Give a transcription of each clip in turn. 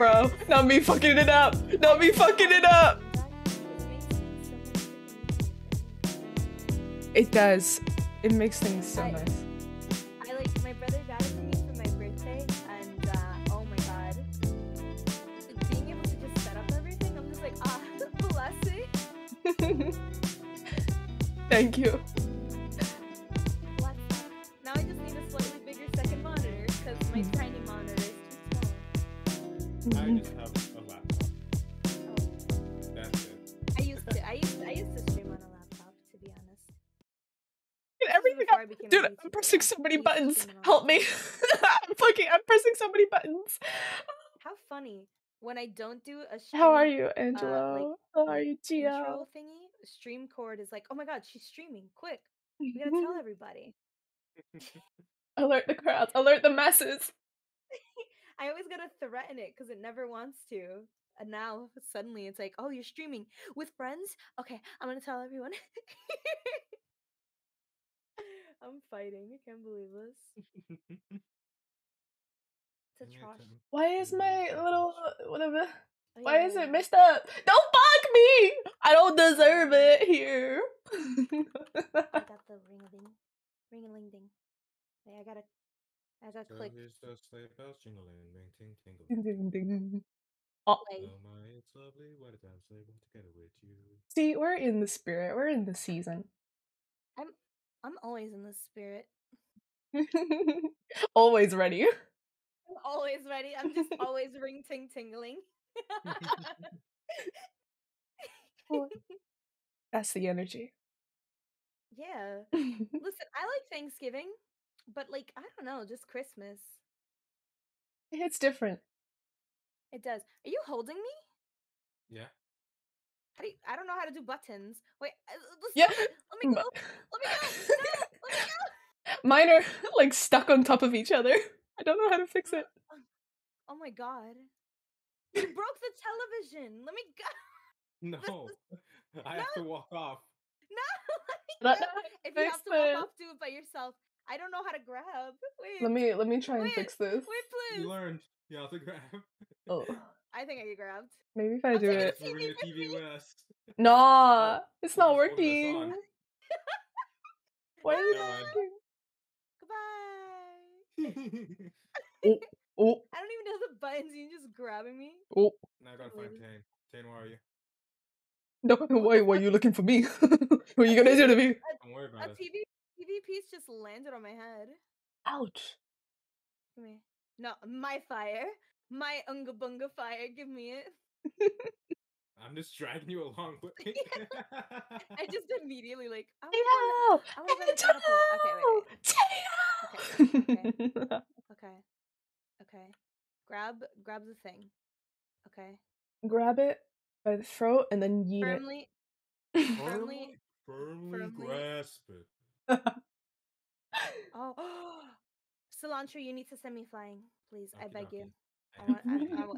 bro. Not me fucking it up. Not me fucking it up. It does. It makes things so nice. Don't do a stream uh, How are you, Angelo? like, How are you, intro thingy, stream cord is like, oh my god, she's streaming, quick. We gotta tell everybody. Alert the crowds. Alert the masses. I always gotta threaten it because it never wants to. And now suddenly it's like, oh, you're streaming with friends? Okay, I'm gonna tell everyone. I'm fighting. I can't believe this. It's a trash. Why is my little whatever? Oh, Why yeah, is it messed up? Don't bug me. I don't deserve it here. I got the ring a ding. Ring a ling ding. Wait, I gotta. I gotta click here's the sleigh bells jingling, ring ting tingling. Ding, ding, ding. Oh, play. Oh my, it's lovely. What a time sleigh together with you. see, we're in the spirit. We're in the season. I'm, I'm always in the spirit. Always ready. I'm always ready. I'm just always ring ting tingling. That's the energy. yeah. Listen, I like Thanksgiving, but like I don't know, just Christmas. it's different. It does. Are you holding me? Yeah. How do you, I don't know how to do buttons. Wait, uh, let's Yeah. Let me go. Let me go. No, let me go. Mine are like stuck on top of each other. I don't know how to fix it. Oh my god. You broke the television. Let me go. No. I have to walk off. No, let me go. If you have to walk it. off, do it by yourself. I don't know how to grab. Wait. Let me let me try and Wait, fix this. Wait, please. You learned. You have to grab. Oh, I think I get grabbed. maybe if I I'll do it. in the TV with us. Nah, it's not just putting this working. Why is it not working? Oh, Goodbye. Oh, I don't even know the buttons. You're just grabbing me. oh. now I gotta find Wait. Tane. Tane, where are you? No, why, why are you looking for me? what are you gonna do to me? Don't worry A about it. TV TV piece just landed on my head. Ouch. Give me. No, my fire. My unga bunga fire. Give me it. I'm just dragging you along with me. I just immediately like. I Teo! I wanna find. Okay, wait, wait. Teo! Okay. Okay. Grab grab the thing. Okay. Grab it by the throat and then yeet Firmly. it. Firmly- firmly firmly- grasp it. Oh. Cilantro, you need to send me flying, please. I beg you. Okey-dokey. I want. I, I, wa-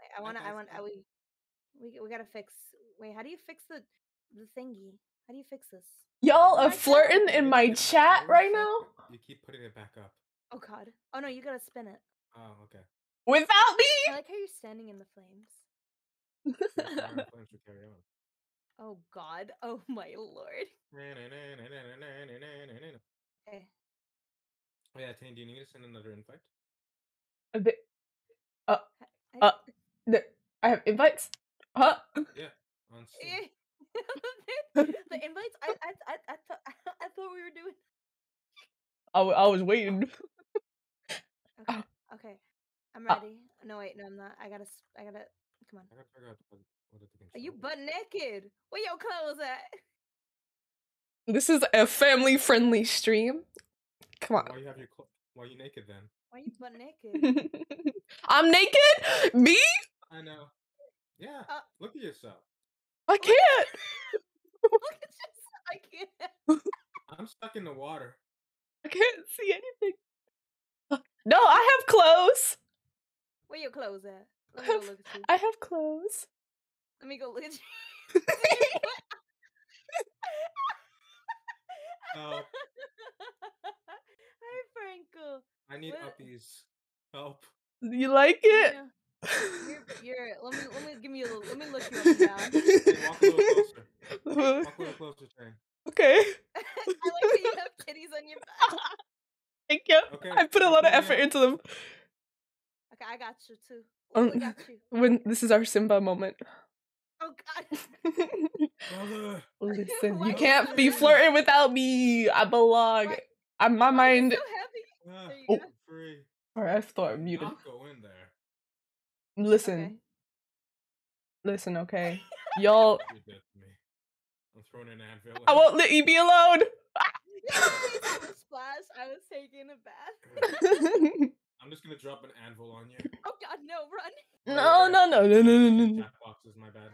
I, I want. to I Okay, want. I, fine. we, we. We gotta fix. Wait. How do you fix the the thingy? How do you fix this? Y'all are flirting in my chat right now You keep putting it back up. Oh God. Oh no, you gotta spin it. Oh, okay. without me. I like how you're standing in the flames. Yeah, fire and flames will carry on. Oh God. Oh my Lord. Oh yeah, Tane, do you need to send another invite? A bit- I, Uh, the- I have invites. Huh? Yeah, on Steam. The invites. I. I. I. I thought. I thought we were doing. I, w- I was waiting. Okay. Okay. I'm Uh, ready. No wait. No, I'm not. I gotta. I gotta. Come on. I gotta figure out what, what Are you butt naked? Where your clothes at? This is a family friendly stream. Come on. Why you have your clo- Why you naked then? Why you butt naked? I'm naked? Me? I know. Yeah. Uh, look at yourself. I can't. Look at this. I can't. I'm stuck in the water. I can't see anything. No, I have clothes. Where your clothes at? Let me go look at you. I have clothes. Let me go look at you. Oh, Hi, Franco. I need What? uppies. Help. You like it? Yeah. You're, you're. Let me. Let me give me a. little- Let me look you up and down. Hey, walk a little closer. Walk a little closer, Trey. okay. I like that you have kitties on your back. Thank you. Okay. I put a lot of effort into them. Okay, I got you too. Um, Ooh, I got you. When this is our Simba moment. Oh God. Brother. Listen, Why you you can't so be rude? flirting without me. I belong. Why- On my Why mind. So heavy. Ah, There you Oh. free. Alright, I thought I'm muted. Not go in there. Listen, Okay. listen, okay. Y'all, You're dead to me. I'm throwing an anvil. I won't let you be alone. Yeah, please don't splash. I was taking a bath. I'm just gonna drop an anvil on you. Oh God, no! Run! Oh, no, no, no, no, no, no, no, no. Chat my bad.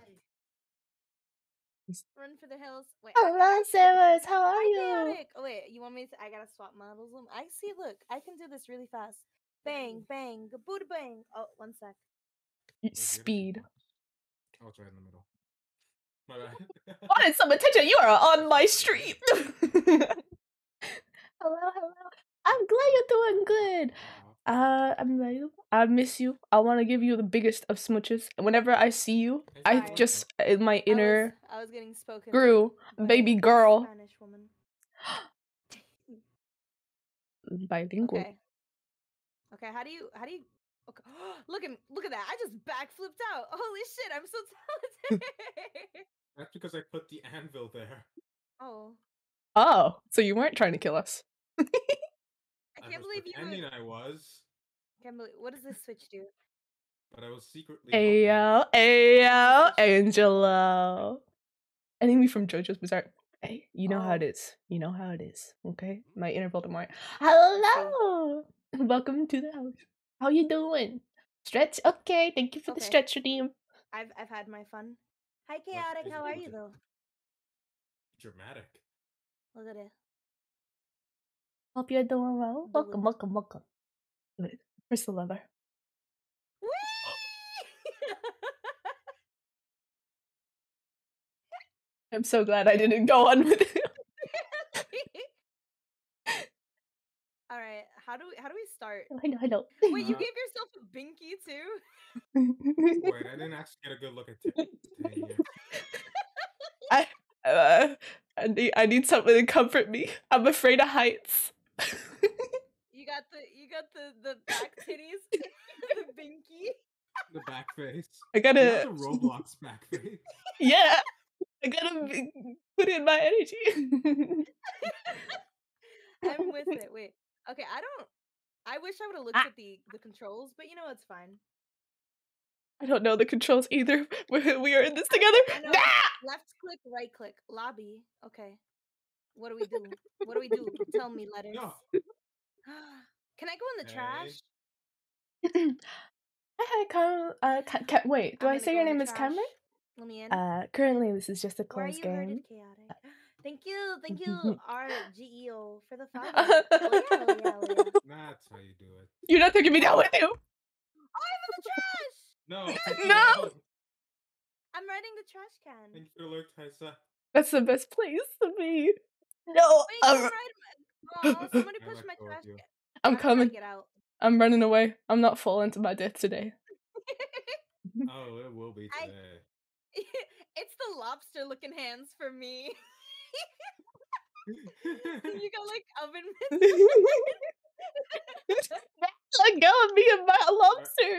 Run for the hills. Wait. Hello, Sarahs. How are you? Oh wait, you want me to? I gotta swap models. I see. Look, I can do this really fast. Bang, bang, Buddha bang. Oh, one sec. Y- Where's the other Speed. Oh, it's right in the middle. My bad. Wanted some attention. You are on my street. hello, hello. I'm glad you're doing good. Uh, I'm like, I miss you. I want to give you the biggest of smooches. Whenever I see you, I just in my I was- inner I was, getting spoken. grew baby girl Spanish woman. bilingual. Okay. Okay. How do you? How do you? Okay. look at look at that! I just backflipped out. Holy shit! I'm so talented. That's because I put the anvil there. oh, Oh, so you weren't trying to kill us? I I can't was believe you. pretending Would, I was, I can't believe. What does this switch do? but I was secretly. hoping. Ayo, ayo, Angelo. Enemy from JoJo's Bizarre. Hey, you know how it Oh. You know how it is. Okay, mm-hmm. my inner Voldemort. Hello, welcome to the house. How you doing? Stretch. Okay, thank you for the stretch redeem. I've I've had my fun. Hi, chaotic. How are you though? Dramatic. Look at it. Hope you're doing well. Welcome, welcome, welcome. Where's the leather? Whee! Oh. I'm so glad I didn't go on with it. All right. How do we how do we start? I know, I know. Wait, you Uh, gave yourself a binky too? Wait, I didn't actually get a good look at T- Tanya. uh, I need, I need something to comfort me. I'm afraid of heights. You got the you got the the back titties, the binky. The back face. I gotta, got the Roblox back face. yeah, I gotta be, put in my energy. I'm with it. Wait. Okay, I don't. I wish I would have looked Ah. at the the controls, but you know it's fine. I don't know the controls either. We we are in this together. Nah! Left click, right click, lobby. Okay. What do we do? What do we do? Tell me letters. No. Can I go in the Hey. trash? Hi, Cam. Uh, Ca- Ca- wait, do I'm I say your name is. Cameron? Let me in. Uh, currently this is just a closed game. herded chaotic? Thank you, thank you, RGEO for the follow. Oh yeah, oh yeah, oh yeah. That's how you do it. You're not taking me down with you. Oh, I'm in the trash. No. No! I'm riding the trash can. Thank you for alert, Tysa. That's the best place to be. No, Wait, uh, I'm, I'm riding. My... Oh, somebody push my trash can. I'm How do coming. Get out. I'm running away. I'm not falling to my death today. Oh, it will be I- today. it's the lobster looking hands for me. You got like oven mitts. Let go of me and my lobster.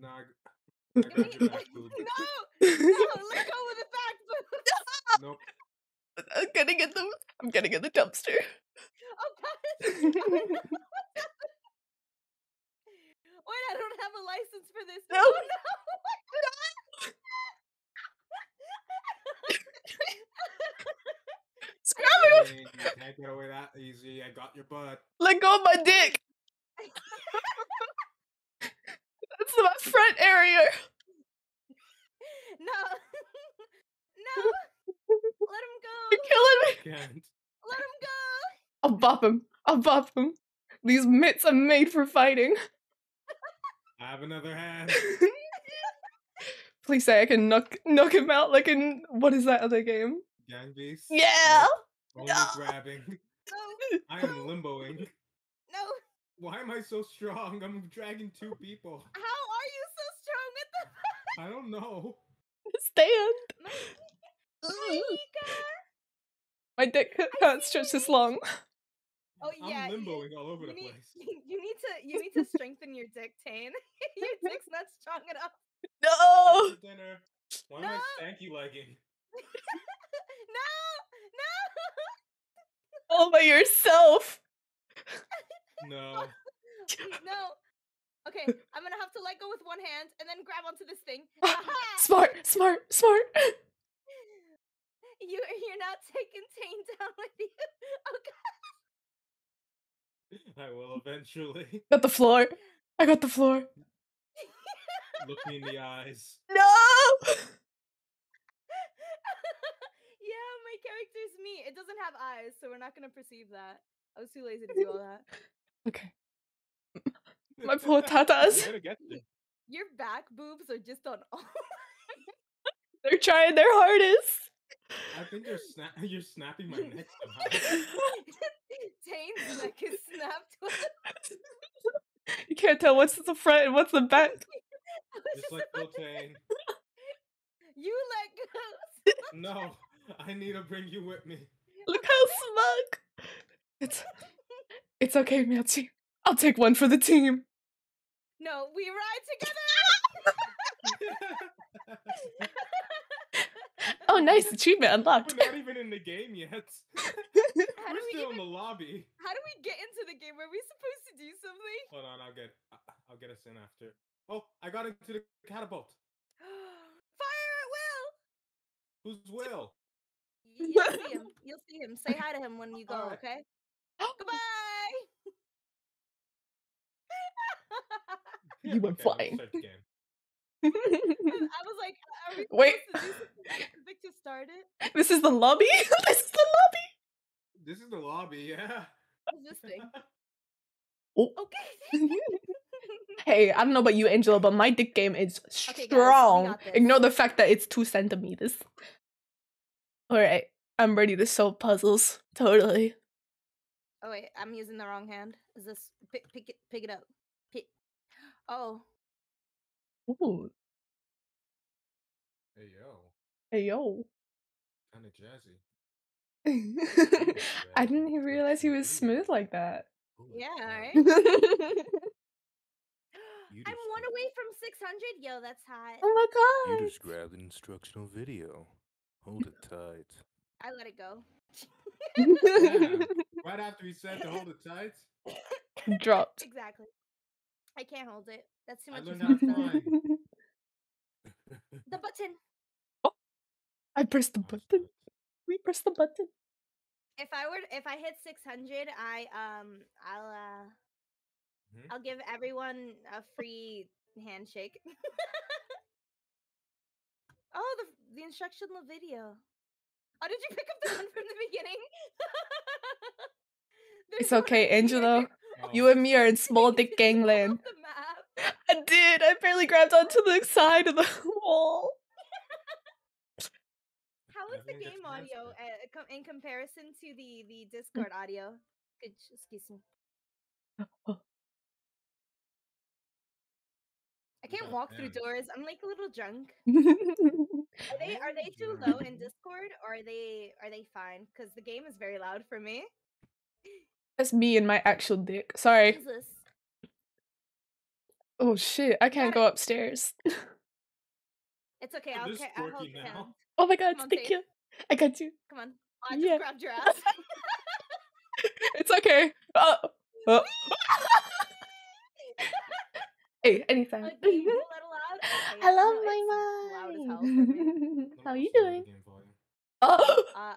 no, I, I Give got me- your back food. no, no, let go with the back boots. Nope. I'm gonna get them. I'm gonna get the dumpster. Oh gosh. Wait, I don't have a license for this. No. Oh, Scrap it. You can't get away that easy. I got your butt. Let go of my dick. That's my front area. no. no. Let him go. You're killing me. Can't. Let him go. I'll bop him. I'll bop him. These mitts are made for fighting. I have another hand. Please say I can knock knock him out like in what is that other game? Gang beast. Yeah. Only No. grabbing. No. I am limboing. No. Why am I so strong? I'm dragging two people. How are you so strong? I don't know. Stand. My! My dick can't stretch this long. Oh I'm yeah. you- limboing all over the need, place. you need to you need to strengthen your dick, Tane. your dick's not strong enough. No. Dinner. Why am I No. stanky legging? no, no. All by yourself. No. no. Okay, I'm gonna have to let go with one hand and then grab onto this thing. Smart, smart, smart. You you're not taking Tane down with you. Oh god. I will eventually. Got the floor. I got the floor. Look me in the eyes. No. yeah, my character's me. It doesn't have eyes, so we're not gonna perceive that. I was too lazy to do all that. Okay. My poor tatas. Where to get you? Your back boobs are just on all. They're trying their hardest. I think you're snap. You're snapping my neck somehow. Tane's neck is snapped. you can't tell what's the front and what's the back. Just like about. You let go. No, I need to bring you with me. Look how smug. It's it's okay, Miaocchi. I'll take one for the team. No, we ride together. Oh, nice achievement unlocked. We're not even in the game yet. How We're do we still in the lobby. how do we get into the game? Are we supposed to do something? Hold on, I'll get. I'll get us in after. Oh, I got into the catapult. Fire at will. Who's Will? You'll see him. You'll see him. Say hi to him when you go. Alright. Okay. Goodbye. You went Okay, flying. start the game. I was like, are we Wait. supposed to do to start it? this is the lobby. this is the lobby. This is the lobby, yeah. What's this thing? Oh. Okay. Hey, I don't know about you, Angela, but my dick game is Okay, guys, strong. got. Ignore the fact that it's two centimeters. All right, I'm ready to solve puzzles. Totally. oh wait, I'm using the wrong hand. Is this pick pick it pick it up? Pick. Oh, Ooh, Hey yo, hey yo. kind of jazzy. I didn't even realize he was smooth like that. yeah. All right. You I'm just one got- away from 600. Yo, that's hot. Oh my god. You god. just grabbed an instructional video. Hold it tight. I let it go. Damn. Right after he said to hold it tight, Dropped. Exactly. I can't hold it. That's too I much. learned how to responsibility. The button. Oh, I pressed the button. We pressed the button. If I were, if I hit 600, I um, I'll uh, Mhm. I'll give everyone a free handshake. oh, the the instructional video. Oh, did you pick up the one from the beginning? It's okay, right here. Angela. Oh, You and me are in small dick just fell off gangland. the. I did. I barely grabbed onto the side of the wall. How is the game audio uh, com- in comparison to the the Discord audio? Excuse me. I can't God walk through doors. I'm like a little drunk. Are they are they too low in Discord or are they are they fine? Because the game is very loud for me. That's me and my actual dick. Sorry. Jesus. Oh shit, I can't Got go upstairs. It's okay. I'll, ca- I'll hold your hand. Oh my god, on, thank you. I got you. Come on. Oh, I Yeah. just grabbed your ass. It's okay. Oh. oh. Hey, anytime. Okay, you a little. Okay, I love no, my it's loud as hell for me. mind. How me you also lower the doing? Oh, Uh,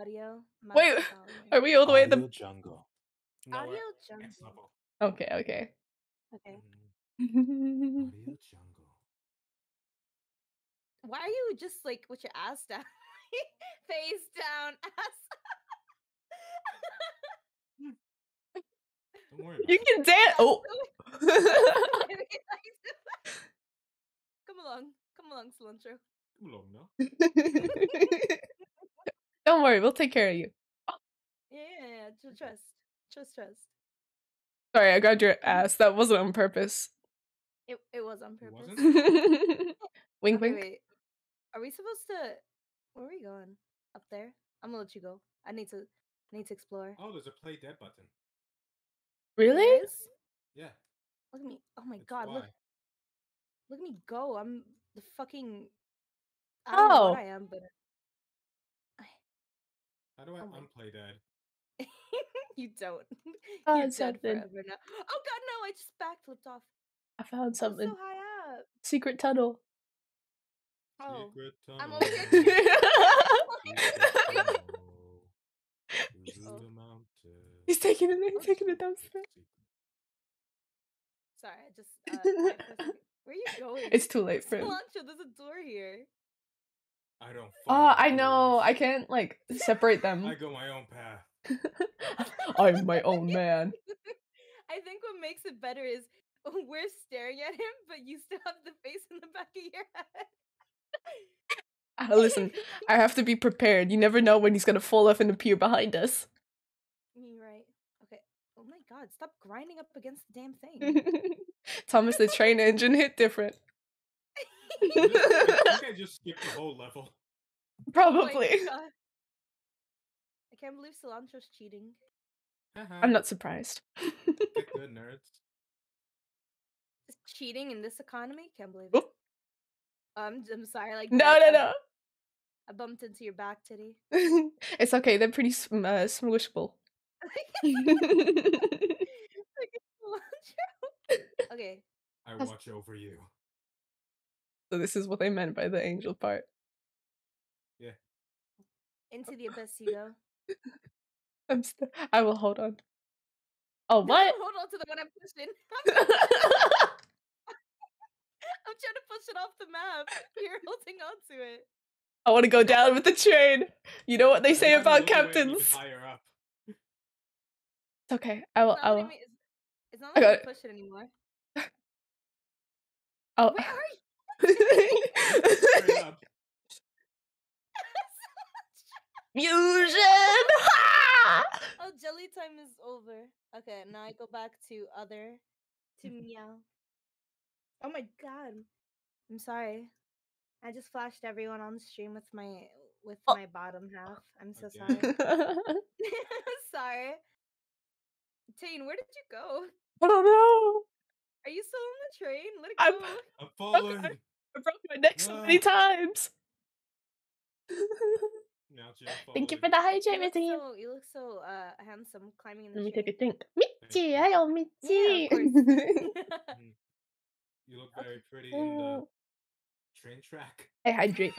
audio. Wait, max are we all the way at the? jungle. No, Audio we're jungle. Okay, okay. Okay. Mm, Audio jungle. Why are you just like with your ass down? Face down, ass. Don't worry. you can dance. Oh. come along, come along, cilantro. Come along now. Don't worry, we'll take care of you. Yeah, yeah, yeah. tr- Trust, trust, trust. Sorry, I grabbed your ass. That wasn't on purpose. It it was on It purpose. wasn't? Wink, Okay, wink. wait. Are we supposed to? Where are we going? Up there? I'm gonna let you go. I need to. I need to explore. Oh, there's a play dead button. Really? Yeah. Look at me. Oh my That's god. Look. why. Look at me go. I'm the fucking. I don't know Oh. what I am, but How do I Oh unplay dead? you don't. Oh, You're it's dead forever now. Oh god, no! I just backflipped off. I found I something. so high up. Secret tunnel. Oh. Secret I'm tunnel. over here He's taking it. Oh, He's taking a dumpster. Sorry, I just. Uh, died for a second. Where are you going? It's too late for him. Cilantro, there's a door here. I don't. Oh, I know. rules. I can't like separate them. I go my own path. I'm my own man. I think what makes it better is we're staring at him, but you still have the face in the back of your head. Uh, Listen, I have to be prepared. You never know when he's gonna fall off and appear behind us. You're right. Okay. Oh my god, stop grinding up against the damn thing. Thomas the train engine hit different. I just- I think I just skipped the whole level. Oh Probably. God. I can't believe Cilantro's cheating. I'm not surprised. Get good, nerds. Is cheating in this economy? Can't believe Oop. it. Um, I'm sorry. Like no, no, no. I bumped into your back titty. it's okay. They're pretty sm- uh, smooshable. Cilantro. okay. I Has- watch over you. so this is what they meant by the angel part. Yeah. Oh, Into the abyss you go. I'm st- I will hold on. Oh No, what? hold on to the one I'm pushing. I'm trying to push it off the map. You're holding on to it. I want to go down with the train. You know what they say think I'm the about only way we can captains. Higher up. It's okay. I will. I will. letting me, it's, it's not I letting me got push it anymore. Oh. Where are you? Fusion. Oh, jelly time is over. Okay, now I go back to other to mm-hmm. meow. Oh my god. I'm sorry. I just flashed everyone on the stream with my with Oh. my bottom half. I'm so Okay. sorry. sorry. Tane, where did you go? I don't know. Are you still on the train? Let it I'm- go. I'm falling. I broke my neck so many Ah. times. Thank you for the You hydrate, look Mitzi. so you look so uh handsome climbing in the Let me take a think. Mitzi, hello, Mitzi. You look very pretty in the train track. I hydrate.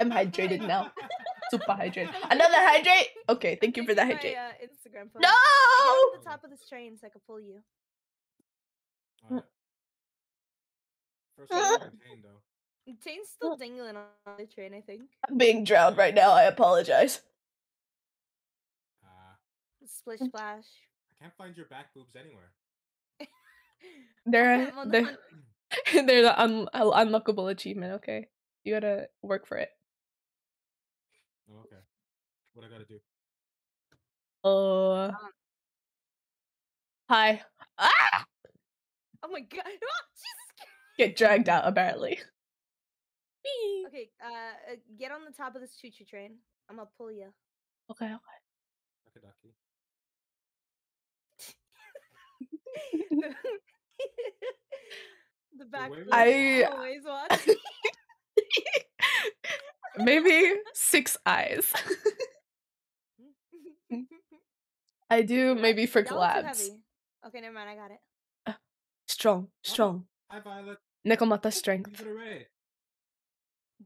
I'm hydrated now. Super hydrated. Another hydrate. Okay, thank you for the my, hydrate. Uh, Instagram post. No. Get on the top of this train so I can pull you. Alright. First I contain though. Tane's still dangling on the train, I think. I'm being drowned right now. I apologize. Uh, Splish splash. I can't find your back boobs anywhere. They're I'm they're, they're the un- un- unlockable achievement. Okay, you gotta work for it. Oh, okay. What I gotta do? Uh. Um. Hi. Ah! Oh my god. Ah, Jesus Get dragged out apparently. Whee! Okay, uh, uh, get on the top of this choo choo train. I'm gonna pull you. Okay. okay. Ducky the back way I- always watching. Maybe six eyes. I do maybe for That one's too collabs. Okay, never mind. I got it. Strong, strong. Hi Violet. Nekomata Thank strength. for the raid.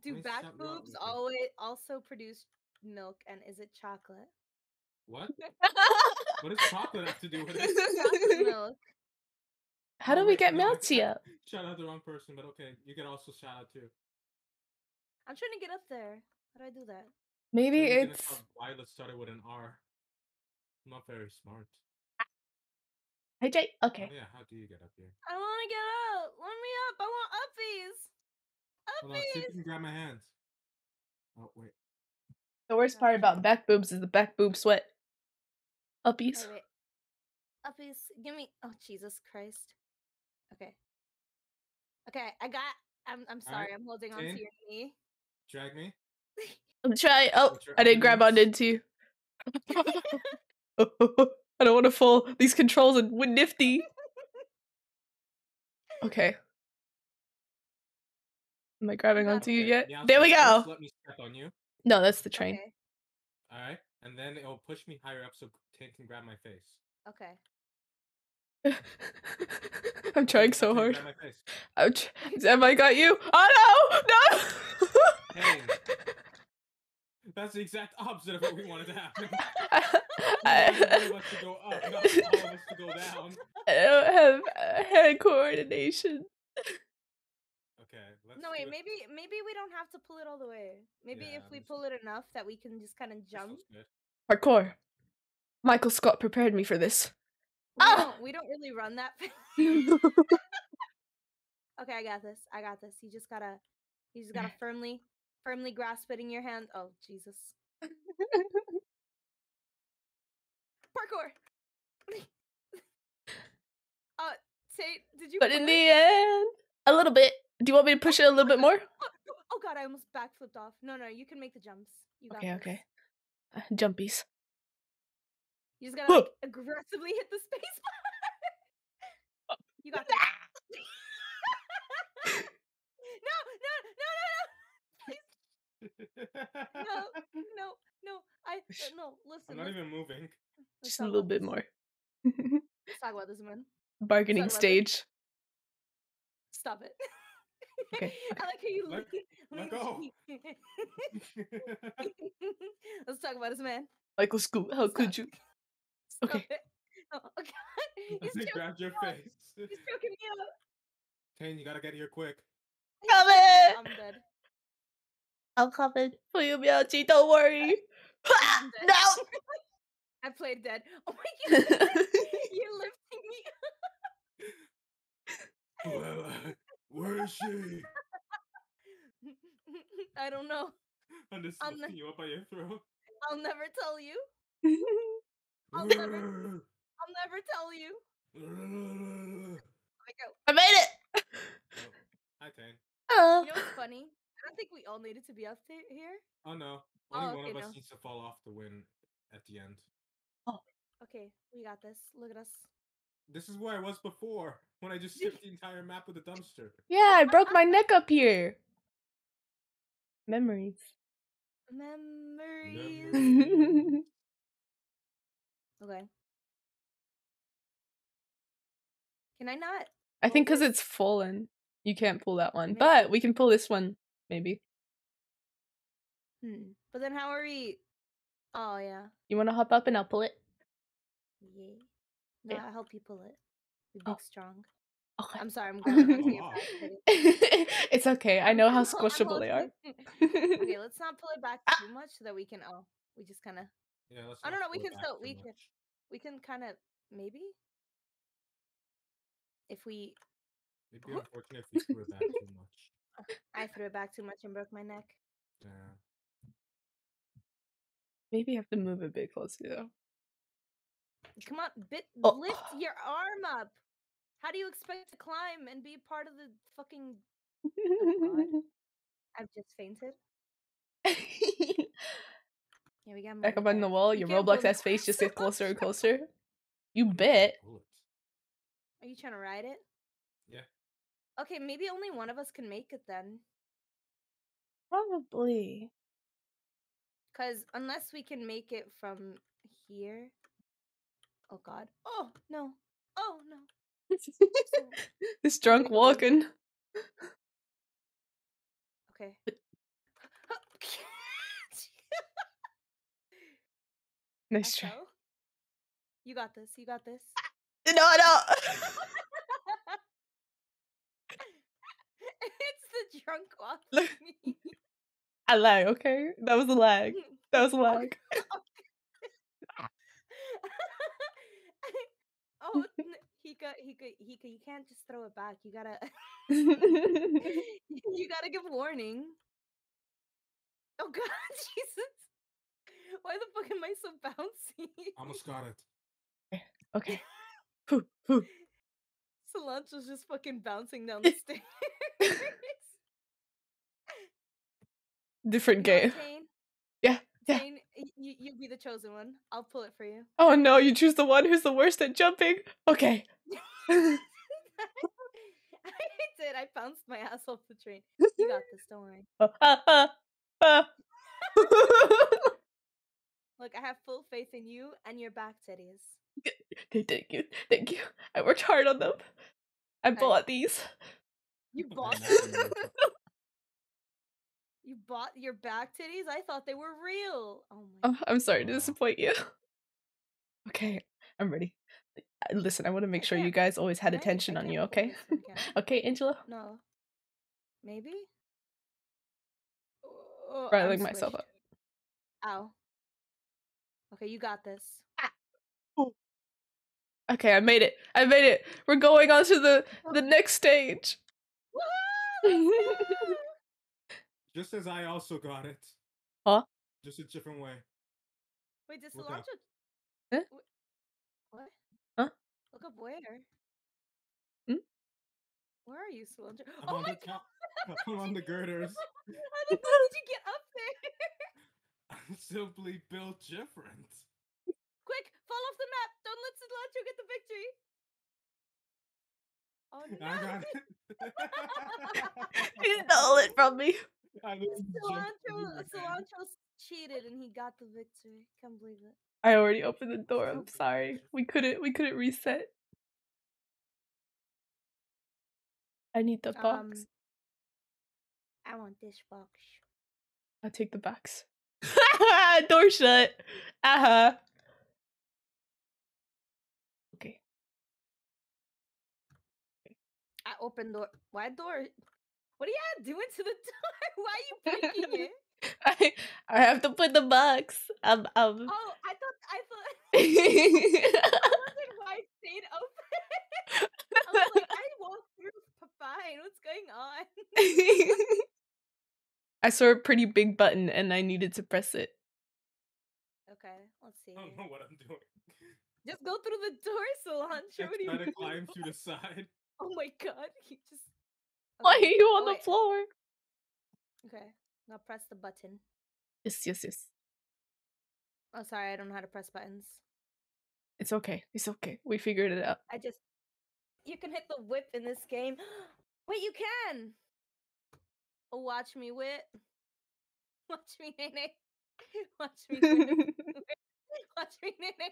Do mean, back something wrong boobs with always also produce milk, and is it chocolate? What? What does chocolate have to do with it? Chocolate milk. How do Oh, we wait, get no, I- Melty I up? Shout out the wrong person, but okay. You can also shout out too. I'm trying to get up there. How do I do that? Maybe The reason it's called Violet started with an R. I'm not very smart. Hydrate. Oh, Okay. yeah, how do you get up here? I want to get out. Let me up. I want uppies. Uppies. Hold on, see if you can grab my hands. Oh wait. The worst part about back boobs is the back boob sweat. Uppies. Wait. Uppies. Give me. Oh Jesus Christ. Okay. Okay, I got. I'm I'm sorry. I'm holding on to your knee. Drag me. I'm trying. Oh, I didn't grab upper onto you. I don't want to fall. These controls are nifty. Okay. Am I grabbing got onto you yet? meow There we go. Let me step on you. No, that's the train. Okay. All right, and then it'll push me higher up so Tin can grab my face. Okay. I'm trying so hard. grab my face. I'm Have I got you? Oh no! No! Hey. That's the exact opposite of what we wanted to happen. I, We wanted one of us to go up, not all of us to go down. I don't have uh, hand coordination. Okay, let's No wait, it. maybe maybe we don't have to pull it all the way. Maybe Yeah, if we pull it enough that we can just kind of jump. Parkour. Michael Scott prepared me for this. We Ah! don't we don't really run that. okay, I got this. I got this. You just gotta you just gotta firmly firmly grasp it in your hand. Oh Jesus! Parkour. uh, say, did you? but in it? the end, a little bit. Do you want me to push it a little bit more? Oh, oh God! I almost backflipped off. No, no, you can make the jumps. You got Okay, this. okay. Uh, jumpies. You just gotta like, aggressively hit the space bar. you got this. no, no, no, no, no, no, no. No. I uh, no. Listen, I'm not let's, even moving. let's Just a little bit this. more. Let's talk about this, man. Bargaining this. stage. Stop it. Okay, I like how you Let- let go. Let's talk about this, man. Michael Scoot, how could you? Stop Okay. it. Oh, oh He's choking, grabbed your face. He's choking me up. Tane, you gotta get here quick. Coming! I'm dead. I'm coming for you, Miaocchi. Don't worry. Ah, I'm no! I played dead. Oh my god. You're lifting me Well, where is she? I don't know. I'm just I'm lifting you up by your throat. I'll never tell you. I'll I'll never- I'll never tell you. I. I made it! Hi, Tane. Oh. You know what's funny? I don't think we all needed to be up there here. Oh no. Oh, Only one okay, of us no. needs to fall off to win at the end. Oh. Okay, we got this. Look at us. This is where I was before, when I just skipped the entire map with a dumpster. Yeah, I broke my neck up here. Memories. Memories. Memories. Okay. Can I not? I think because it's fallen, you can't pull that one. Maybe. But we can pull this one, maybe. Hmm. But then how are we? Oh yeah. You want to hop up and I'll pull it? Yeah. No, Yeah. I'll help you pull it. Be Oh. big strong. Okay. I'm sorry, I'm grabbing onto your Wow. it's okay. I know how squishable they are. okay, let's not pull it back too much so that we can. Oh, we just kind of. Yeah, let's I don't know. We can still. too We can. We can kind of maybe. If we, It'd be unfortunate if we threw it back too much. I threw it back too much and broke my neck. Yeah. Maybe you have to move a bit closer though. Come on, bit Oh. lift your arm up. How do you expect to climb and be part of the fucking? Oh God. I've just fainted. Yeah, we got Back up on the wall, your Roblox ass face just gets closer and closer. You What is bet. a bullet? Are you trying to ride it? Yeah. Okay, maybe only one of us can make it then. Probably. Cause unless we can make it from here. Oh God. Oh no. Oh no. this drunk walking. Okay. Nice try. You got this. You got this. No, no. The drunk walk. Look. I lag, okay? That was a lag. That was a lag. oh, Hika, Hika, Hika, you can't just throw it back. You gotta, you gotta give warning. Oh God, Jesus! Why the fuck am I so bouncy? Almost got it. okay. Phew, phew. Cilantro's just fucking bouncing down the stairs. Different game. what, Tane? Yeah, yeah. Tane, y- you you be the chosen one. I'll pull it for you. Oh no, you choose the one who's the worst at jumping. Okay. I did. I bounced my ass off the train. You got this. Don't worry. Look, I have full faith in you and your back titties. Thank you, thank you. I worked hard on them. I Okay. bought these. You bought now you bought your back titties? I thought they were real. Oh my Oh, I'm sorry to disappoint you. Okay, I'm ready. Listen, I want to make sure you guys always had attention on you, okay? this one, can I? okay, Angela? No. Maybe? Oh, Riling myself up. Ow. Okay, you got this. Ah. Okay, I made it. I made it. We're going on to the the next stage. Woo! Let's go! Just as I also got it. Huh? Just a different way. Wait, did Look up. cilantro? Eh? Wh- What? Huh? Look up where? Hmm? Where are you, cilantro? I'm oh on my the god! I'm on the girders. How the fuck did you get up there? I'm simply built different. Quick, fall off the map! Don't let cilantro get the victory! Oh no! I got it. he stole it from me. I jumped cilantro, cilantro cheated and he got the victory. Can't believe it. I already opened the door. I'm sorry. We couldn't we couldn't reset. I need the box. Um, I want this box. I'll take the box. door shut. Uh-huh. Okay. I opened door. Why door? What are you doing to the door? Why are you breaking it? I I have to put the box. Um um Oh, I thought I thought I wondered why it stayed open. I was like, I walked through fine. What's going on? I saw a pretty big button and I needed to press it. Okay, let's see. I don't know what I'm doing. Just go through the door, cilantro. I What do you try to climb through the side. Oh my god, you just. Why are you on oh the wait, floor? Okay, now press the button. Yes, yes, yes. Oh, sorry, I don't know how to press buttons. It's okay. It's okay. We figured it out. I just. You can hit the whip in this game. Wait, you can! Oh, watch me whip. Watch me, Nene. Watch me. Watch me, Nene.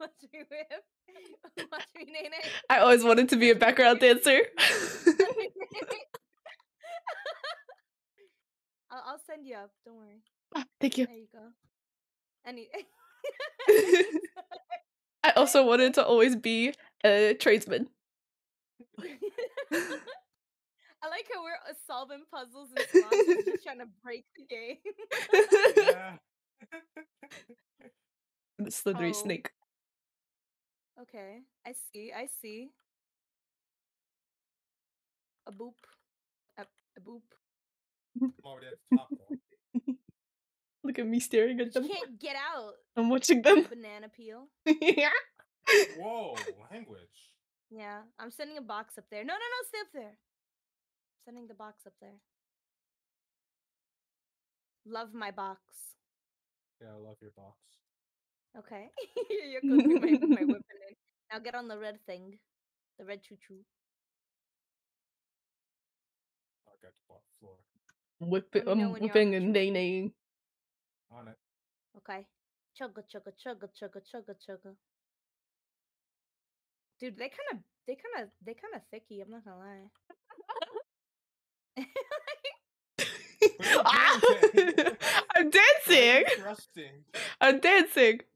I always wanted to be a background dancer. I'll, I'll send you up. Don't worry. Ah, Thank you. There you go. Any. I also wanted to always be a tradesman. I like how we're uh, solving puzzles and Slan's just trying to break the game. Yeah. The slithery Oh. snake. Okay, I see. I see. A boop. A, a boop. I'm already at the top. Look at me staring at But them. you can't get out. I'm watching them. Banana peel. yeah. Whoa, language. Yeah, I'm sending a box up there. No, no, no, stay up there. Sending the box up there. Love my box. Yeah, I love your box. Okay. You're cooking my, my weapon in. Now get on the red thing. The red choo choo. Oh, I got the floor. Whip me I'm know um, when you're on whipping and train. nay-naying. On it. Okay. Chugga chugga chugga chugga chugga chugga. Dude, they kind of, they kind of, they kind of thicky. I'm not gonna lie. What are you doing, Jay? I'm Why are you dancing. I'm dancing.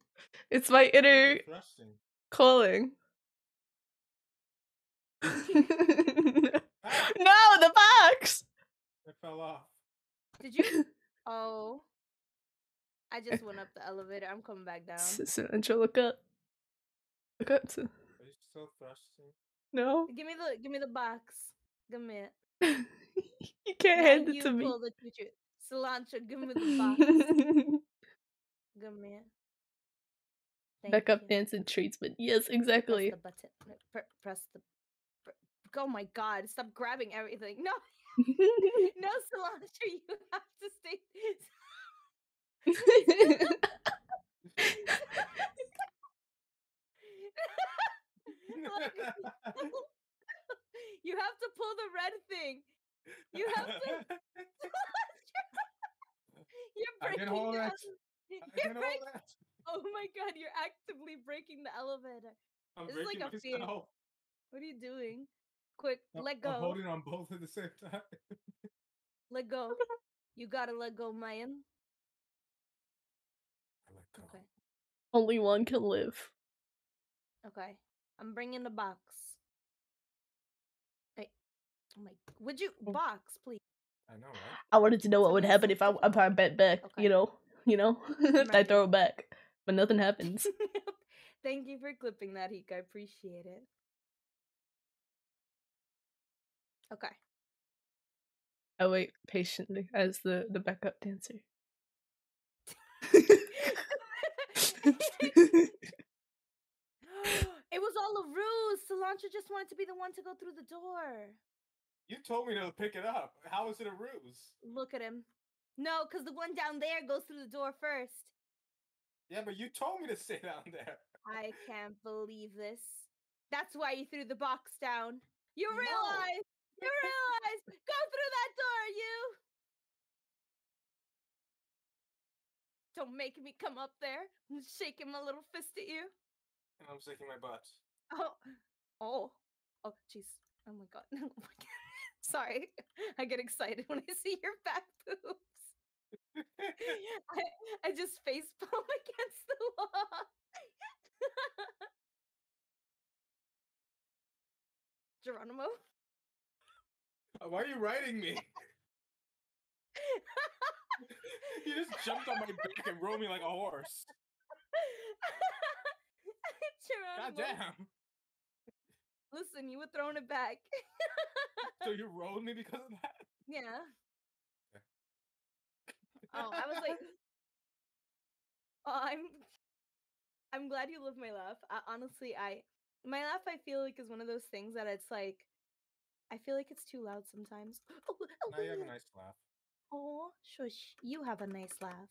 It's my Why are you inner Thrusting. calling. No, the box. it fell off. Did you? Oh. I just went up the elevator. I'm coming back down. S- Cilantro, look up. Look up. To... Are you still thrusting? No, Give me the, give me the box. Give me it. you can't Now hand it you to me. pull the choo-choo. Cilantro, give me the box. give me it. Thank Back up you. dancing treats, but yes, Press exactly. the button. pr- press the. pr- Oh my god! Stop grabbing everything. No, no, Solange, you have to stay. Like, you have to pull the red thing. You have to. You're breaking I can hold the it. I You're can hold break- that. Oh my god! You're actively breaking the elevator. I'm This is like a fear. myself. What are you doing? Quick, I'm- let I'm go. holding on both at the same time. Let go. You gotta let go, man. I let go. Okay. Only one can live. Okay. I'm bringing the box. Hey. Oh my. Would you Oh. box, please? I know, right? I wanted to know what would happen if I something- if I bet back. Okay. You know, you know, I throw it back, but nothing happens. Thank you for clipping that, Hika. I appreciate it. Okay. I wait patiently as the the backup dancer. it was all a ruse. Cilantro just wanted to be the one to go through the door. You told me to pick it up. How is it a ruse? Look at him. No, because the one down there goes through the door first. Yeah, but you told me to stay down there. I can't believe this. That's why you threw the box down. You No. realize, you realize, go through that door, you. Don't make me come up there and shaking my little fist at you. And I'm shaking my butt. Oh, oh, oh, jeez. Oh my god. Oh my god. Sorry, I get excited when I see your back boobs. I, I just face palm against the wall. Geronimo. Uh, why are you riding me? you just jumped on my back and rode me like a horse. God damn. Listen, you were throwing it back. So you rode me because of that? yeah. Oh, I was like, oh, I'm, I'm glad you love my laugh. I, honestly, I, my laugh, I feel like is one of those things that it's like, I feel like it's too loud sometimes. Oh, oh, Now you have a oh, nice laugh. oh, shush! You have a nice laugh.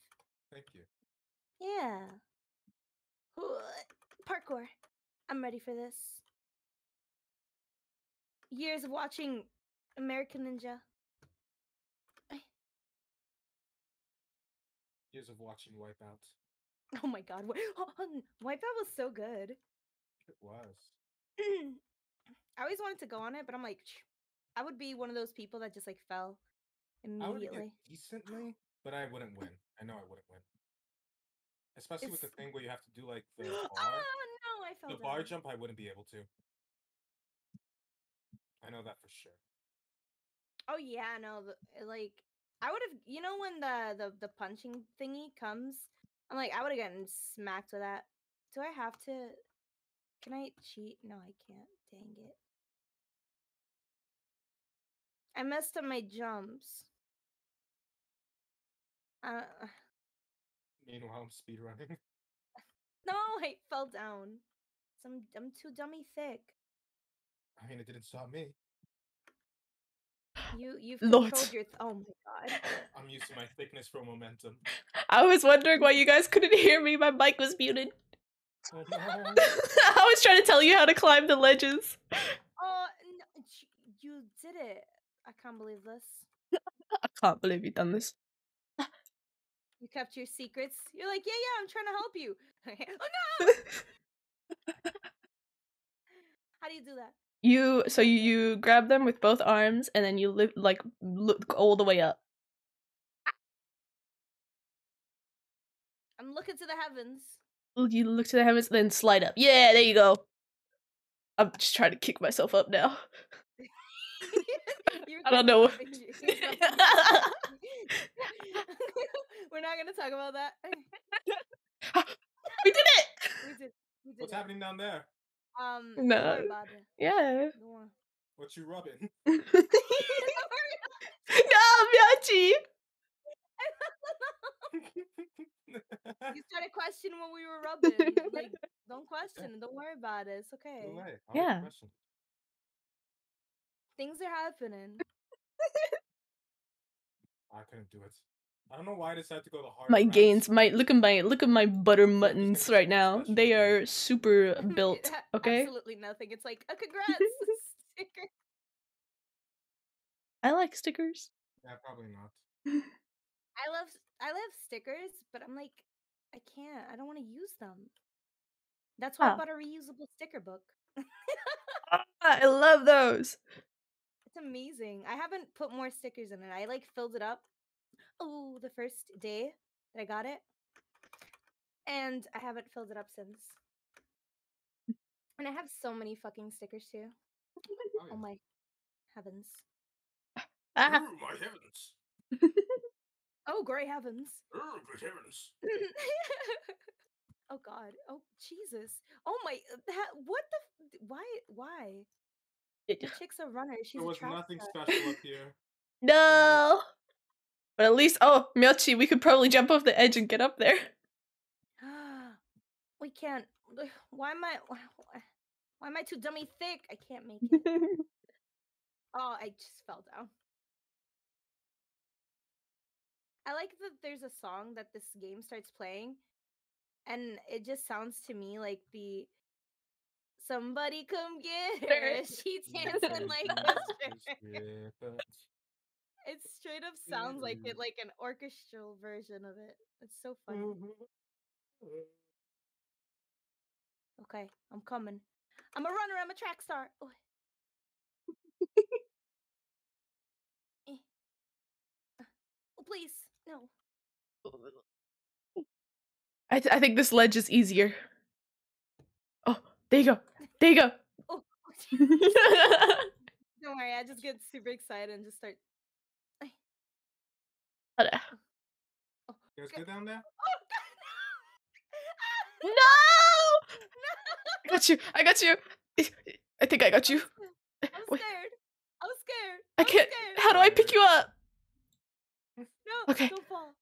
Thank you. Yeah. Parkour. I'm ready for this. Years of watching American Ninja. Years of watching Wipeout. Oh my god. Wi- oh, Wipeout was so good. It was. I always wanted to go on it, but I'm like, I would be one of those people that just like fell I would get immediately. decently, but I wouldn't win. I know I wouldn't win. Especially with the thing where you have to do like the bar. oh no, I fell the bar jump, I wouldn't be able to. I know that for sure. Oh yeah, no, the, eh, like I would have, you know, when the the the punching thingy comes, I'm like, I would have gotten smacked with that. Do I have to? Can I cheat? No, I can't. Dang it! I messed up my jumps. Uh, Meanwhile, I'm speedrunning. no, I fell down. Some I'm too dummy thick. I mean, it didn't stop me. You you've Lord. controlled your. Th- oh my god. I'm using my thickness for momentum. I was wondering why you guys couldn't hear me. My mic was muted. Oh no. I was trying to tell you how to climb the ledges. Oh, no, you did it! I can't believe this. I can't believe you've done this. You kept your secrets. You're like, yeah, yeah, I'm trying to help you. oh no! How do you do that? You so you, you grab them with both arms and then you lift like look all the way up. I'm looking to the heavens. You look to the heavens, then slide up. Yeah, there you go. I'm just trying to kick myself up now. I don't know. stopping you- you're stopping you. We're not gonna talk about that. we did it! We did. We did. What's it. happening down there? Um, No. worry. Yeah. What you rubbing? no, Miaocchi! you started questioning what we were rubbing. Like, don't question it. Don't worry about it. It's okay. No way. I don't have a Yeah. Things are happening. I couldn't do it. I don't know why I decided to go the hard My route. gains, my look at my look at my butter muttons right now. special They are super built. Okay, Absolutely nothing. It's like a congrats sticker. I like stickers. Yeah, probably not. I love I love stickers, but I'm like, I can't. I don't want to use them. That's why Ah. I bought a reusable sticker book. Ah, I love those. It's amazing. I haven't put more stickers in it. I like filled it up. Oh, the first day that I got it. And I haven't filled it up since. And I have so many fucking stickers too. Oh, Oh my heavens. Ah, Ooh, my heavens! Oh, great heavens. Ooh, good heavens! oh god. Oh Jesus. Oh my uh, that what the why why? The chick's a runner. She's There was nothing special up here. no. But at least, oh, Miaocchi, we could probably jump off the edge and get up there. we can't. Why am I? Why, why am I too dummy thick? I can't make it. oh, I just fell down. I like that there's a song that this game starts playing, and it just sounds to me like the "Somebody come get her." She's dancing like a stripper. It straight up sounds like it, mm. like an orchestral version of it. It's so funny. Mm-hmm. Mm. Okay, I'm coming. I'm a runner. I'm a track star. Oh. Eh. Oh, please, no. I, th- I think this ledge is easier. Oh, there you go. There you go. Oh, don't worry. I just get super excited and just start. No! Oh, uh, You guys good down there? Oh, God, I got you. I got you. I think I got you. I'm scared. I'm scared. I I'm can't. Scared. How do I pick you up? No, Okay. don't fall.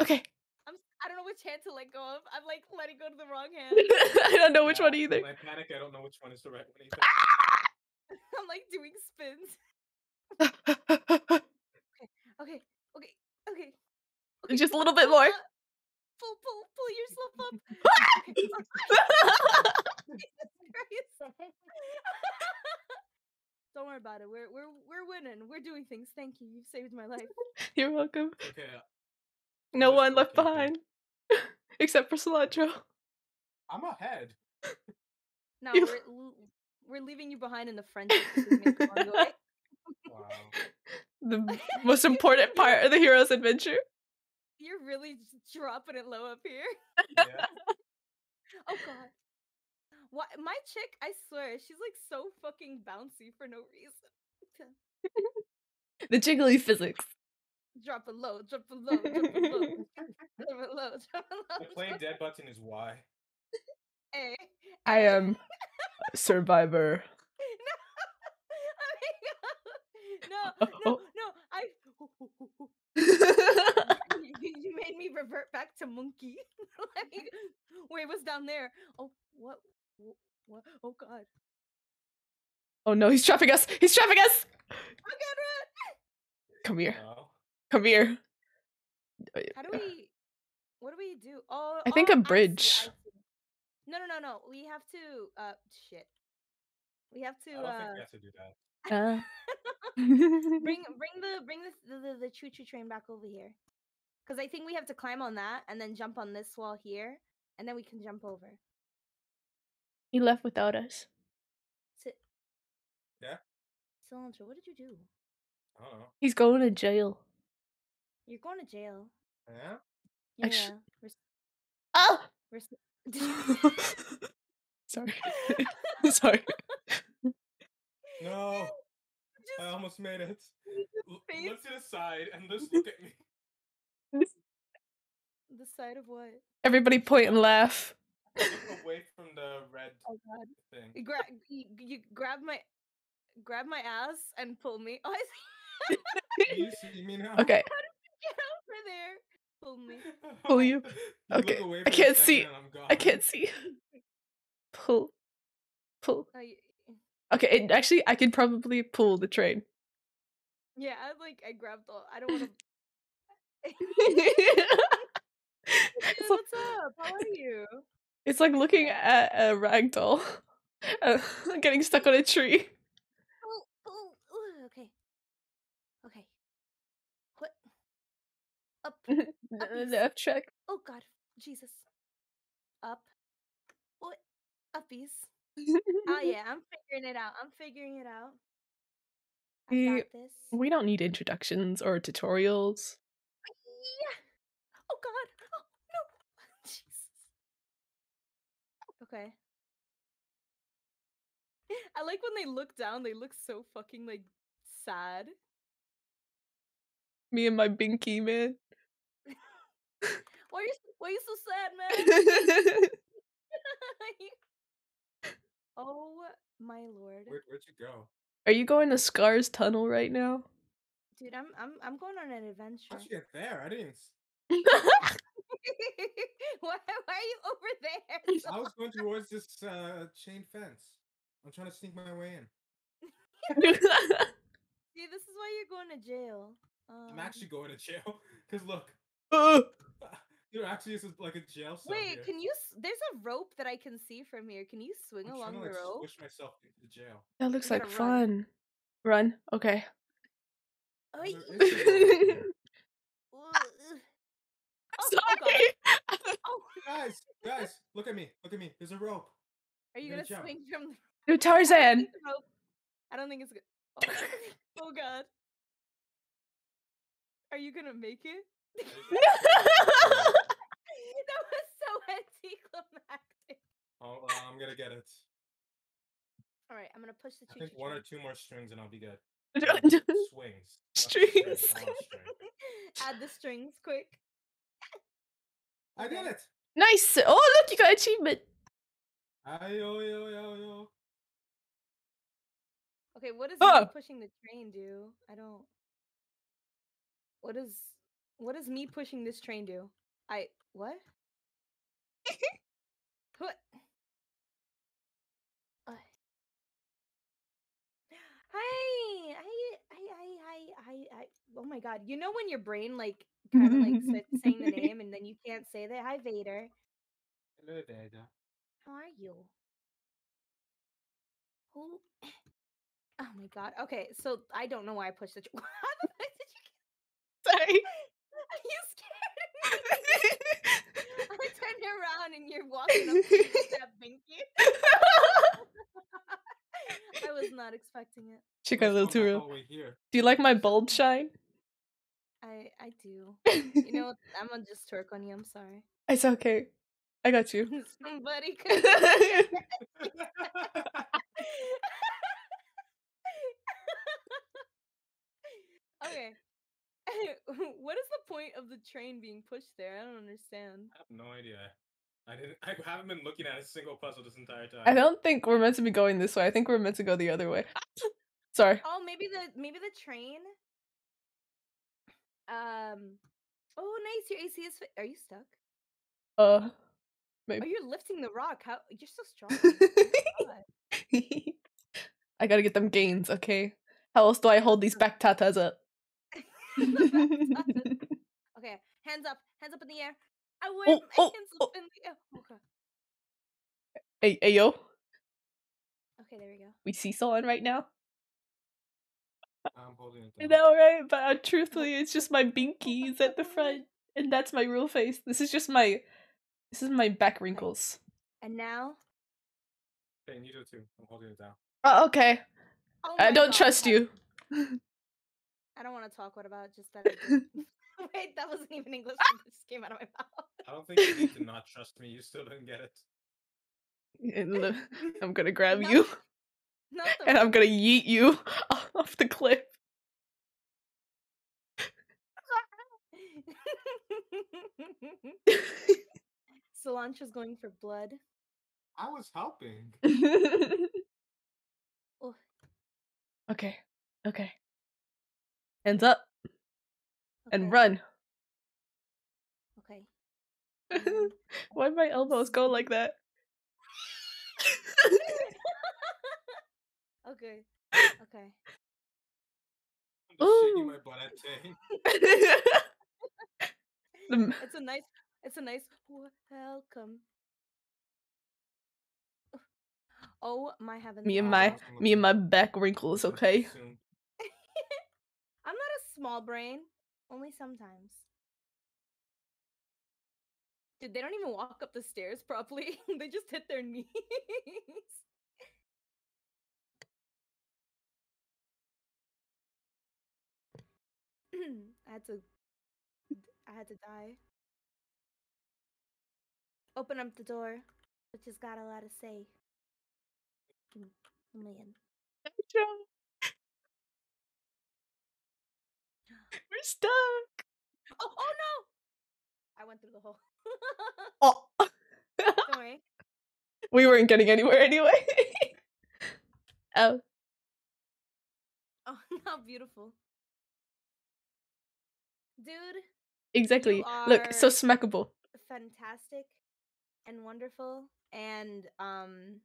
Okay. I'm. s- I don't know which hand to let go of. I'm like letting go to the wrong hand. I don't know which Yeah, one either. When I panic, I don't know which one is the right one either. I'm like doing spins. Okay, okay, okay. okay Just a little bit more. Pull, pull, pull yourself up. Okay, Jesus Christ. Don't worry about it. We're we're we're winning. We're doing things. Thank you. You've saved my life. You're welcome. Okay, uh, No just one left behind. Except for Cilantro. I'm ahead. No, You- we're we're leaving you behind in the friendship. so we make it ongoing. Wow. The most important part of the hero's adventure. You're really dropping it low up here. Yeah. Oh god. Why my chick, I swear, she's like so fucking bouncy for no reason. The jiggly physics. drop it low, drop it low, drop it low, drop it low, drop it low. The play dead button is why. Hey, eh. I am survivor. No, Oh, no, oh. no, I. you, you made me revert back to monkey. like, wait, what's down there? Oh, what? What? Oh God! oh no, he's trapping us! He's trapping us! I can't run. Come here. No. Come here. How do we? What do we do? Oh, I think oh, a see, bridge. see. No, no, no, no. We have to. Uh, shit. We have to. I don't think uh, we have to do that. Uh. bring bring the bring this the the, the choo choo train back over here because i think we have to climb on that and then jump on this wall here and then we can jump over he left without us. Sit. Yeah? Cilantro, what did you do I don't know. He's going to jail. you're going to jail Yeah? yeah, Actu- We're, Oh! we're Sorry. Sorry. No. Just I almost made it. L- face- look to the side and just look at me. the side of what Everybody point and laugh. Look away from the red oh god thing. you grab you, you grab my grab my ass and pull me oh I see. You see me now? Okay. get over there pull me Pull you. Okay, away I can't see. I'm I gone. can't see. Pull. Pull. Oh, you- Okay, it, actually, I could probably pull the train. Yeah, I like I grabbed the. I don't want to. it's, like, What's up? How are you? it's like looking at a rag doll uh, getting stuck on a tree. Oh, oh, oh, okay. Okay. What? Up. Uppies. Left check. Oh God, Jesus. Up. What? Uppies. Oh yeah, I'm figuring it out. I'm figuring it out. I We- got this. We don't need introductions or tutorials. Yeah. Oh God. Oh no. Jesus. Okay. I like when they look down. They look so fucking like sad. Me and my binky man. Why are you? Why are you so sad, man? Oh my lord, Where, where'd you go? Are you going to Scar's tunnel right now? dude! I'm I'm I'm going on an adventure. How'd you get there? I didn't. why, why are you over there? I was going towards this uh, chain fence. I'm trying to sneak my way in. See, this is why you're going to jail. Um, I'm actually going to jail. Cause look, Ugh. There actually is like a jail cell Wait, here. can you? There's a rope that I can see from here. Can you swing I'm along trying to the like rope? Push myself into the jail. that looks like gotta run. fun. Run. Okay. Oh, There y- is a rope here. Ugh, ugh. Oh, oh, God. Sorry. Oh, Guys, guys, look at me. Look at me. There's a rope. are you gonna gonna jump. swing from the Do Tarzan. the rope? I don't think it's good. Oh, oh God. Are you gonna make it? That was so anticlimactic. Oh, uh, I'm gonna get it. All right, I'm gonna push the I think one or two more strings and I'll be good. Swings. Strings. I want a string. Add the strings quick. I did it. nice. Oh, look, you got achievement. Ayo, yo, yo, yo. Okay, what does me pushing the train do? I don't. What does what does me pushing this train do? I what? Hi, hi, hi, hi, hi, hi. Oh my god! You know when your brain like kind of like saying the name and then you can't say that. Hi, Vader. Hello, Vader. How are you? Who? Oh my god. Okay, so I don't know why I pushed the. tr- How the fuck did you? Sorry. Are you scared? I around and you're walking up to me with that binky. I was not expecting it. she got a little too real. All here. Do you like my bulb shine? I I do. You know, what? I'm gonna just twerk on you. I'm sorry. it's okay. I got you. Somebody could. okay. what is the point of the train being pushed there? I don't understand. I have no idea. I didn't. I haven't been looking at a single puzzle this entire time. I don't think we're meant to be going this way. I think we're meant to go the other way. Sorry. Oh, maybe the maybe the train. Um. Oh, nice. Your AC is. Fi- Are you stuck? Uh, Maybe. Oh, you're lifting the rock. How you're so strong. Oh. I gotta get them gains, okay? How else do I hold these back tatas up? okay, hands up, hands up in the air. I wear Oh, oh, hands oh. up in the air. Okay. hey, hey, yo. Okay, there we go. We seesawing right now? I'm holding it I down. know, right? But uh, truthfully, it's just my binkies at the front, and that's my real face. This is just my, this is my back wrinkles. And now. Okay, and you do too. I'm holding it down. Oh, okay. Oh I don't God, trust you. I don't want to talk. What about just that? Wait, that wasn't even English. It just came out of my mouth. I don't think you need to not trust me. You still didn't get it. And look, I'm gonna grab No. you, Not the and I'm gonna yeet you off the cliff. Cilantro's going for blood. I was helping. Okay, okay. Hands up and run. Okay. Why'd my elbows go like that? Okay. Okay. I'm just shaking Ooh. my butt at The- It's a nice. It's a nice welcome. Oh my heavens! me and my me and my back wrinkles, okay? soon. Small brain. Only sometimes. Dude, they don't even walk up the stairs properly. they just hit their knees. I had to. I had to die. Open up the door. Which has got a lot to say. Million. We're stuck. Oh, oh no! I went through the hole. Oh, Don't worry. we weren't getting anywhere anyway. oh, Oh, how beautiful. Dude, exactly. Look, so smackable. fantastic and wonderful and um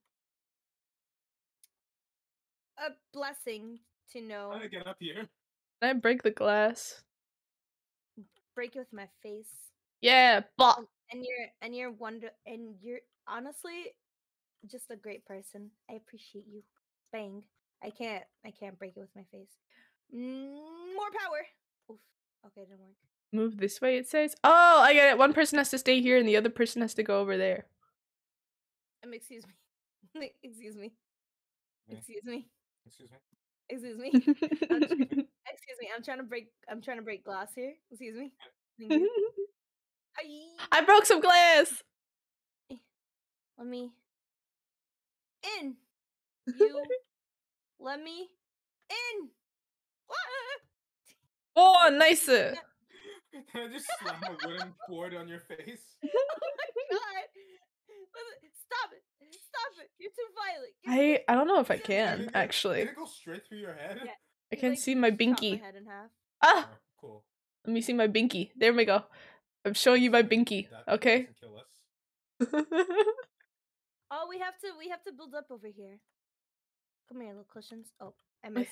a blessing to know. Trying to get up here. Can I break the glass? Break it with my face. Yeah, but And you're and you're wonder and you're honestly just a great person. I appreciate you. Bang. I can't I can't break it with my face. Mm, more power. Oof. Okay, it didn't work. move this way. It says. Oh, I get it. One person has to stay here, and the other person has to go over there. Um, excuse me. excuse me. Excuse me. Excuse me. Excuse me. Excuse me. I'm trying to break. I'm trying to break glass here. Excuse me. Thank you. Hi. I broke some glass. Eh, let me in. You let me in. Oh, nicer. Can I just slam a wooden board on your face? Oh my god! Stop it! Stop it! You're too violent. Get- I I don't know if I Did Did can actually. Did it go straight through your head? Yeah. I you, can like, see my binky. My head in half. Ah, Oh, cool. let me see my binky. There we go. I'm showing you my binky. That Okay. kill us. Oh, we have to. We have to build up over here. Come here, little cushions. Oh, I missed.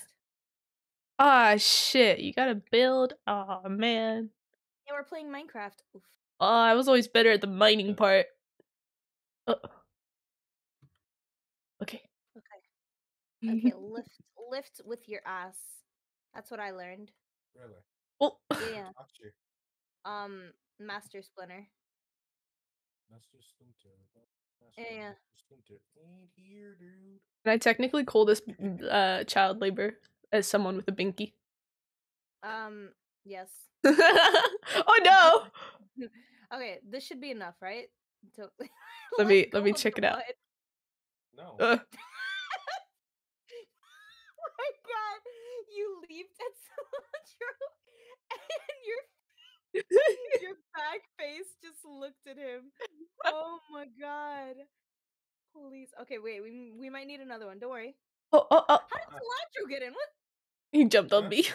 Ah shit! You gotta build. Oh man. Yeah, we're playing Minecraft. Oof. Oh, I was always better at the mining part. Oh. Okay. Okay, lift, lift with your ass. That's what I learned. Really? Oh. Yeah. Um, Master Splinter. Master Splinter. Yeah, Master yeah. Splinter ain't here, dude. Can I technically call this uh child labor as someone with a binky? Um, yes. oh no! Okay, this should be enough, right? To Let me- let me check it out. wood. No. Uh, Oh my god, you leaped at Cilantro, and your your back face just looked at him. Oh my god. Please. Okay, wait. We we might need another one. Don't worry. oh, oh, oh! How did Cilantro get in? What? He jumped on me.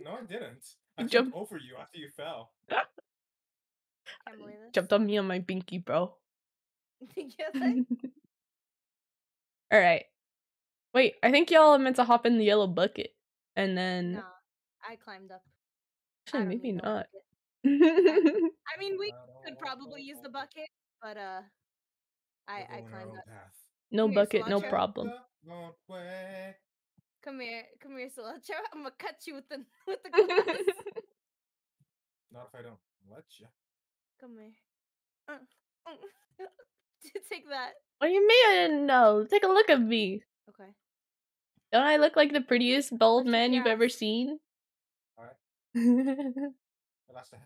No, I didn't. I You jumped over you after you fell. Can't believe this. jumped on me on my binky, bro. yes, I- All right. Wait, I think y'all are meant to hop in the yellow bucket, and then no, I climbed up. Actually maybe not. bucket. I mean, we could probably use the bucket, but uh, I I climbed up. path. no Come here, bucket, no problem. The wrong way. Come here, come here, Cilantro. I'm gonna cut you with the with the glass. Not if I don't let you. come here. Uh, uh, Take that. what do you mean I didn't know? Take a look at me. Okay. Don't I look like the prettiest bald man your you've ever seen? Alright. But that's the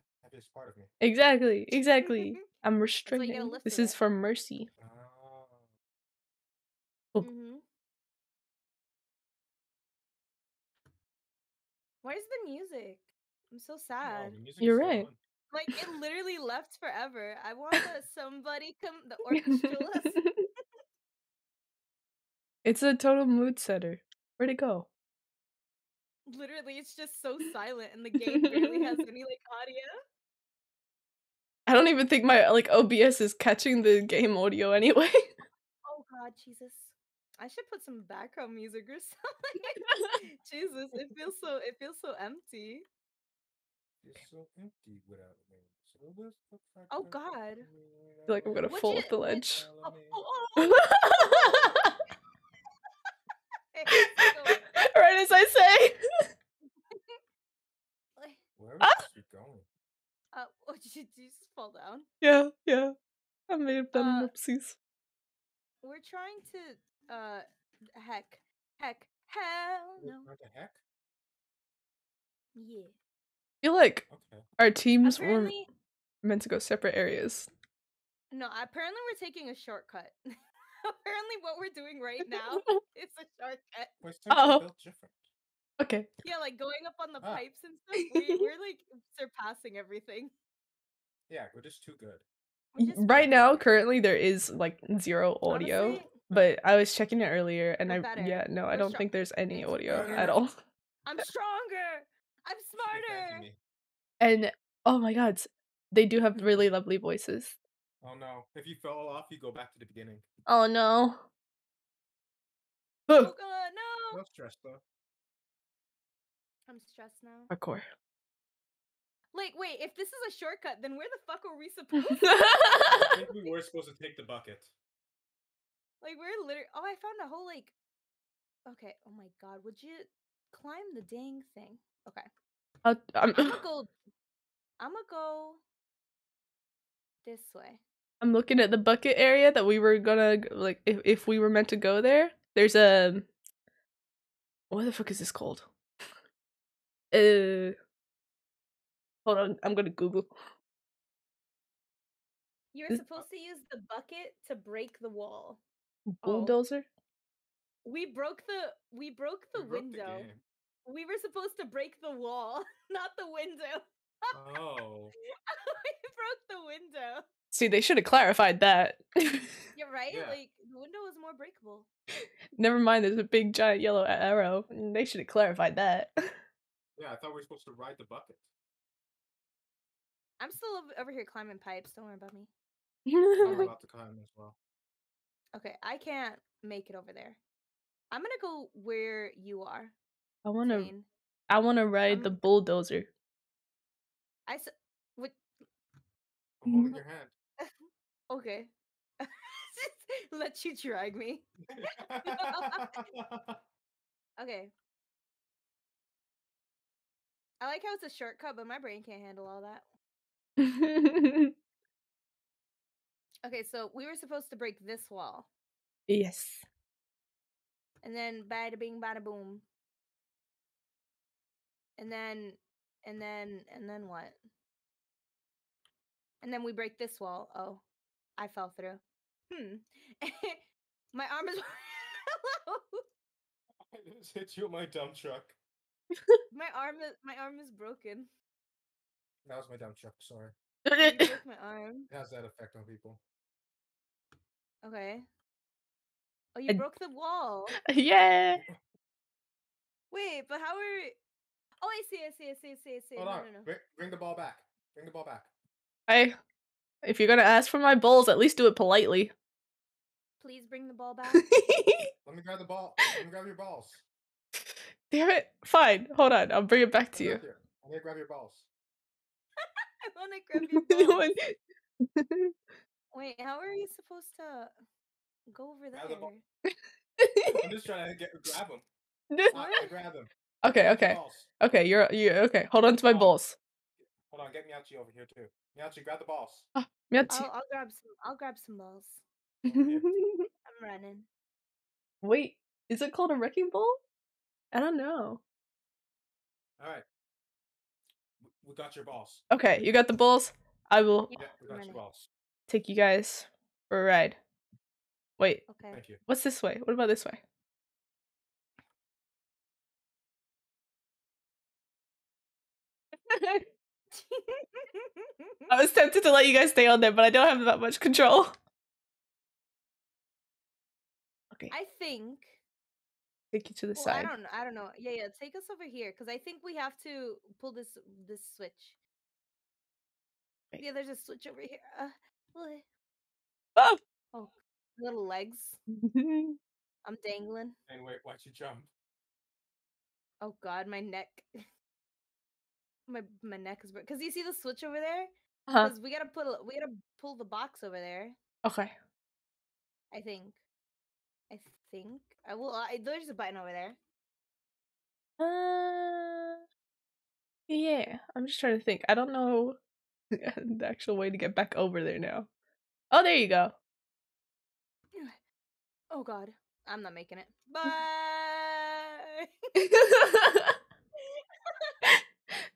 part of me. exactly, exactly. I'm why you gotta restraining. lift This is for mercy. Oh. Oh. Mm-hmm. Where's the music? I'm so sad. music You're right. gone. Like it literally left forever. I want the somebody come the orchestra. it's a total mood setter. Where'd it go? literally, it's just so silent, and the game barely has any like audio. I don't even think my like OBS is catching the game audio anyway. Oh God, Jesus. I should put some background music or something. Jesus, it feels so it feels so empty. It's so empty without me. So what's the fuck Oh God. I feel like I'm gonna Would fall you- off the ledge. Oh, me. oh, right as I say. Where Ah! is she going? uh, what did you, did you just fall down? Yeah, yeah. I may have done Uh, whoopsies. We're trying to uh heck heck hell no What the heck? yeah. I feel like Okay. our teams were meant to go separate areas. no. Apparently, we're taking a shortcut. apparently, what we're doing right now is a shortcut. Things Uh-oh. built different. Okay. Yeah, like going up on the Ah. pipes and stuff. We, we're like surpassing everything. Yeah, we're just too good. Just Right way now, currently, there is like zero audio, Honestly, but I was checking it earlier, and I better. yeah no, I We're don't strong- think there's any audio at all. I'm stronger. I'm smarter. And oh my god, they do have really lovely voices. Oh no! If you fell off, you go back to the beginning. Oh no. Oh Ugh, god, no! No stress though. I'm stressed now. Parkour. Like, wait, if this is a shortcut, then where the fuck are we supposed? To I think we were supposed to take the bucket. like, we're literally. Oh, I found a whole like. Okay. Oh my god, would you climb the dang thing? Okay. I'll- I'm, I'm gonna go. I'm gonna go this way. I'm looking at the bucket area that we were gonna like if if we were meant to go there. There's a what the fuck is this called? Uh, hold on, I'm gonna Google. You were supposed to use the bucket to break the wall. Oh. Bulldozer. We broke the. We broke the We broke the window. we were supposed to break the wall, not the window. Oh. we broke the window. See, they should have clarified that. You're right. Yeah. Like the window was more breakable. Never mind, there's a big giant yellow arrow. Mm, They should have clarified that. Yeah, I thought we were supposed to ride the bucket. I'm still over here climbing pipes. Don't worry about me. I'm about to climb as well. Okay, I can't make it over there. I'm gonna go where you are. I wanna, Zane. I wanna ride I'm- the bulldozer. I s- what? I'm holding your hand. Okay. Let you drag me. Okay. I like how it's a shortcut, but my brain can't handle all that. Okay, so we were supposed to break this wall, yes. and then bada bing, bada boom, and then, and then, and then what? And then we break this wall. Oh, I fell through. Hmm. my arm is. Hello. I just hit you with my dump truck. My arm is my arm is broken. That was my dump truck. Sorry. You broke my arm. It has that effect on people. Okay. Oh, you I- broke the wall. yeah. Wait, but how are? Oh, I see. I see. I see. I see. I see. Hold no, on. no, no. Bring, bring the ball back. Bring the ball back. I. If you're gonna ask for my balls, at least do it politely. Please bring the ball back. Let me grab the ball. Let me grab your balls. Damn it. Fine. Hold on. I'll bring it back to Come you. back here. I need to grab your balls. I want to grab your balls. Wait, how are you supposed to go over there? the. I'm just trying to get grab them. I, I grab them. okay, okay. Okay, you're you okay. Hold on to my balls. Hold on. Get Miaocchi over here too. Miaocchi, grab the balls. Oh, Miaocchi. I'll, I'll grab some. I'll grab some balls. I'm running. Wait, is it called a wrecking ball? I don't know. All right. We got your balls. Okay, you got the balls. I will Yeah, Yeah, we got your balls. take you guys for a ride. Wait, Okay. Thank you. what's this way? What about this way? I was tempted to let you guys stay on there, but I don't have that much control. Okay, I think. take you to the Well, I side. don't. I don't know. Yeah, yeah. Take us over here because I think we have to pull this this switch. Right. Yeah, there's a switch over here. Uh. Oh! oh, little legs. I'm dangling. And wait, why'd you jump? Oh god, my neck. my my neck is because you see the switch over there. Uh-huh. Because we gotta put a- we gotta pull the box over there. Okay. I think. I think. I will. I, there's a button over there. Uh, yeah. I'm just trying to think. I don't know the actual way to get back over there now. Oh, there you go. Oh god, I'm not making it. Bye.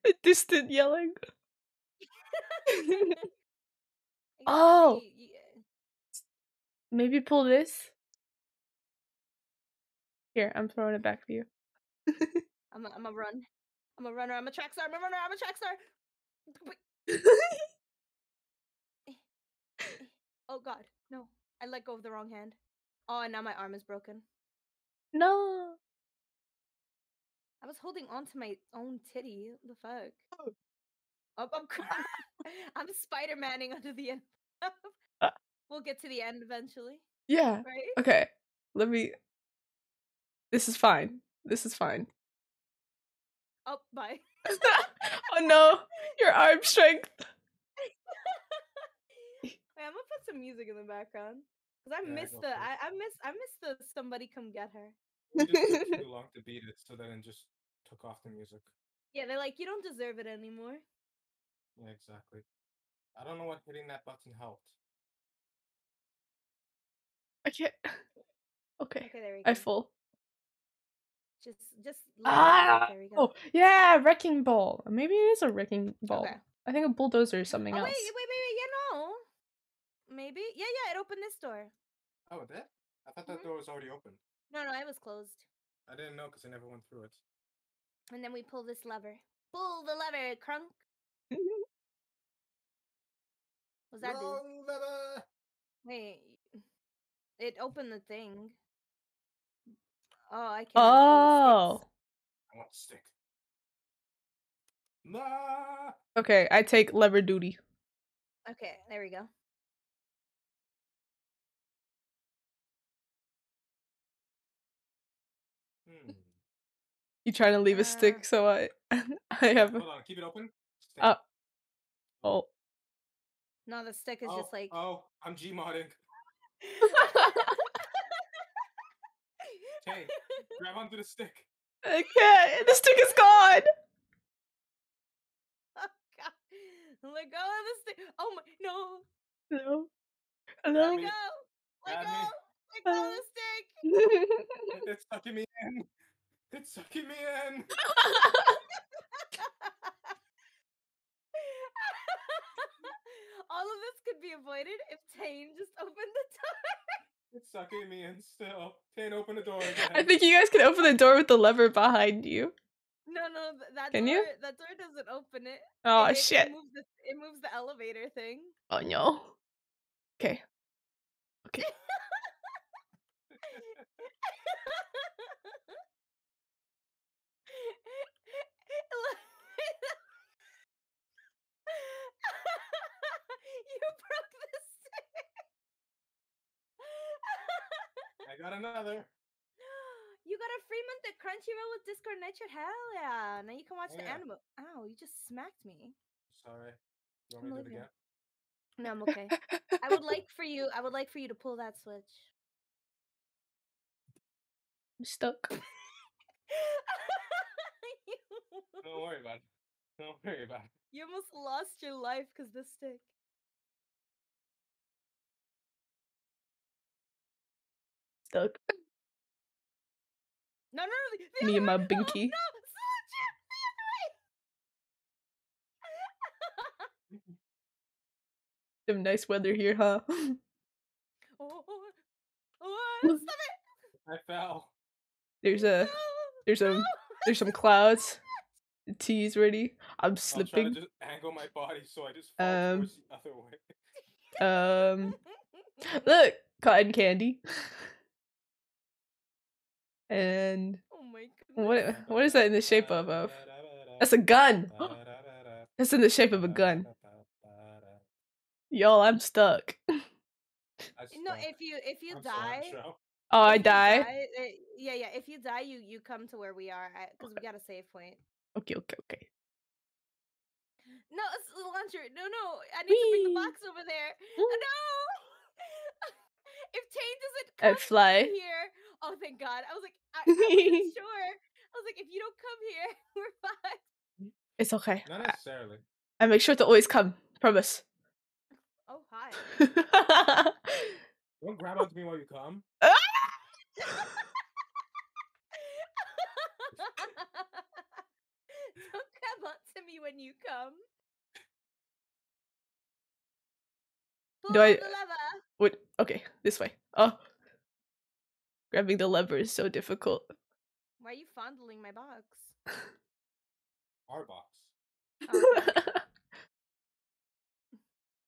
the distant yelling. Oh. Maybe pull this. Here, I'm throwing it back for you. I'm a, I'm a run. I'm a runner. I'm a track star. I'm a runner. I'm a track star. Eh, eh. Oh god, no! I let go of the wrong hand. Oh, and now my arm is broken. no. I was holding on to my own titty. What the fuck? Oh, I'm cr- I'm Spider Manning under the end. Uh. we'll get to the end eventually, Yeah. right? Okay. Let me. This is fine. This is fine. Oh, bye. oh no, your arm strength. Wait, I'm gonna put some music in the background because I Yeah, missed go the it. I, I miss I missed the somebody come get her. We just too long to beat it, so then just took off the music. Yeah, they're like you don't deserve it anymore. Yeah, exactly. I don't know what hitting that button helped. I can't. Okay, Okay, there we go. I full. Just just let it out, Ah! there we go. Oh yeah, wrecking ball. Maybe it is a wrecking ball. Okay. I think a bulldozer is something Oh wait, else. wait, wait, wait, yeah, no. Maybe. Yeah, yeah, it opened this door. Oh, it did? I thought that Mhm. door was already open. No, no, it was closed. I didn't know because I never went through it. And then we pull this lever. Pull the lever, crunk. Mm-hmm. What's that do? Lever! Wait. It opened the thing. Oh, I can't. oh. I want stick. Nah! Okay, I take lever duty. Okay, there we go. You trying to leave a stick so I I have. Hold on, keep it open. Stick. Uh, oh. No, the stick is oh, just like Oh, I'm Gmodding. Hey, grab onto the stick. I can't. The stick is gone. oh god. Let go of the stick. Oh my no. No. Grab Let go. Let Grab go. me. Let go of the stick. It's sucking me in. It's sucking me in. All of this could be avoided if Tane just opened the door. It's sucking me in still. Tane, open the door again. I think you guys can open the door with the lever behind you. No, no, that Can door. you? That door doesn't open it. Oh it, it- shit. It moves, the, it moves the elevator thing. Oh no. Okay. Okay. broke the stick. I got another. you got a free month at Crunchyroll with Discord Nitro. Hell yeah! Now you can watch Oh, the yeah. anime. Ow! You just smacked me. Sorry. You I'm me to do it again? No, I'm okay. I would like for you. I would like for you to pull that switch. I'm stuck. Don't worry about it. Don't worry about it. you almost lost your life because the stick. Stuck. No, no, no. The, the Me and my way. binky. No, switch it the other way. Some nice weather here, huh? oh, oh, oh, stop it! I fell. There's a No, there's some no. there's some clouds. The tea's ready. I'm I'm trying slipping. to just angle my body so I just fall Um, the other way. Um look, cotton candy. And oh my what what is that in the shape of? of? That's a gun. That's in the shape of a gun. Y'all, I'm stuck. No, if you if you I'm die, Sho. Oh, I If you die. eh, yeah, yeah. If you die, you you come to where we are because we got a save point. Okay, okay, okay. No, it's the launcher. No, no. I need to bring the box over there. Woo. Uh, No. If Tane doesn't I come fly. here, oh thank God. I was like, I, I wasn't sure. I was like, if you don't come here, we're fine. It's okay. Not I, necessarily. I make sure to always come. Promise. Oh hi. Don't grab onto me while you come. don't grab onto me when you come. Pull Do I- the lever. Wait, okay, this way. Oh. Grabbing the lever is so difficult. Why are you fondling my box? Our box. Oh,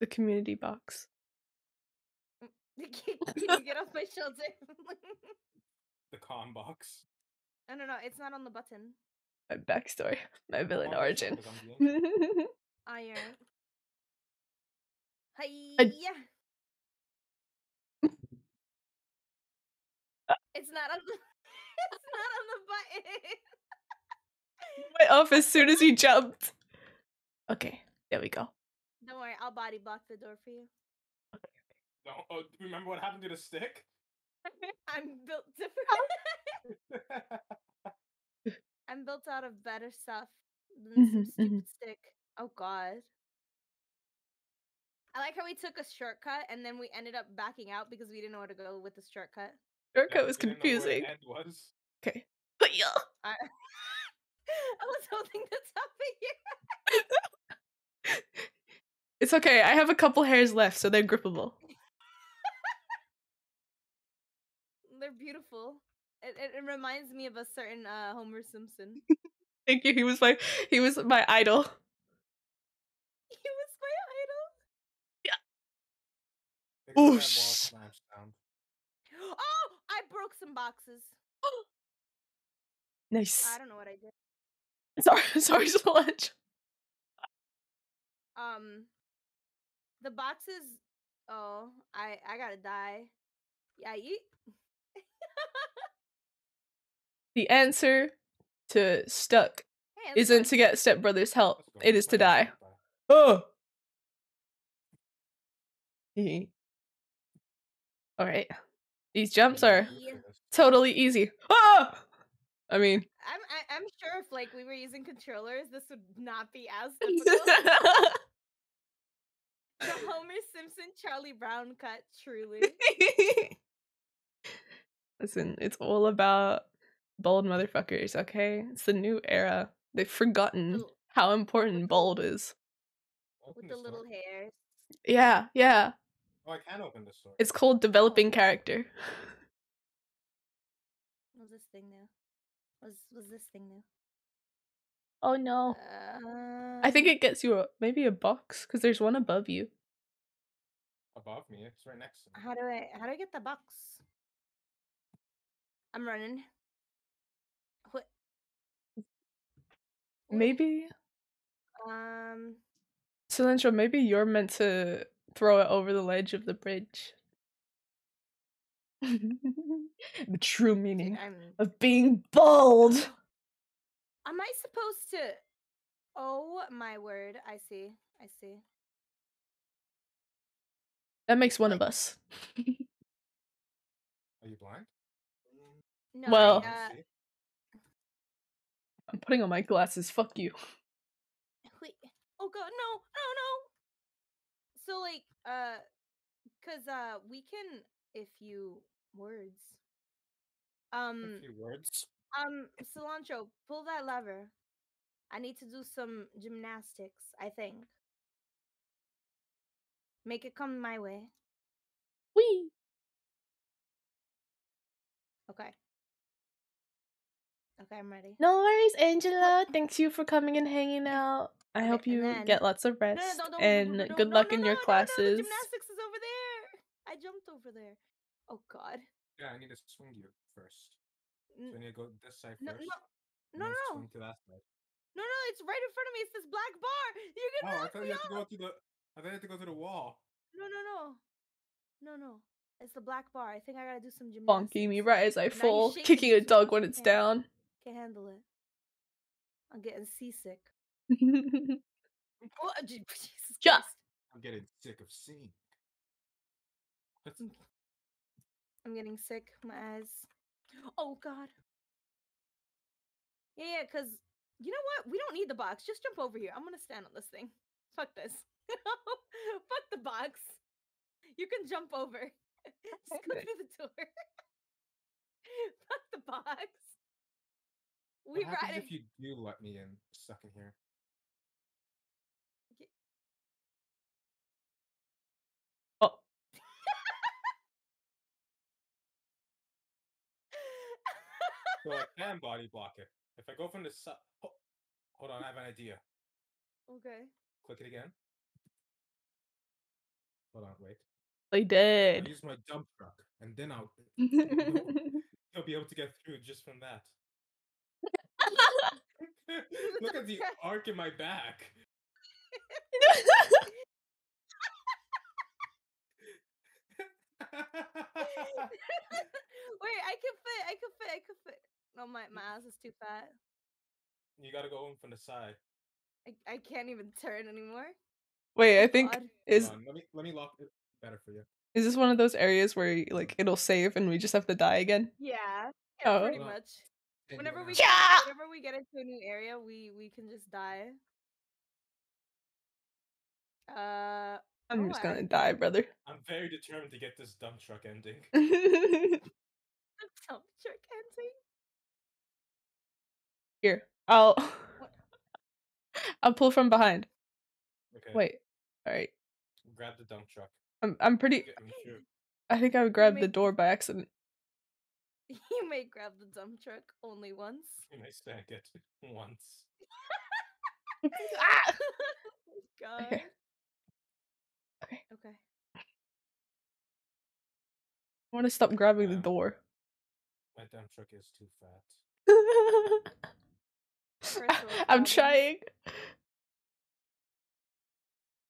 the community box. Mm, can you get off my shoulder? The con box. no, no, no. It's not on the button. My backstory. My villain Oh, origin. because I'm the. Iron. Hi. It's not on the. It's not on the button. My off as soon as he jumped. Okay, there we go. Don't worry, I'll body block the door for you. No, oh, remember what happened to the stick? I'm built different. I'm built out of better stuff than some Mhm, stupid stick. Oh god. I like how we took a shortcut and then we ended up backing out because we didn't know where to go with the shortcut. Was didn't know where the confusing. was. Okay. Hi-ya! I, I was holding top of your It's okay. I have a couple hairs left, so they're grippable. They're beautiful. It, it, it reminds me of a certain uh, Homer Simpson. Thank you. He was my he was my idol. he was my idol. Oosh. Oh, I broke some boxes. Nice. I don't know what I did. Sorry, sorry, Solange. Um, the boxes. Oh, I I gotta die. Yeah, you. The answer to stuck Hey, isn't fine. to get stepbrother's help. It is to die. let's Oh. All right. These jumps are totally easy. Ah! I mean, I'm I, I'm sure if like we were using controllers, this would not be as difficult. the Homer Simpson Charlie Brown cut, truly. listen, it's all about bold motherfuckers, okay? It's the new era. They've forgotten how important bold is. With the little hairs. Yeah, yeah. Oh, I can open this door. It's called developing character. Was this thing new? Was was this thing new? Oh no. Uh, I think it gets you a, maybe a box because there's one above you. above me. It's right next to me. How do I how do I get the box? I'm running. What? What? Maybe Um. Cilantro, maybe you're meant to throw it over the ledge of the bridge. the true meaning I'm. of being bold. Am I supposed to? Oh my word! I see. I see. That makes one of us. Are you blind? No. Well- Can't uh. I'm putting on my glasses. Fuck you. wait. Oh god, no, no, no. So like, uh, cause uh, we can if you words. Um, A few words. um, cilantro, pull that lever. I need to do some gymnastics. I think. Make it come my way. Wee. Okay. Okay, I'm ready. No worries, Angela. Thanks you for coming and hanging out. I hope you then- get lots of No, no, rest don't- don't- and don't- good no, luck no, in no, your no, no, the classes. gymnastics is over there. I jumped over there. Oh God. Yeah, I need to swing you first. So N- I need to go this side No, first. no, and no, then no, Swing to that side. no, no! It's right in front of me. It's this black bar. You're Oh, gonna I knock thought me you had to go off. to the. I thought you had to go to the wall. No, no, no, no, no. It's the black bar. I think I gotta do some gymnastics. Bonking me right as I you fall, shaking kicking me a too dog much, when I it's can't. down. Can't handle it. I'm getting seasick. That's Jesus Ja. Christ. I'm getting sick of seeing. That's I'm getting sick. My eyes. Oh God. Yeah, yeah. Cause you know what? We don't need the box. Just jump over here. I'm gonna stand on this thing. Fuck this. Fuck the box. You can jump over. Just go through the door. Fuck the box. what happens ride if you do let me in stuck in here? So I can body block it. If I go from the side, oh, hold on, I have an idea. okay. Click it again. Hold on, wait. they I'll dead. use my dump truck, and then I'll That's I'll be able to get through just from that. Look at the arc in my back. Wait, I can fit. I can fit. I can fit. No, my my ass is too fat. you gotta go in from the side. I, I can't even turn anymore. Wait, I Oh, think God. Is on, let me let me lock it better for you. is this one of those areas where like it'll save and we just have to die again? Yeah. Yeah, Oh. pretty Hold much. Can't do it Whenever we Yeah! get, whenever we get into a new area, we we can just die. Uh, I'm Oh, just gonna die, brother. I'm very determined to get this dump truck ending. dump truck ending. Here, I'll I'll pull from behind. Okay. Wait, all right. Grab the dump truck. I'm I'm pretty. Get me through. I think I would grab the door by accident. You may grab the dump truck only once. You may stank it once. ah! God. Okay. Okay. Okay. I want to stop grabbing the Um, door. My dump truck is too fat. I'm trying.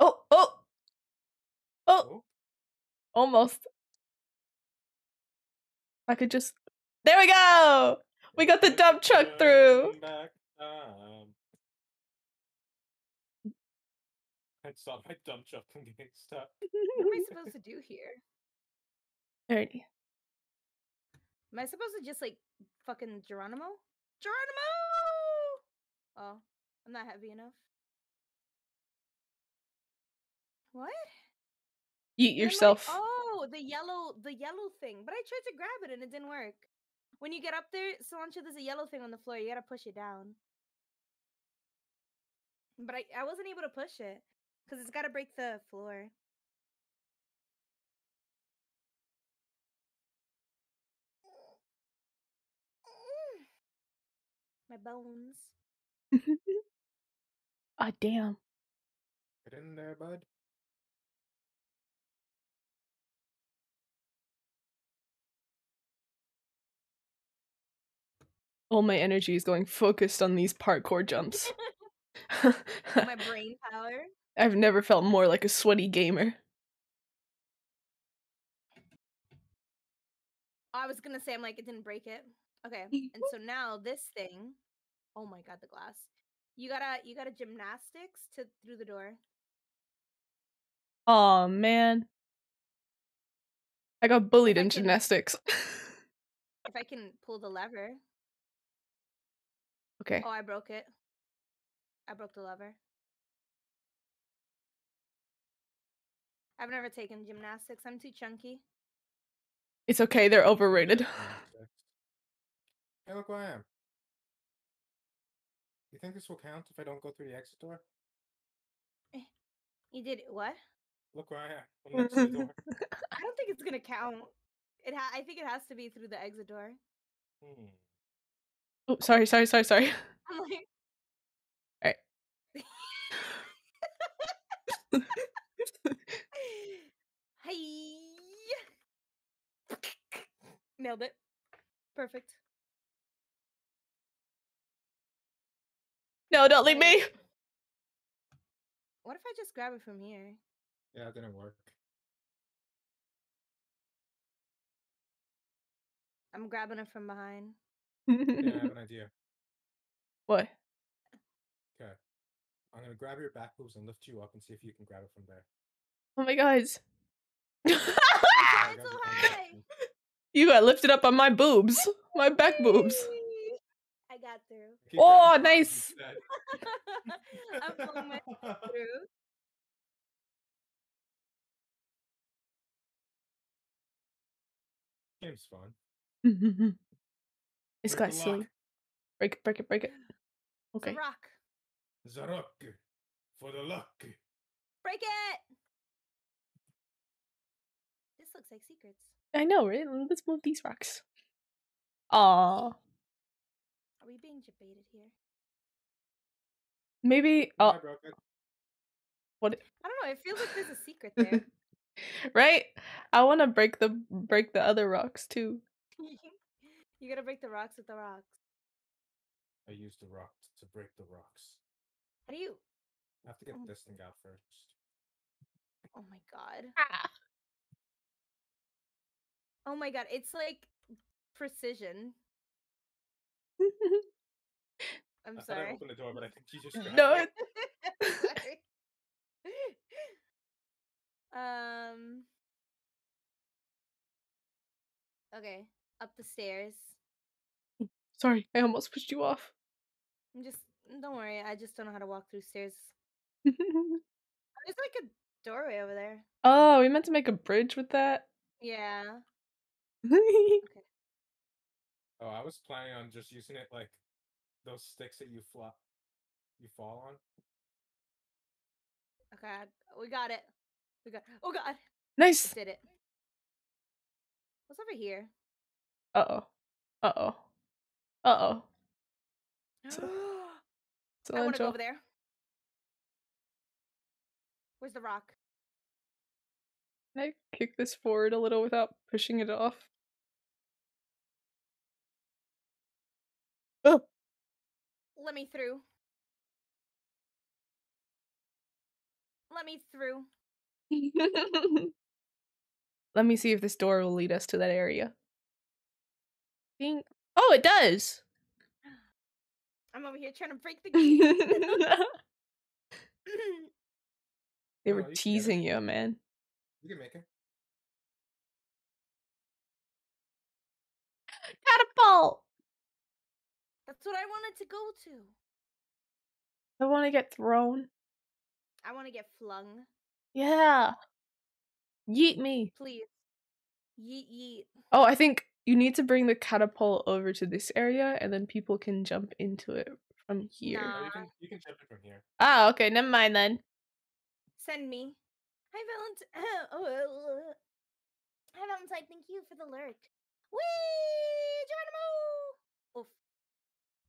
Oh, oh, oh, almost. I could just. There we go. We got the dump truck through. time. Um I stopped my dump truck from getting stuck. What am I supposed to do here? Alrighty. Am I supposed to just like fucking Geronimo? Geronimo! Oh, I'm not heavy enough. What? Eat And, like, yourself. oh, the yellow, the yellow thing. But I tried to grab it and it didn't work. When you get up there, Solancha, there's a yellow thing on the floor. You gotta push it down. But I, I wasn't able to push it because it's gotta break the floor. My bones. Ah, damn. Get in there, bud. All my energy is going focused on these parkour jumps. My brain power. I've never felt more like a sweaty gamer. I was gonna say I'm like it didn't break it. Okay. And so now this thing. Oh my god, the glass. You gotta you gotta gymnastics to through the door. Oh man. I got bullied I in can- gymnastics. If I can pull the lever. okay. Oh, I broke it. I broke the lever. I've never taken gymnastics. I'm too chunky. It's okay, they're overrated. Hey, look where I am. You think this will count if I don't go through the exit door? You did what? Look where I am. I'm next to the door. I don't think it's gonna count. It ha- I think it has to be through the exit door. Hmm. Oh, sorry, sorry, sorry, sorry. I'm like, Hi. Nailed it. Perfect. No, don't leave me. What if I just grab it from here? Yeah, it didn't work. I'm grabbing it from behind. Yeah, I have an idea. what? Okay. I'm gonna grab your back boobs and lift you up and see if you can grab it from there. Oh my god. I Flying got so the- high. you got lifted up on my boobs. My back boobs. Whee! I got through. Keep Oh, grabbing nice. back I'm pulling my instead. through. Game's fun. it's Break got the silly. Break it, break it, break it. Okay. It's a Okay. rock. For the luck. Break it. This looks like secrets. I know, right? Let's move these rocks. Aw. Are we being debated here? Maybe. Yeah, Oh, I broke it. what? I don't know. It feels like there's a secret there. right? I want to break the break the other rocks too. you gotta break the rocks with the rocks. I used the rock to break the rocks. How do you? I have to get Oh. this thing out first. Oh my god. Ah. Oh my god. It's like precision. I'm I thought I sorry. opened the door, but I think you just No. Um. Okay, up the stairs. Sorry, I almost pushed you off. I'm just. Don't worry. I just don't know how to walk through stairs. There's like a doorway over there. oh, we meant to make a bridge with that. Yeah. Oh, I was planning on just using it like those sticks that you flop, you fall on. Okay, we got it. We got. Oh god, nice. did it. What's over here? Uh oh. Uh oh. Uh oh. I want to go over there. Where's the rock? Can I kick this forward a little without pushing it off? Oh. Let me through. Let me through. Let me see if this door will lead us to that area. Ding. Oh, it does. I'm over here trying to break the gate. they Oh, were you can get it. teasing you, man. You can make it. Catapult. That's what I wanted to go to. I want to get thrown. I want to get flung. Yeah. Yeet me. Please. Yeet yeet. Oh, I think you need to bring the catapult over to this area, and then people can jump into it from here. No, Nah. you can you can jump in from here. Ah, okay. Never mind then. Send me. Hi, Valentine. oh, uh, Hi, Valentine. Thank you for the lurk. Whee! Geronimo! Oof.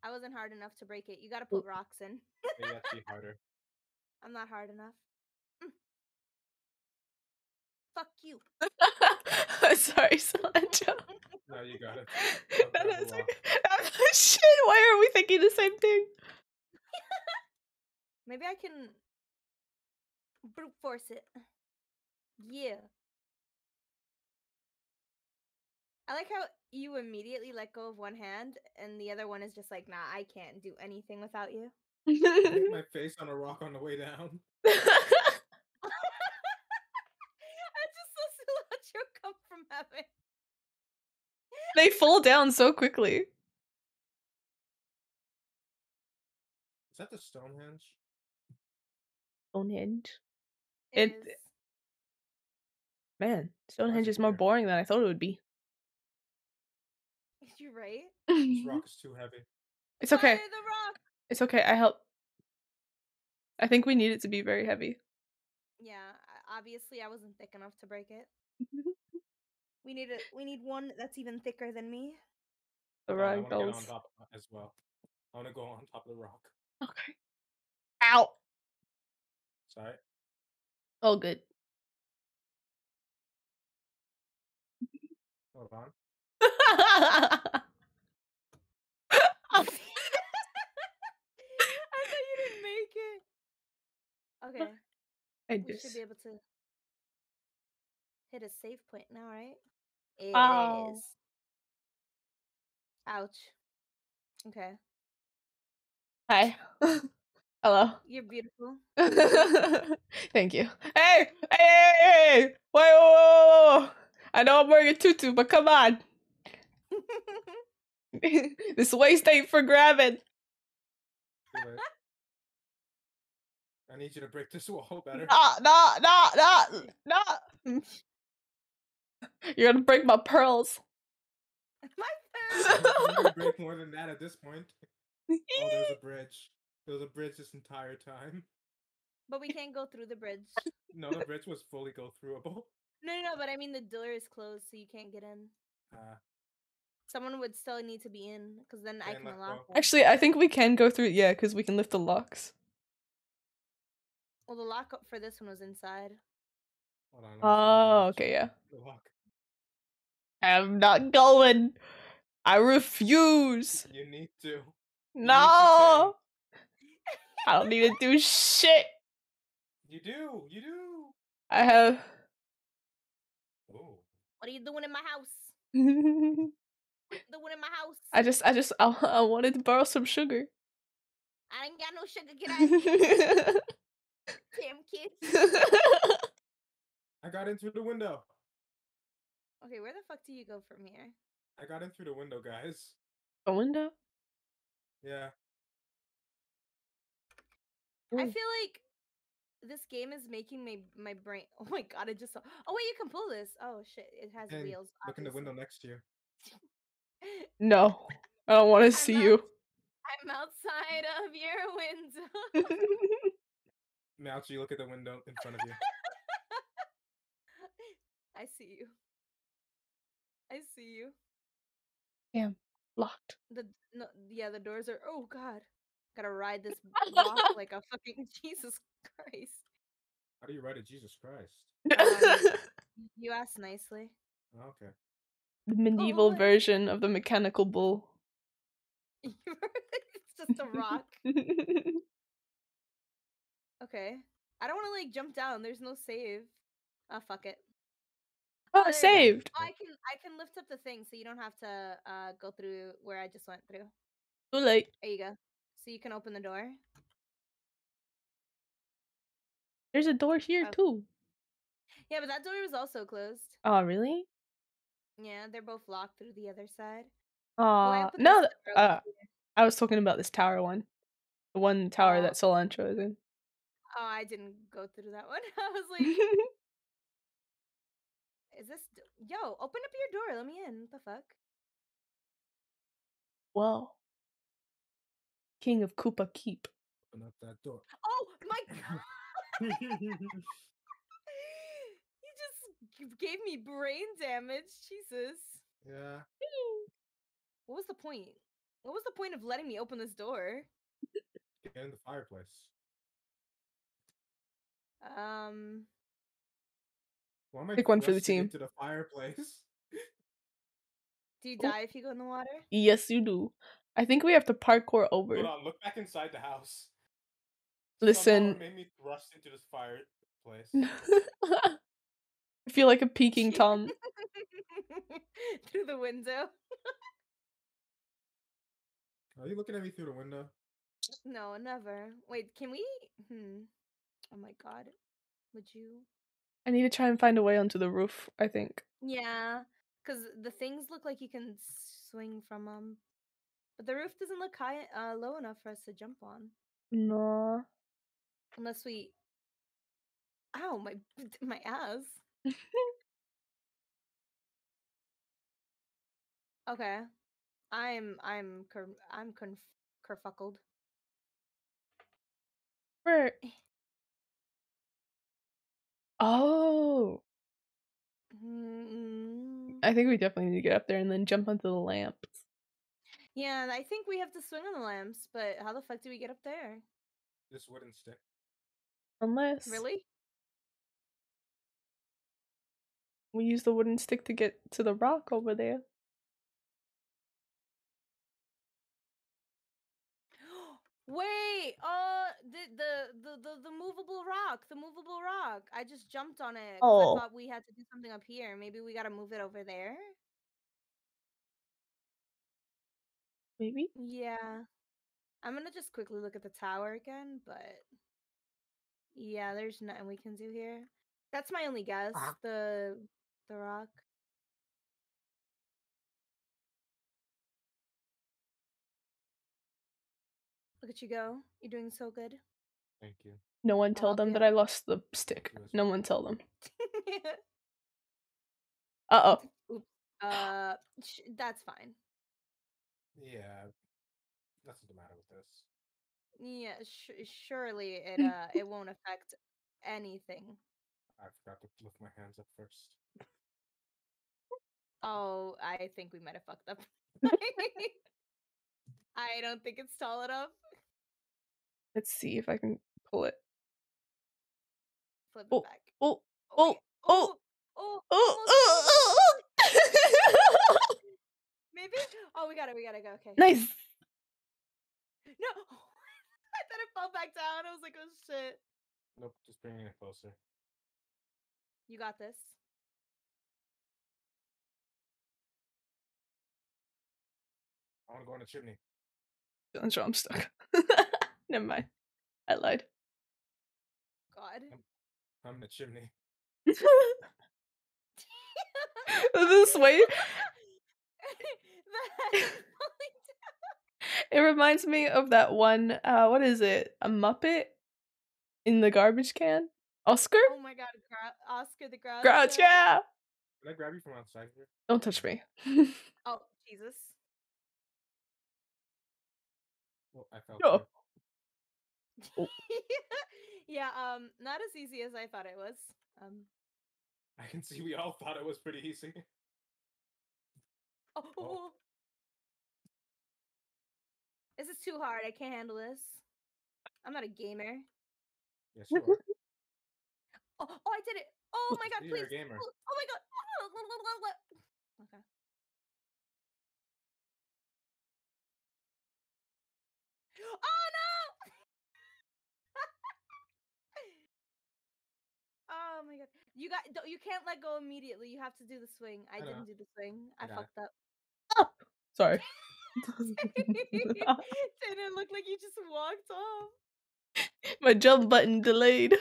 I wasn't hard enough to break it. You gotta put rocks in. You have to be harder. I'm not hard enough. Mm. Fuck you. Sorry, Cilantro. No, you got it. That the okay. Shit, why are we thinking the same thing? Maybe I can brute force it. Yeah. I like how you immediately let go of one hand and the other one is just like, nah, I can't do anything without you. I hit my face on a rock on the way down. I just saw cilantro come from heaven. they fall down so quickly. Is that the Stonehenge? Stonehenge. It It- is. Man, Stonehenge is more boring than I thought it would be. Right. This rock is too heavy. It's okay. Fire the rock. It's okay. I help. I think we need it to be very heavy. Yeah, obviously I wasn't thick enough to break it. We need a we need one that's even thicker than me. The rag want to get on dolls. top as well. I want to go on top of the rock. Okay. Ow. Sorry. Oh, good. Hold on. I thought you didn't make it. Okay, I we should be able to hit a save point now, right? It oh. is. Wow. Ouch. Okay. Hi. Hello. You're beautiful. Thank you. Hey, hey, hey, hey, hey! Whoa, whoa, whoa, whoa. I know I'm wearing a tutu, but come on. this waist ain't for grabbing. Do it. I need you to break this wall better. Nah, nah, nah, nah, nah. You're gonna break my pearls. My You third. can break more than that at this point. Oh, there's a bridge. There was a bridge this entire time. but we can't go through the bridge. No, the bridge was fully go throughable. No, no, no. But I mean, the door is closed, so you can't get in. Uh, Someone would still need to be in, because then I can unlock Actually, I think we can go through. Yeah, because we can lift the locks. Well, the lockup for this one was inside. hold on. let see Oh, okay, yeah. I'm not going. I refuse. You need to. You need to No. I don't need to do shit. You do. You do. I have. Oh. What are you doing in my house? Doing in my house? I just, I just, I, I wanted to borrow some sugar. I ain't got no sugar. Get out of here, damn kids. I got in through the window. Okay, where the fuck do you go from here? I got in through the window, guys. A window? Yeah. I feel like this game is making my my brain. Oh my god! I just saw. Oh wait, you can pull this. Oh shit! It has And wheels. Look in the window next to you. No, I don't want to see out. you. I'm outside of your window. Malchi, look at the window in front of you. I see you. I see you. Damn, locked. The no, yeah, the doors are. Oh god, gotta ride this block like a fucking Jesus Christ. How do you ride a Jesus Christ. Um, You asked nicely. Oh, okay. the medieval what? version of the mechanical bull. it's just a rock. Okay. I don't want to like jump down. There's no save. Ah, fuck it. oh, go. saved. Oh, I can I can lift up the thing so you don't have to uh go through where I just went through. Too late. There you go. So you can open the door. There's a door here Oh. too. Yeah, but that door was also closed. Oh, really? Yeah, they're both locked through the other side. Uh, put no, this th- door uh. I was talking about this tower one. The one tower Oh. that Cilantro is in. Oh, I didn't go through that one. I was like, is this Yo, open up your door. Let me in. What the fuck? Whoa. King of Koopa Keep. Open up that door. Oh my god. you just gave me brain damage. Jesus. yeah. What was the point? What was the point of letting me open this door? Get in the fireplace. Um, Why am I Pick one for the team. Into the fireplace. do you Ooh. die if you go in the water? Yes, you do. I think we have to parkour over. Hold on. Look back inside the house. Listen. made me thrust into this fireplace. I feel like a peeking Tom. Through the window. Are you looking at me through the window? No, never. Wait, can we? Hmm. Oh my god. Would you? I need to try and find a way onto the roof, I think. Yeah, because the things look like you can swing from them, but the roof doesn't look high, uh, low enough for us to jump on, No. unless we. Ow, my my ass. Okay, I'm I'm cur- I'm conf- kerfuckled. Where? Oh. Mm, I think we definitely need to get up there and then jump onto the lamps. Yeah, I think we have to swing on the lamps, but how the fuck do we get up there? This wooden stick. Unless Really? we use the wooden stick to get to the rock over there. Wait, uh, the, the the the the movable rock, the movable rock. I just jumped on it. 'cause Oh. I thought we had to do something up here. Maybe we gotta move it over there. Maybe. Yeah. I'm gonna just quickly look at the tower again, but yeah, there's nothing we can do here. That's my only guess. The the rock. Look at you go. You're doing so good. Thank you. No one tell I'll them be that I lost the stick. No one tell them. Uh oh. uh, sh- that's fine. Yeah. Nothing the matter with this. Yeah, sh- surely it uh it won't affect anything. I forgot to lift my hands up first. Oh, I think we might have fucked up. I don't think it's tall enough. Let's see if I can pull it. Flip Oh, it back. Oh, Oh, oh, oh, oh, oh, oh, almost. oh, oh. oh. Maybe. Oh, we got it. We got to go. Okay. nice. No. I thought it fell back down. I was like, oh shit. Nope, just bringing it closer. You got this. I want to go in the chimney. I'm sure I'm stuck. Never mind. I lied. God. I'm in the chimney. this way, The head is falling it reminds me of that one. Uh, what is it? A Muppet in the garbage can. Oscar. Oh my god, Grou- Oscar the Grouch. Grouch. Yeah. Can I grab you from outside here? Don't touch me. Oh, Jesus. Well, I felt Oh. yeah, um, not as easy as I thought it was. Um, I can see we all thought it was pretty easy. oh, Oh. this is too hard. I can't handle this. I'm not a gamer. Yes, you are. Oh, oh, I did it. Oh my god, You're please. a gamer. Oh, oh my god. Okay. Oh no! oh my god. You got don't- you can't let go immediately. You have to do the swing. I, I didn't do the swing. I, I fucked up. Sorry. Didn't look like you just walked off. My jump button delayed.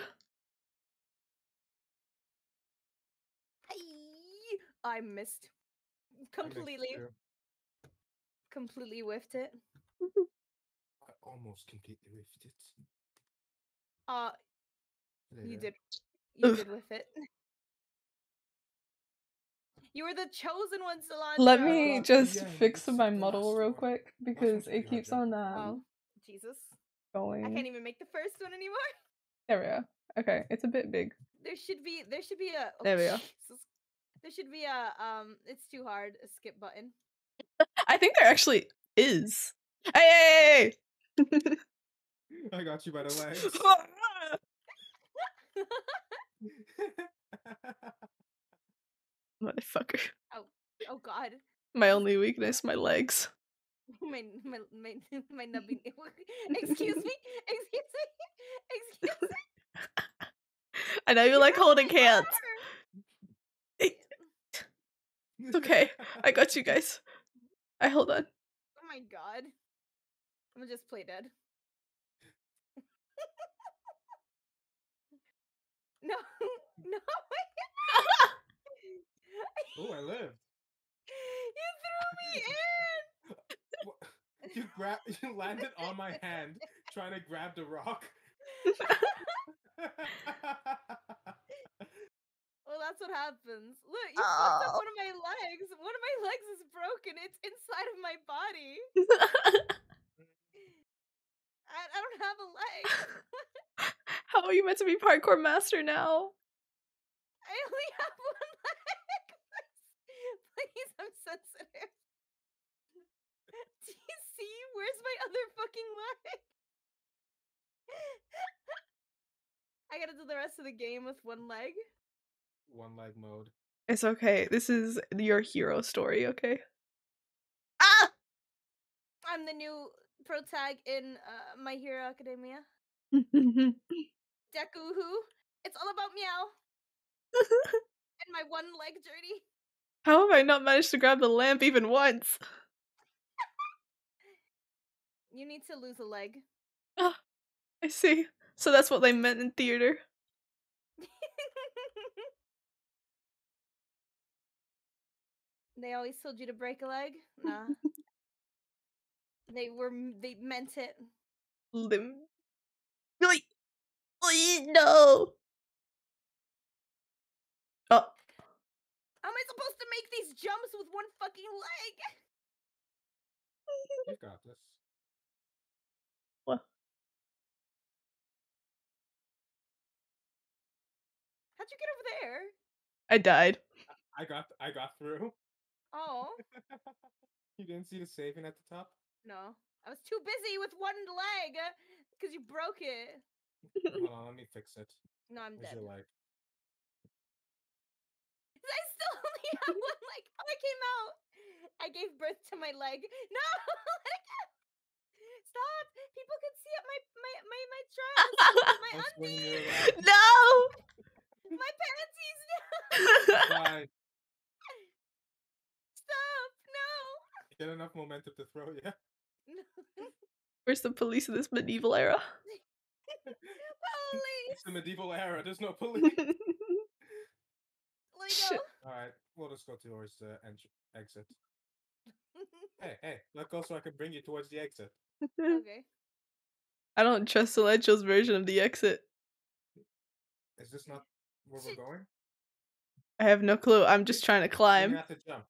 I missed. I missed Completely, completely whiffed it. I almost completely whiffed it. Uh, you did. You Ugh. did whiff it. You were the chosen one, Solange. Let me just the end. fix my muddle real quick because it keeps on um Oh, Jesus. Going. I can't even make the first one anymore. There we go. Okay, it's a bit big. There should be there should be a oh, There we go. Jesus. There should be a um it's too hard a skip button. I think there actually is. Hey! hey, hey, hey! I got you by the legs. Motherfucker. oh oh god. My only weakness, my legs. My my my my nubbing Excuse me? Excuse me? Excuse me? I know you like holding hands. It's okay. I got you guys. I hold on. Oh my god. I'm gonna just play dead. No, no. oh, I lived. you threw me in. You grab, you landed on my hand, trying to grab the rock. Well, that's what happens. Look, you fucked up Oh. one of my legs. One of my legs is broken. It's inside of my body. I, I don't have a leg. How are you meant to be parkour master now? I only have one leg. Please, I'm sensitive. Do you see? Where's my other fucking leg? I gotta do the rest of the game with one leg. One leg mode. It's okay. This is your hero story, okay? Ah! I'm the new pro tag in uh, My Hero Academia. Deku who? It's all about meow and my one leg journey. How have I not managed to grab the lamp even once? You need to lose a leg. I see. So that's what they meant in theater. they always told you to break a leg. Nah. They were they meant it. Lim. Really? No. Oh, How am I supposed to make these jumps with one fucking leg? You got this. what? How'd you get over there? I died. I got I got through. Oh you didn't see the saving at the top? No, I was too busy with one leg uh, because you broke it. Hold on, let me fix it. No, I'm Where's dead. your leg? I still only have one leg. Oh, I came out. I gave birth to my leg. No, let it go. Stop! People can see it. My my my my dress, my undies, no. my panties. No, stop! No. Get enough momentum to throw you. no. Where's the police in this medieval era? Police. It's the medieval era. There's no police. Let it Shit. go. All right, we'll just go towards the entr- exit. Hey, hey, let go so I can bring you towards the exit. okay. I don't trust Electro's version of the exit. Is this not where we're going? I have no clue. I'm just trying to climb. gonna have to jump.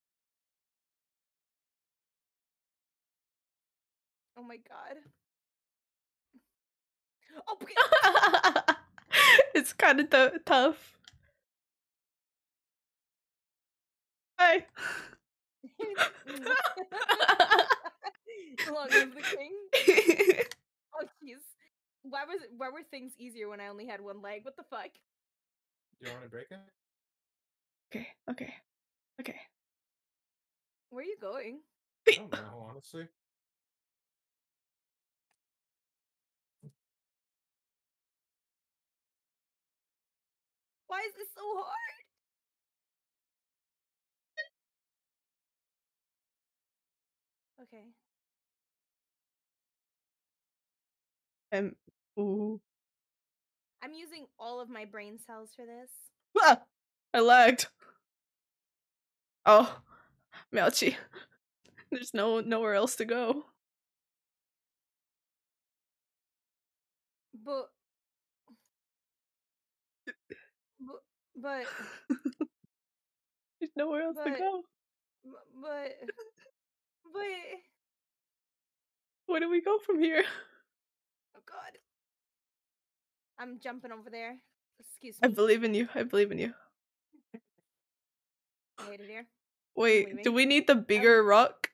Oh my god. Oh, okay. it's kind of t- tough. Hi. Long live the king. Oh jeez. Why was it, why were things easier when I only had one leg? What the fuck? Do you want to break it? okay, okay, okay. Where are you going? I don't know, honestly. Why is this so hard? Okay. Um, ooh. I'm using all of my brain cells for this. Ah! I lagged. Oh, Miaocchi. There's no nowhere else to go. But but but There's nowhere else to go. but but Where do we go from here? oh god. I'm jumping over there. Excuse me. I believe in you. I believe in you. I hate it here. Wait, do we need the bigger rock?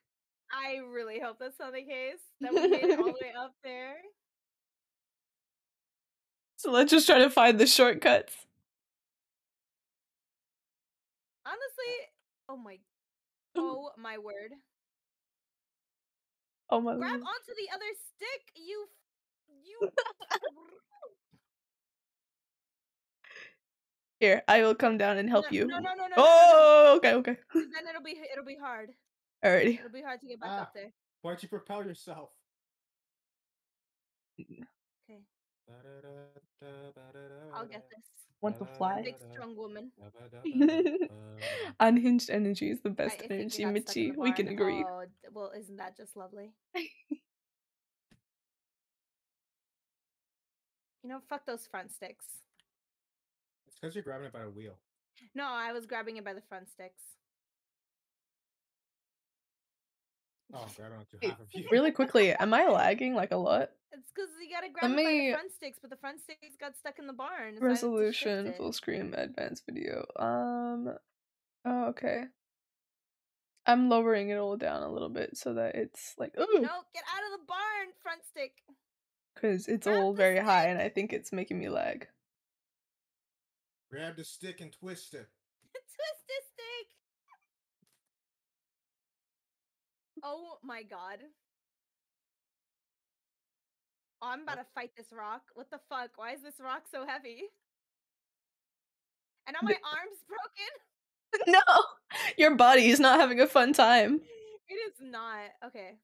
I really hope that's not the case. That we made it all the way up there. So let's just try to find the shortcuts. Honestly, oh my oh my word. Oh my Grab lord. onto the other stick, you you Here, I will come down and help no, you. No, no, no, no. no, no, oh, okay, okay. 'cause Then it'll be it'll be hard. Alrighty. It'll be hard to get back Ah. up there. Why don't you propel yourself? Okay, I'll get this. Want to uh, fly? Big strong woman. Uh, Unhinged energy is the best I energy, we got stuck in Michi. We can agree. Oh, well, isn't that just lovely? You know, fuck those front sticks. It's because you're grabbing it by a wheel. No, I was grabbing it by the front sticks. Oh, I'm grabbing onto Wait, half of you. Really quickly, am I lagging like a lot? It's because you gotta grab it by me- the front sticks, but the front sticks got stuck in the barn. so I had to shift Resolution, it. full screen, advanced video. Um, oh, okay. I'm lowering it all down a little bit so that it's like, ooh, No, get out of the barn, front stick. because it's grab all the very high and I think it's making me lag. Grab the stick and twist it. Twist this Oh my god. Oh, I'm about to fight this rock. What the fuck? Why is this rock so heavy? And now my arm's broken. no, your body is not having a fun time. It is not. Okay.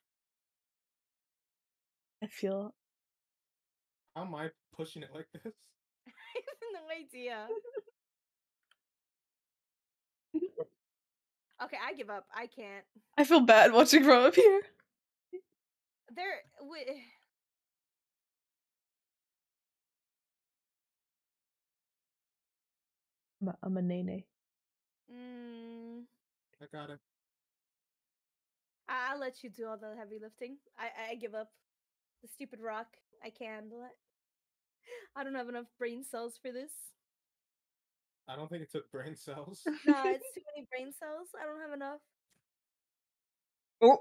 I feel How am I pushing it like this? I have no idea. Okay, I give up. I can't. I feel bad watching from up here. There. Wait. I'm a, I'm a nene. Mm, I got it. I- I'll let you do all the heavy lifting. I I give up. The stupid rock. I can't handle it. I don't have enough brain cells for this. I don't think it took brain cells. No, it's too many brain cells. I don't have enough. Oh,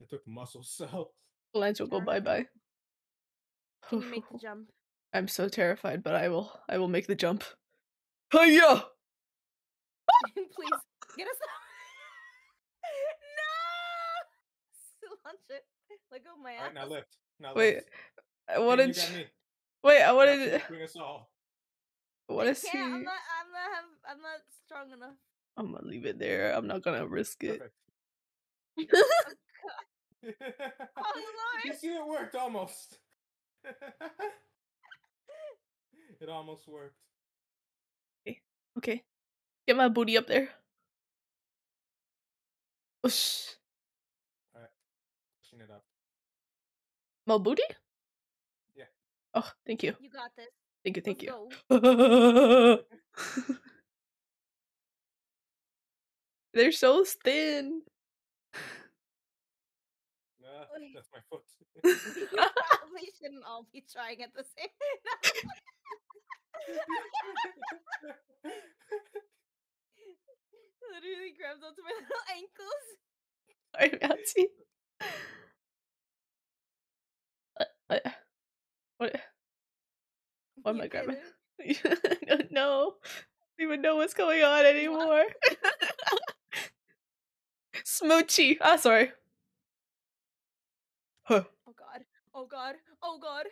It took muscle cells. Lance will go bye bye. Can you make the jump? I'm so terrified, but I will. I will make the jump. Hiya! Please get us. no! Cilantro. Let go of my ass. Alright, now lift. Now lift. Wait. I wanted. You got me. Wait, I Now wanted. Bring us all. I I want to can't. see. I'm not. I'm not. Have, I'm not strong enough. I'm gonna leave it there. I'm not gonna risk it. Perfect. Oh you lord! see, it worked almost. it almost worked. okay, get my booty up there. Whoosh. Pushing it up. My booty? Yeah. Oh, thank you. You got this. Thank you. Thank Let's you. They're so thin. Ah, Oy. that's my foot. probably shouldn't all be trying at the same Literally grabs onto my little ankles. Sorry, Bouncy. What? What? What am You I grabbing? kidding? no. I don't even know what's going on anymore. Smoochy. Ah, sorry. Huh. Oh god. Oh god. Oh god.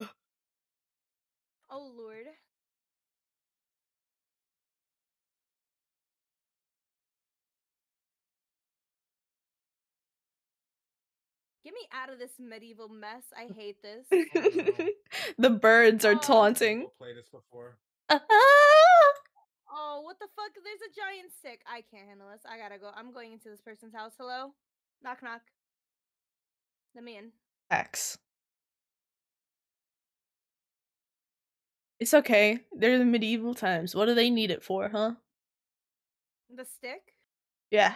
Oh lord. Me out of this medieval mess. I hate this. the birds are Oh. taunting. We'll play this before. Ah! Oh, what the fuck? There's a giant stick. I can't handle this. I gotta go. I'm going into this person's house. Hello? Knock knock. Let me in. X. It's okay. They're the medieval times. What do they need it for, huh? The stick? Yeah.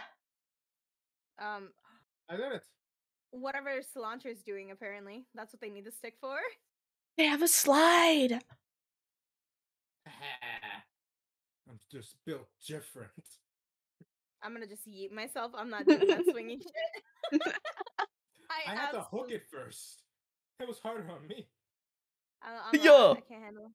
Um, I did it. Whatever cilantro is doing, apparently. That's what they need the stick for. They have a slide. I'm just built different. I'm gonna just yeet myself. I'm not doing that swinging shit. I, I had to hook it first. It was harder on me. I, I'm Yo. not, I can't handle.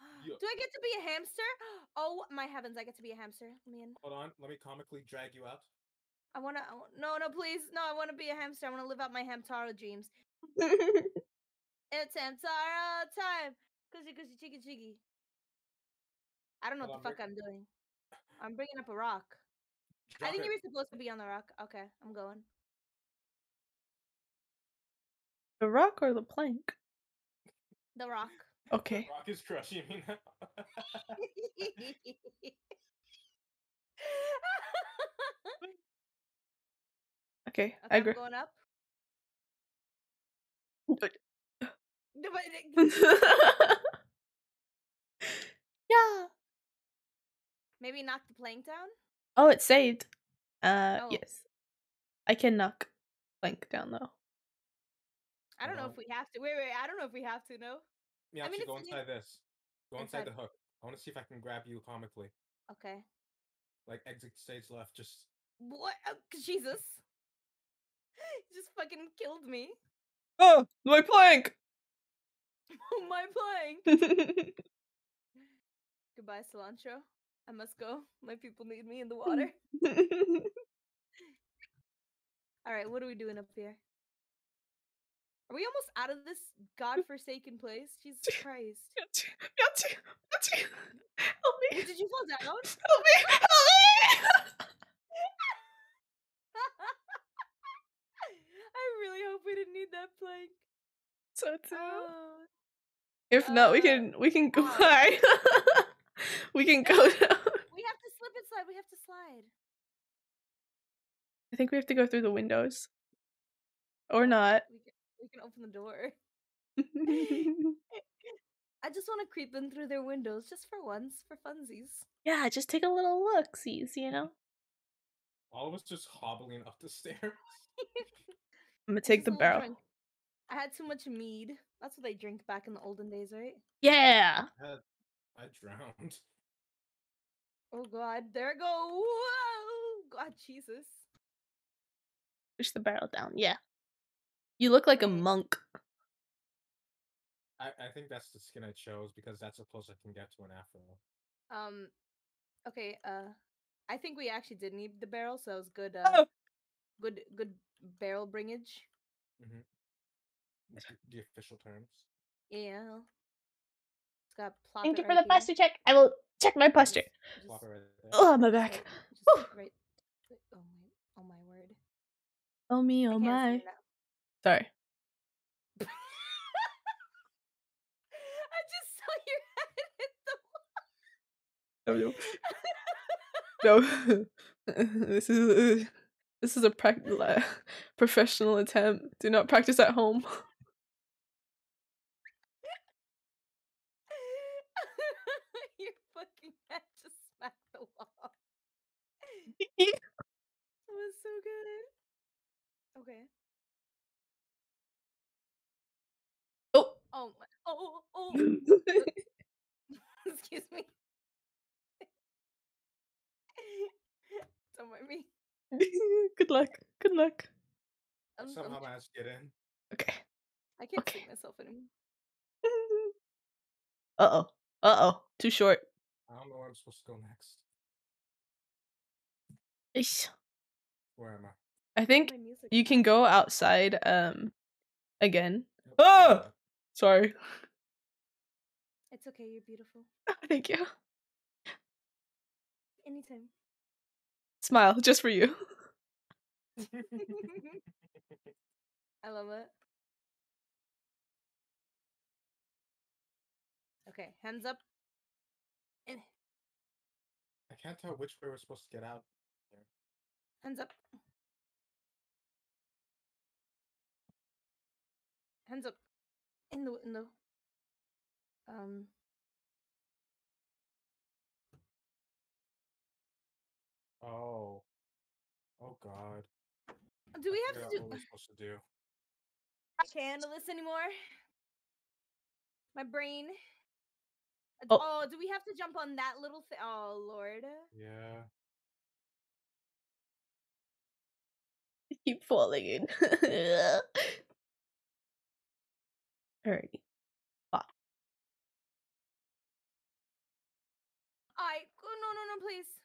Yo. Do I get to be a hamster? Oh my heavens! I get to be a hamster. Let me in. Hold on, let me comically drag you out. I wanna. No, no, please, no. I wanna be a hamster. I wanna live out my hamtaro dreams. It's hamtaro time. Cushy, cushy, chiggy, chiggy. I don't know Hold what the on, fuck I'm doing. I'm bringing up a rock. I think it. you were supposed to be on the rock. Okay, I'm going. the rock or the plank? The rock. Okay. Rock is crushing me now. Okay. Okay, I I'm agree. going up. No, but yeah. Maybe knock the plank down. Oh, it's saved. Uh, Oh. yes. I can knock plank down though. I don't know if we have to. Wait, wait. I don't know if we have to. No. Yeah, mean, actually, go it's- inside this. Go inside, Inside. the hook. I want to see if I can grab you comically. Okay. Like exit stage left. Just What? Oh, Jesus. You just fucking killed me. Oh, my plank. My plank. Goodbye, cilantro. I must go. My people need me in the water. All right, what are we doing up here? Are we almost out of this godforsaken place? Jesus Christ. Help me, Wait, Did you fall down? help me, help me! I really hope we didn't need that plank. so too. Oh. If not, we uh, can we can go wow. high. we can go down. We have to slip and slide. We have to slide. I think we have to go through the windows, or not. We can, we can open the door. I just want to creep in through their windows just for once, for funsies. yeah, just take a little look, sees you know. All of us just hobbling up the stairs. I'm gonna take the barrel. drink. I had too much mead. That's what they drink back in the olden days, right? Yeah. I, had, I drowned. Oh god, there it go. Whoa! God, Jesus. Push the barrel down. Yeah. You look like a monk. I, I think that's the skin I chose because that's the closest I can get to an afro. Um, okay. Uh, I think we actually did need the barrel, so it was good. Uh, Oh. Good, good barrel bringage. Mm-hmm. That's the- the official terms. Yeah. It's got plop Thank it you for right the posture check. I will check my posture. Just- Plop it right. Oh, my back. right- right- right- Oh my! Oh my word! Oh me, oh my. Sorry. I just saw your head hit the No, no. no. this is uh, this is a li- professional attempt. Do not practice at home. Your fucking head just smacked the wall. That was so good. Okay. oh. Oh my. Oh, oh. Excuse me. Don't mind me. Good luck. Good luck. I I'm, I'm, somehow managed to get in. Okay. I can't okay. see myself anymore. Uh oh. Uh oh. Too short. I don't know where I'm supposed to go next. Eesh. Where am I? I think you can go outside um again. Uh, Sorry. It's okay. You're beautiful. Thank you. Anytime. Smile just for you. I love it. Okay, hands up. And I can't tell which way we're supposed to get out. hands up. Hands up. In the in the um Oh. Oh god. do we have to do what we're supposed to do. I can't handle this anymore? My brain. Uh, Oh. Oh, do we have to jump on that little thing? Oh lord. Yeah. I keep falling in. Alrighty. I oh, no no no please.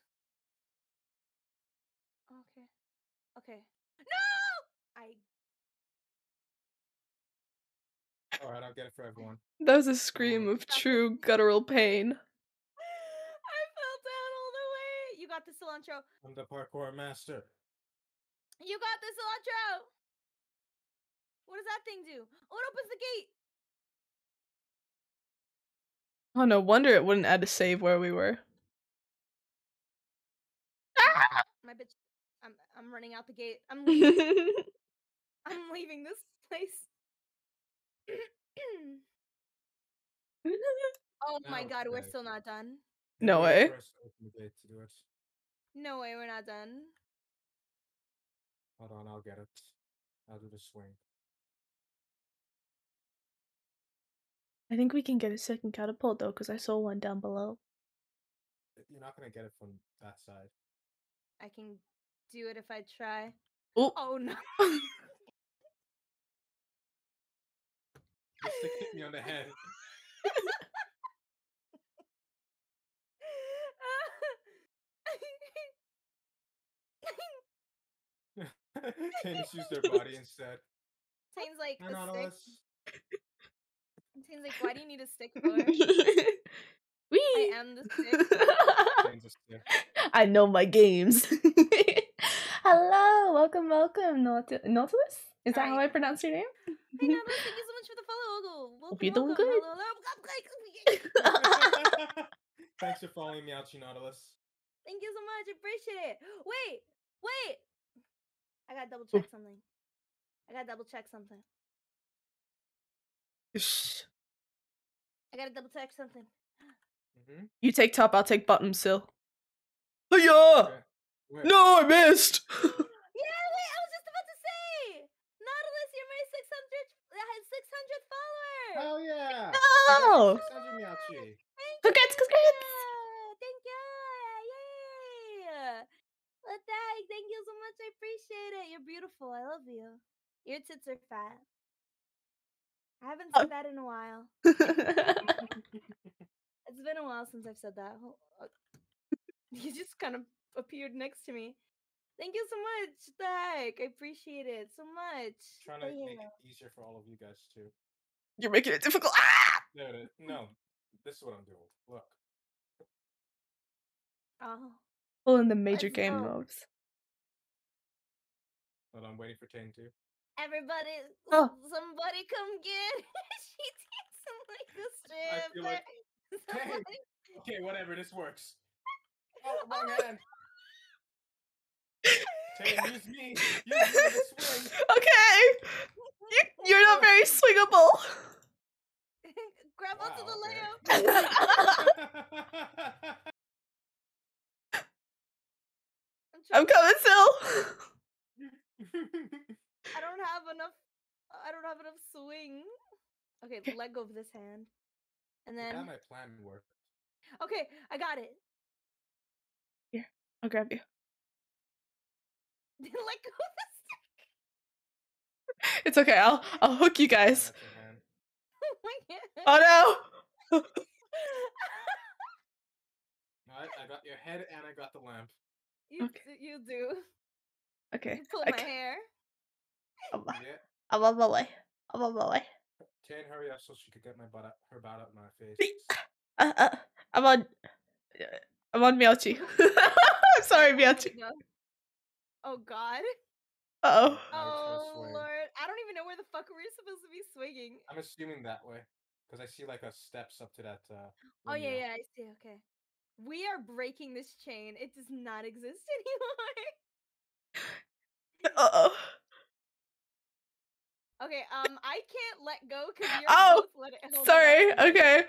No! I Alright, I'll get it for everyone. That was a scream of true guttural pain. I fell down all the way. You got the cilantro. I'm the parkour master. You got the cilantro. What does that thing do? Oh, it opens the gate. Oh no wonder it wouldn't add a save where we were. Ah! Ah! My bitch. I'm I'm running out the gate. I'm leaving. I'm leaving this place. oh my Now god, we're still not done. No way. for us to open the gate to do it. No way, we're not done. Hold on, I'll get it. I'll do the swing. I think we can get a second catapult though, because I saw one down below. You're not gonna get it from that side. I can do it if I try. Oh, Oh no. The stick hit me on the head. Can just use their body instead. Tane's like a stick. Nautilus. Tane's like, why do you need a stick for? Wee. I am the stick. Tane's a stick. I know my games. Hello, welcome, welcome, Naut- Nautilus. Is that how I pronounce your name? Hey, Nautilus, thank you so much for the follow. Welcome, Hope you're doing welcome. good. Hello, hello, hello. Thanks for following me, out, Ouchie Nautilus. Thank you so much. I appreciate it. Wait, wait. I gotta double check something. I gotta double check something. Shh. I gotta double check something. Mm-hmm. You take top, I'll take bottom, Sil. Yeah. Okay. Wait, No, I missed. Yeah, wait, I was just about to say. Nautilus, you're my 600th, uh, 600th follower. Hell yeah! Oh. 600 Miaocchi. Thank Congrats, you. congrats. Thank you. Yay. Well, thank, thank you so much. I appreciate it. You're beautiful. I love you. Your tits are fat. I haven't Oh. said that in a while. It's been a while since I've said that. Uh, You just kind of appeared next to me. Thank you so much. The heck? I appreciate it so much. Trying to Thank make you. it easier for all of you guys too. You're making it difficult. Ah! There it is. No, this is what I'm doing. Look. Oh. Pulling the major Let's game go. modes. Hold on, I'm waiting for Tane too. Everybody, Oh. somebody come get. she takes him like a I strip. feel like- Somebody- Okay, whatever, this works. Oh, wrong hand. Tane, use me. Use me swing. Okay. You, you're not very swingable. Grab onto Wow, the okay. layout. I'm, I'm coming, Sil. I don't have enough. I don't have enough swing. Okay, let go of this hand, and How then my plan worked. okay, I got it. Yeah, I'll grab you. let go of this. It's okay. I'll I'll hook you guys. that's your hand. Oh my god. Oh no. Alright, I got your head and I got the lamp. you, Okay. d- you do. Okay. You pull I my ca- hair. I'm, Yeah. I'm on my way. I'm on my way. Tane, hurry up so she could get my butt up, her butt up in my face. Uh, uh, I'm on. uh, I'm on Miaocchi. I'm sorry, Oh, there Miaocchi. we go. Oh god. Uh oh. Now it's gonna Oh lord. I don't even know where the fuck we're supposed to be swinging. I'm assuming that way. Because I see like a steps up to that uh Oh yeah, yeah, I see. Okay. We are breaking this chain. It does not exist anymore. Uh oh. Okay, um, I can't let go because you're Oh, both let it. holding Sorry. on. Okay.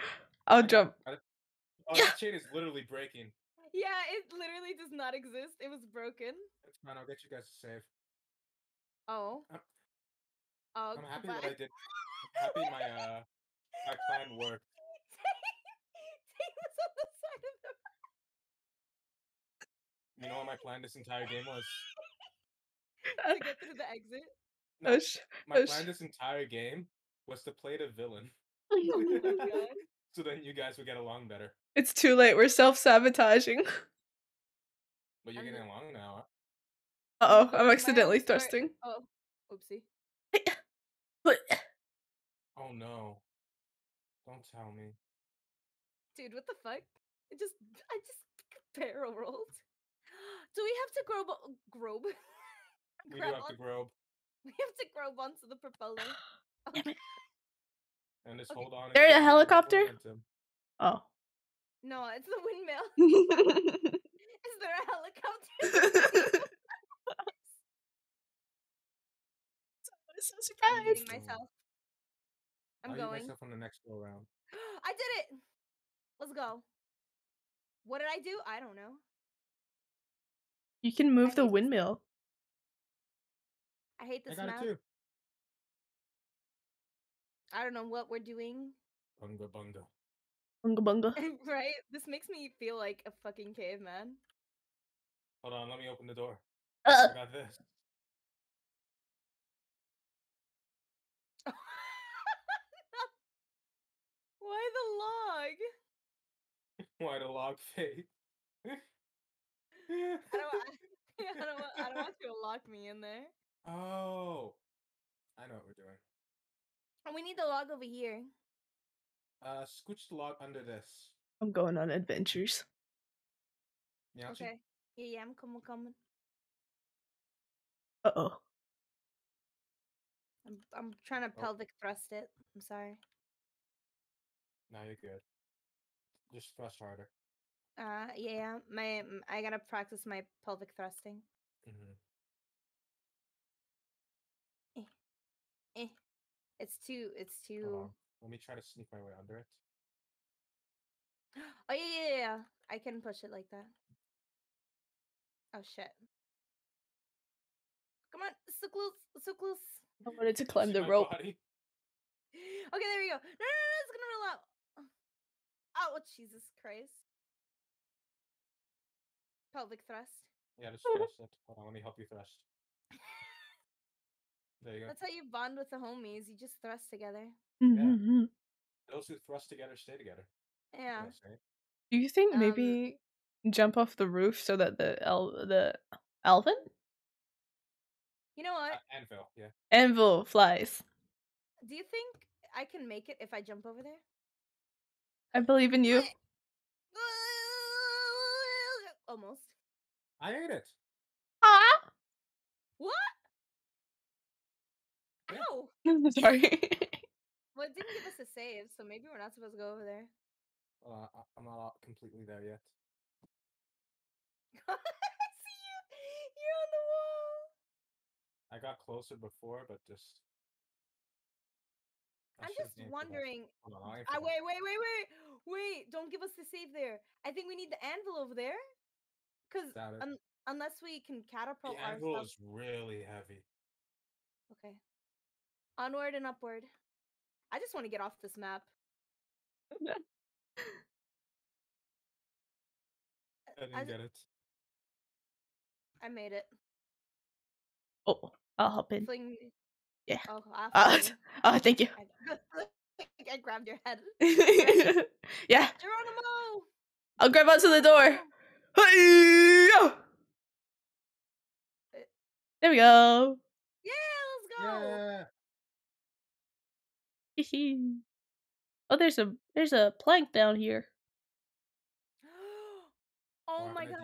I'll jump. Oh, Yeah. that chain is literally breaking. Yeah, it literally does not exist. It was broken. It's fine, I'll get you guys to save. Oh. I'm- Oh. I'm happy what goodbye. I did. I'm happy my uh my plan worked. Take this on the side of the You know what my plan this entire game was? to get through the exit. No, Oh, sh- my oh, plan sh- this entire game was to play the villain. Oh so then you guys would get along better. It's too late. We're self sabotaging. But you're getting along now. Uh oh. I'm accidentally thrusting. Oh. Oopsie. Oh no. Don't tell me. Dude, what the fuck? It just I just barrel rolled. Do we have to grobe grobe? We do have to grow We have to grobe onto the propeller. Damn it. and just Okay. hold on. and There a helicopter? momentum. oh. No, it's the windmill. Is there a helicopter? I'm so I'm surprised. myself. I'm I'll going. myself on the next go round. I did it. Let's go. What did I do? I don't know. You can move I the windmill. I hate I this got map. it too. I don't know what we're doing. Bunga bunga. Bunga bunga. right? This makes me feel like a fucking caveman. Hold on, let me open the door. Uh, I got this. Why the log? Why the log fade? I don't. I, I don't. I don't want you to lock me in there. oh. I know what we're doing. And we need the log over here. Uh, scooch the log under this. I'm going on adventures. Miaocchi? Okay. Yeah, yeah, I'm coming, coming. Uh oh. I'm I'm trying to Oh. pelvic thrust it. I'm sorry. No, you're good. Just thrust harder. Uh, yeah, yeah. My I gotta practice my pelvic thrusting. Mm-hmm. Eh, eh. it's too. It's Hold too. On. Let me try to sneak my way under it. Oh yeah, yeah, yeah, yeah. I can push it like that. Oh shit. Come on, so close, so close. I wanted to climb the rope. body? Okay, there we go. No, no, no, it's gonna roll out. Oh, Jesus Christ. Pelvic thrust. Yeah, just thrust it. Hold on, let me help you thrust. There you go. That's how you bond with the homies. You just thrust together. Mhm. Those who thrust together stay together. Yeah. Do you think Um, maybe jump off the roof so that the el- the Alvin You know what? Uh, anvil, yeah. anvil flies? Do you think I can make it if I jump over there? I believe in you. Almost. I ate it. Ah! What? Yeah. Ow! Sorry. Well, it didn't give us a save, so maybe we're not supposed to go over there. Uh, I- I'm not completely there yet. I see you! You're on the wall! I got closer before, but just. I I'm should've just aimed for that. wondering. Hold on, I'll aim I for that. wait, wait, wait, wait, wait! Don't give us the save there. I think we need the anvil over there, because Doubt it. un- unless we can catapult the anvil ourselves. is really heavy. Okay. Onward and upward. I just want to get off this map. I didn't I, get it. I made it. oh, I'll hop in. Fling. Yeah. Oh, I'll uh, fling t- you. oh, thank you. I, grabbed your head. yeah, Geronimo! I'll grab onto the door. There we go. Yeah, let's go. Yeah. Oh, there's a there's a plank down here. oh my god.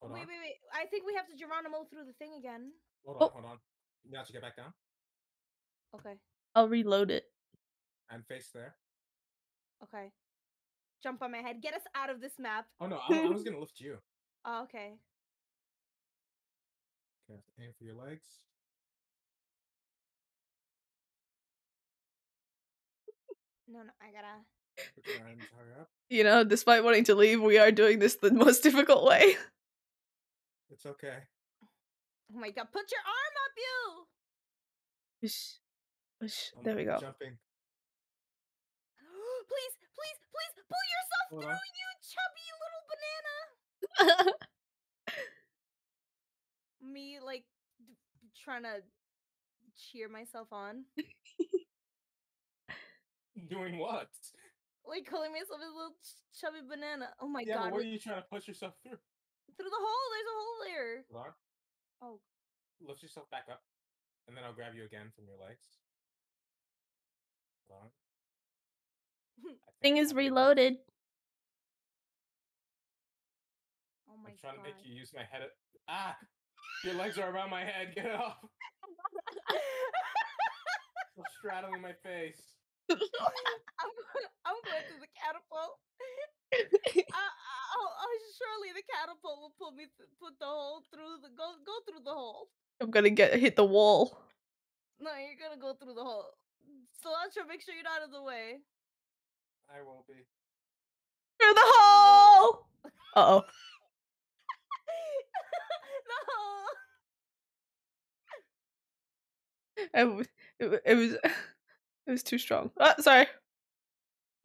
Hold wait, on. wait, wait. I think we have to Geronimo through the thing again. Hold Oh. on, hold on. Now to get back down Okay, I'll reload it. and face there. okay. Jump on my head. Get us out of this map. Oh no, I, I was gonna lift you. Oh, okay. Okay, aim for your legs. No, no, I gotta. Put your arms higher up. You know, despite wanting to leave, we are doing this the most difficult way. It's okay. Oh my god, put your arm up, you! Whoosh, whoosh. I'm There we go. Jumping. please, please, please, pull yourself Hold through, on. you chubby little banana! Me, like, trying to cheer myself on. Doing what? Like, calling myself a little ch- chubby banana. Oh my yeah, god. but what are you trying to push yourself through? Through the hole, there's a hole there. Hold on. Oh, Lift yourself back up, and then I'll grab you again from your legs. Hold on. Thing is have your legs. reloaded. oh my I'm trying god. to make you use my head. At... Ah! Your legs are around my head. Get it off. Stop straddling my face. I'm going, I'm going through the catapult. I, I, surely the catapult will put me th- put the hole through the go go through the hole. I'm gonna get hit the wall. No, you're gonna go through the hole. Cilantro, make sure you're not in the way. I will be. Through the hole. Uh oh. no. It, w- it, w- it was it was too strong. Ah, sorry.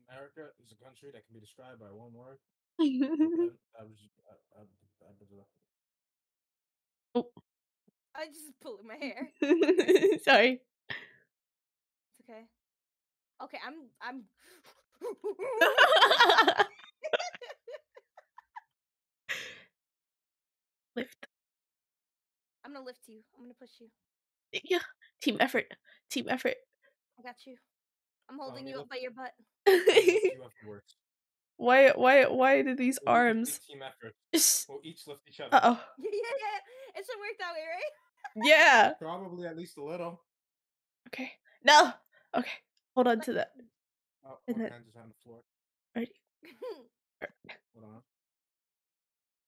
America is a country that can be described by one word. Uh, I was, uh, uh, uh, uh, I just pulled my hair. sorry. It's okay. Okay, I'm I'm. Lift. I'm gonna lift you. I'm gonna push you. Yeah. Team effort. Team effort. I got you. I'm holding you you up by your butt. You have to work. why why why do these We'll arms Team effort. uh We'll each lift each other. oh. Yeah, yeah, yeah. It should work that way, right? Yeah. Probably at least a little. Okay. No. Okay. Hold on to that. Oh, And then- hand is on the floor. Ready? Hold on.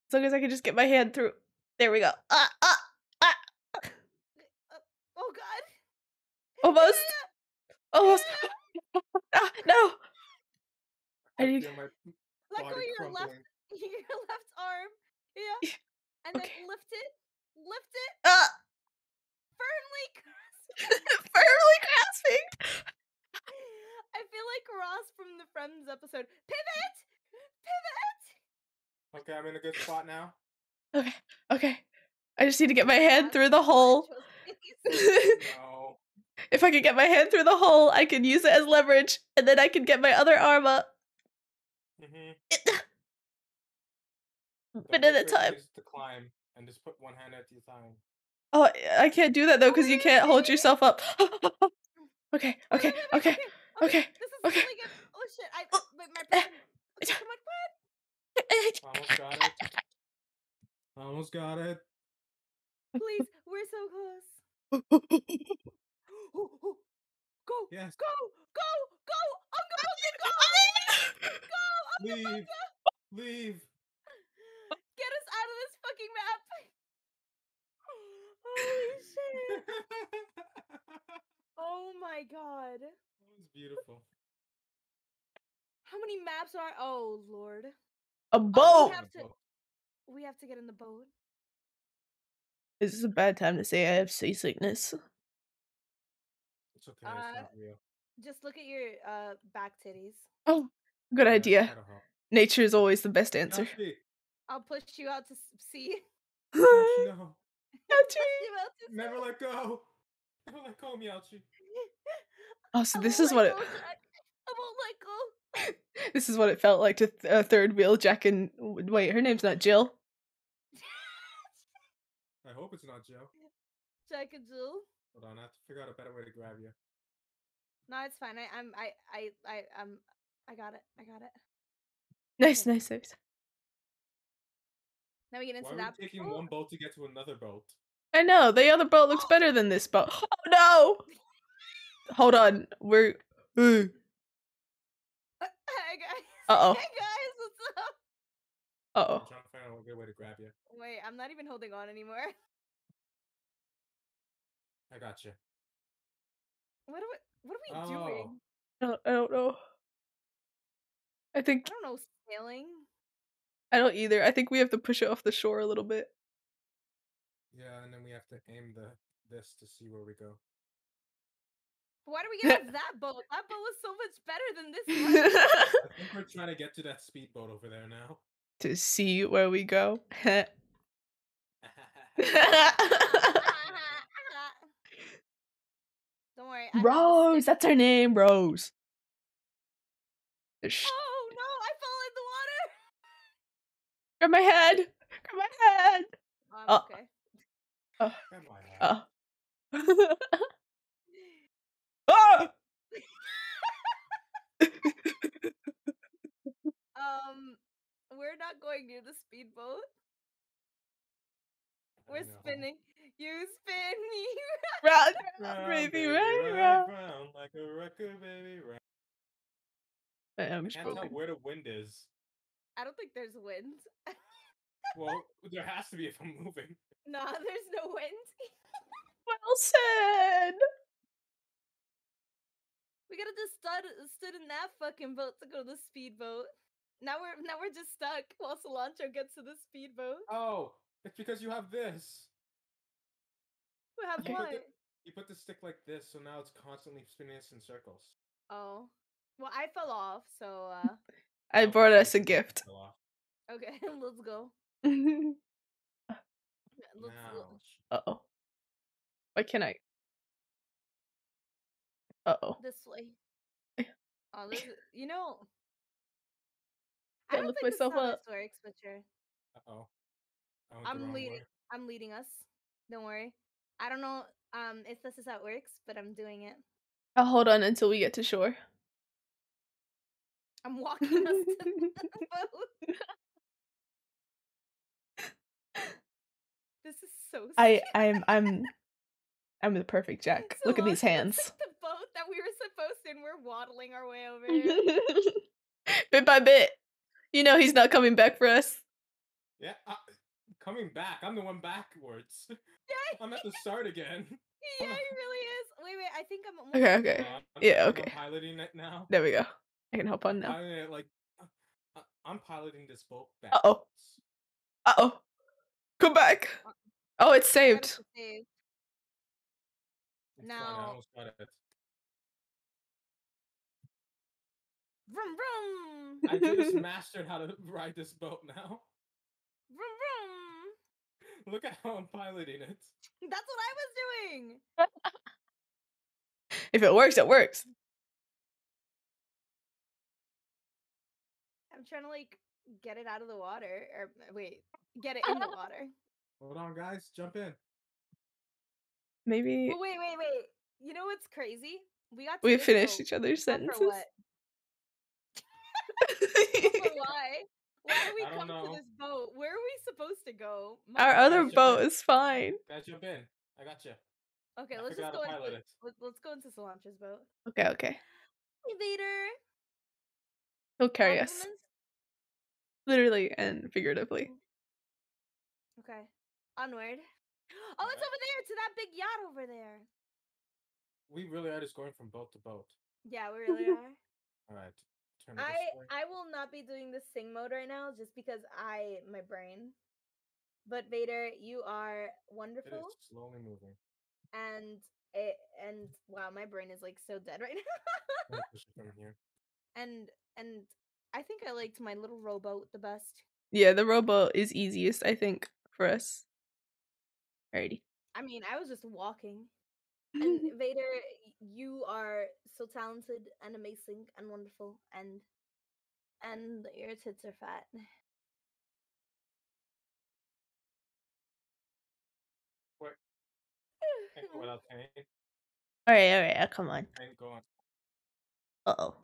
As long as I can just get my hand through. There we go. Ah ah ah oh God. almost. Almost. Ah, no. I need- my Let go body of your left, your left arm. Yeah. And Okay. then lift it. Lift it Ah firmly. firmly grasping. I feel like Ross from the Friends episode. Pivot. Pivot. Okay, I'm in a good spot now. Okay. Okay. I just need to get my Ross, through the hole. No. If I can get my hand through the hole, I can use it as leverage, and then I can get my other arm up. Mm-hmm. Bit at a time. To climb and just put one hand at your time. Oh, I can't do that though because you can't hold yourself up. okay, okay, okay, okay. This is okay. really good. Oh shit! I my, my person. Come on, Almost got it. I almost got it. please. We're so close. Go, Yes. go, go, go! Unga bunga, go! Go! Unga Leave. bunga! Leave. Get us out of this fucking map! Holy shit! Oh my god! That was beautiful. How many maps are? Oh lord! A oh, we boat. have to- We have to get in the boat. This is a bad time to say I have seasickness. Okay. It's Uh, not real. Just look at your uh back titties. Oh, good Yeah, idea. Nature is always the best answer. Yachi, I'll push you out to sea. Yachi, no. To Never let go. Never let go, Miaocchi. Oh, so this is what it. I won't let go. This is what it felt like to th- uh, third wheel Jack and wait, her name's not Jill. I hope it's not Jill. Jack and Jill. Hold on, I have to figure out a better way to grab you. No, it's fine. I, I'm, I, I, I, um, I got it. I got it. Nice, Okay. nice, nice. Now we get into Why are that. we taking Oh, one boat to get to another boat? I know the other boat looks better than this boat. Oh no! Hold on, we're. Uh Hey guys. Uh oh. Hey guys, what's up? Uh I'm oh. trying to find a good way to grab you. Wait, I'm not even holding on anymore. I got you. What are we? What are we Oh. doing? I don't, I don't know. I think I don't know. Sailing. I don't either. I think we have to push it off the shore a little bit. Yeah, and then we have to aim the this to see where we go. Why do we get off that boat? That boat was so much better than this one. I think we're trying to get to that speedboat over there now. To see where we go. Don't worry. I Rose, that's her name, Rose. Sh- Oh no! I fell in the water. Grab my head. Grab my head. Oh, I'm Oh. okay. Grab my hand. Oh. ah! Um, we're not going near the speedboat. We're know. spinning. You spin me. Round, Round, round, baby, baby, round, round, round. round, like a record, baby. Round. I am I can't tell where the wind is. I don't think there's wind. Well, there has to be if I'm moving. nah, there's no wind. Well said. We gotta just stud, stood in that fucking boat to go to the speedboat. Now we're now we're just stuck while Cilantro gets to the speedboat. Oh, it's because you have this. We have Okay. You put, what? the, you put the stick like this, so now it's constantly spinning us in circles. Oh, well, I fell off, so uh, I Oh, brought us a gift. okay, let's go. uh Let's go. Now, oh. Why can't I? Uh oh. this way. Oh, this is, you know. I Can't don't lift think myself this up. this works, but sure. uh oh. I went the I'm leading. way. I'm leading us. Don't worry. I don't know. Um, if this is how it works, but I'm doing it. I'll hold on until we get to shore. I'm walking us to the boat. This is so. I stupid. I'm I'm I'm the perfect Jack. So Look at these hands. Like the boat that we were supposed to, and we're waddling our way over here. bit by bit. You know he's not coming back for us. Yeah, uh, coming back. I'm the one backwards. Yeah, I'm at the start again. yeah, he really is. Wait, wait. I think I'm. Okay, okay. Uh, I'm- Yeah, I'm okay. piloting it now. There we go. I can hop on I'm now. piloting it like uh, uh, I'm piloting this boat back. Uh-oh. Uh oh. Come back. Oh, it's saved. it to save. It's fine, I Now- almost got it. Vroom vroom. I just mastered how to ride this boat now. Vroom vroom. Look at how I'm piloting it. That's what I was doing. If it works, it works. I'm trying to like get it out of the water, or uh, wait, get it in the water. Hold on, guys. Jump in. Maybe But wait, wait, wait. You know what's crazy? We got to we finished each other's sentences. For what? But why? Why do we I don't to this boat? Where are we supposed to go? Our other boat in. is fine. Guys, jump in. I got you. Okay, I let's just go how into pilot it. let, let's go into Solange's boat. Okay, okay. Hey, Vader. He'll carry us. compliments? Literally and figuratively. Mm. Okay, onward. Oh, it's Alright. over there to that big yacht over there. We really are just going from boat to boat. Yeah, we really are. All right. Turn it I. I will not be doing the sing mode right now just because I my brain. But Vader, you are wonderful is slowly moving. and it and wow, my brain is like so dead right now. me push it from here. and and I think I liked my little rowboat the best. Yeah, the rowboat is easiest, I think, for us. Alrighty. I mean, I was just walking. And Vader, y- you are so talented and amazing and wonderful and and your tits are fat. Can't go without pain. Alright, alright, oh, come on. Go on. Uh oh.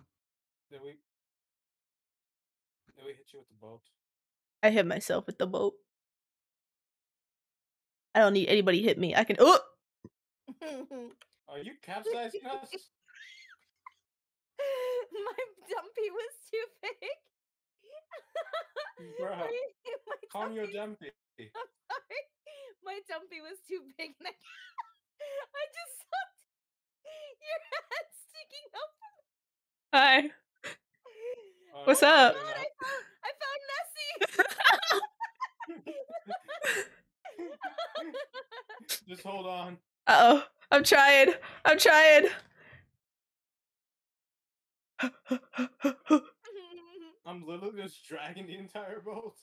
Did we? Did we hit you with the boat? I hit myself with the boat. I don't need anybody hit me. I can oh Are you capsizing us? my dumpy was too big. Bruh, my, my Calm your dumpy- dumpy. I'm sorry. My dumpy was too big and I, I just saw your head sticking up. Hi. Uh, What's open up? God, I found, I found Nessie. Just hold on. Uh oh. I'm trying. I'm trying. I'm literally just dragging the entire boat.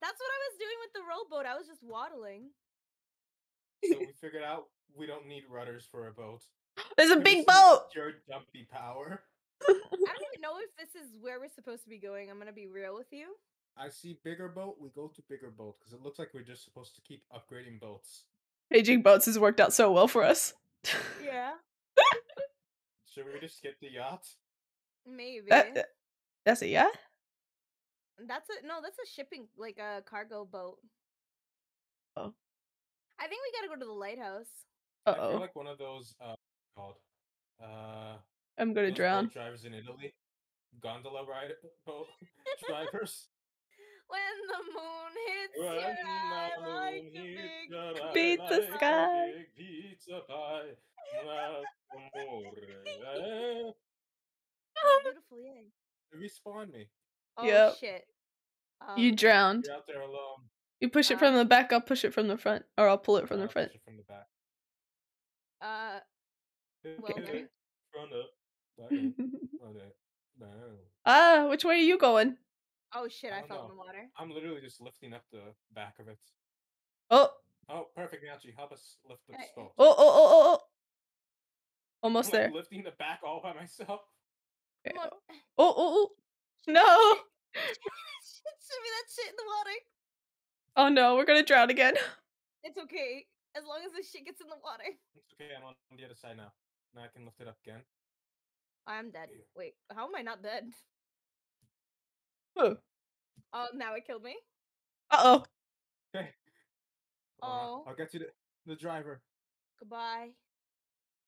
That's what I was doing with the rowboat. I was just waddling. So we figured out we don't need rudders for a boat. There's a We big boat. Pure dumpy power. I don't even know if this is where we're supposed to be going. I'm gonna be real with you. I see bigger boat. We go to bigger boat because it looks like we're just supposed to keep upgrading boats. Aging boats has worked out so well for us. Yeah, Should we just skip the yacht? maybe. That, that- that's a yeah. That's a no. That's a shipping like a cargo boat. Oh. I think we gotta go to the lighthouse. Uh I feel oh. like one of those uh called uh I'm gonna drown. drivers in Italy. Gondola ride boat drivers. When the moon hits When your eye like a big Pizza like a sky. big Pizza pie. L'amore. beautiful, yeah. They respawn me. Oh Yep. shit. You Um, drowned. You're out there alone. You push it from uh, the back. I'll push it from the front, or I'll pull it from I'll the push front. it from the back. Uh, Well Hit Front up. Back up. Front up. Ah, which way are you going? Oh shit! I I, fell in the water. I'm literally just lifting up the back of it. Oh, Oh, perfect, Nachi. Help us lift Uh, boat. oh, oh, oh, oh, oh. Almost I'm, like, there. lifting the back all by myself. Okay, Come on. Oh, oh, oh. No. Show me that shit in the water. Oh no, we're gonna drown again. It's okay. as long as the shit gets in the water. It's okay. I'm on the other side now. Now I can lift it up again. I'm dead. Wait, how am I not dead? Oh. Now it killed me. Uh oh. Okay. Oh. I'll get you the, the driver. Goodbye.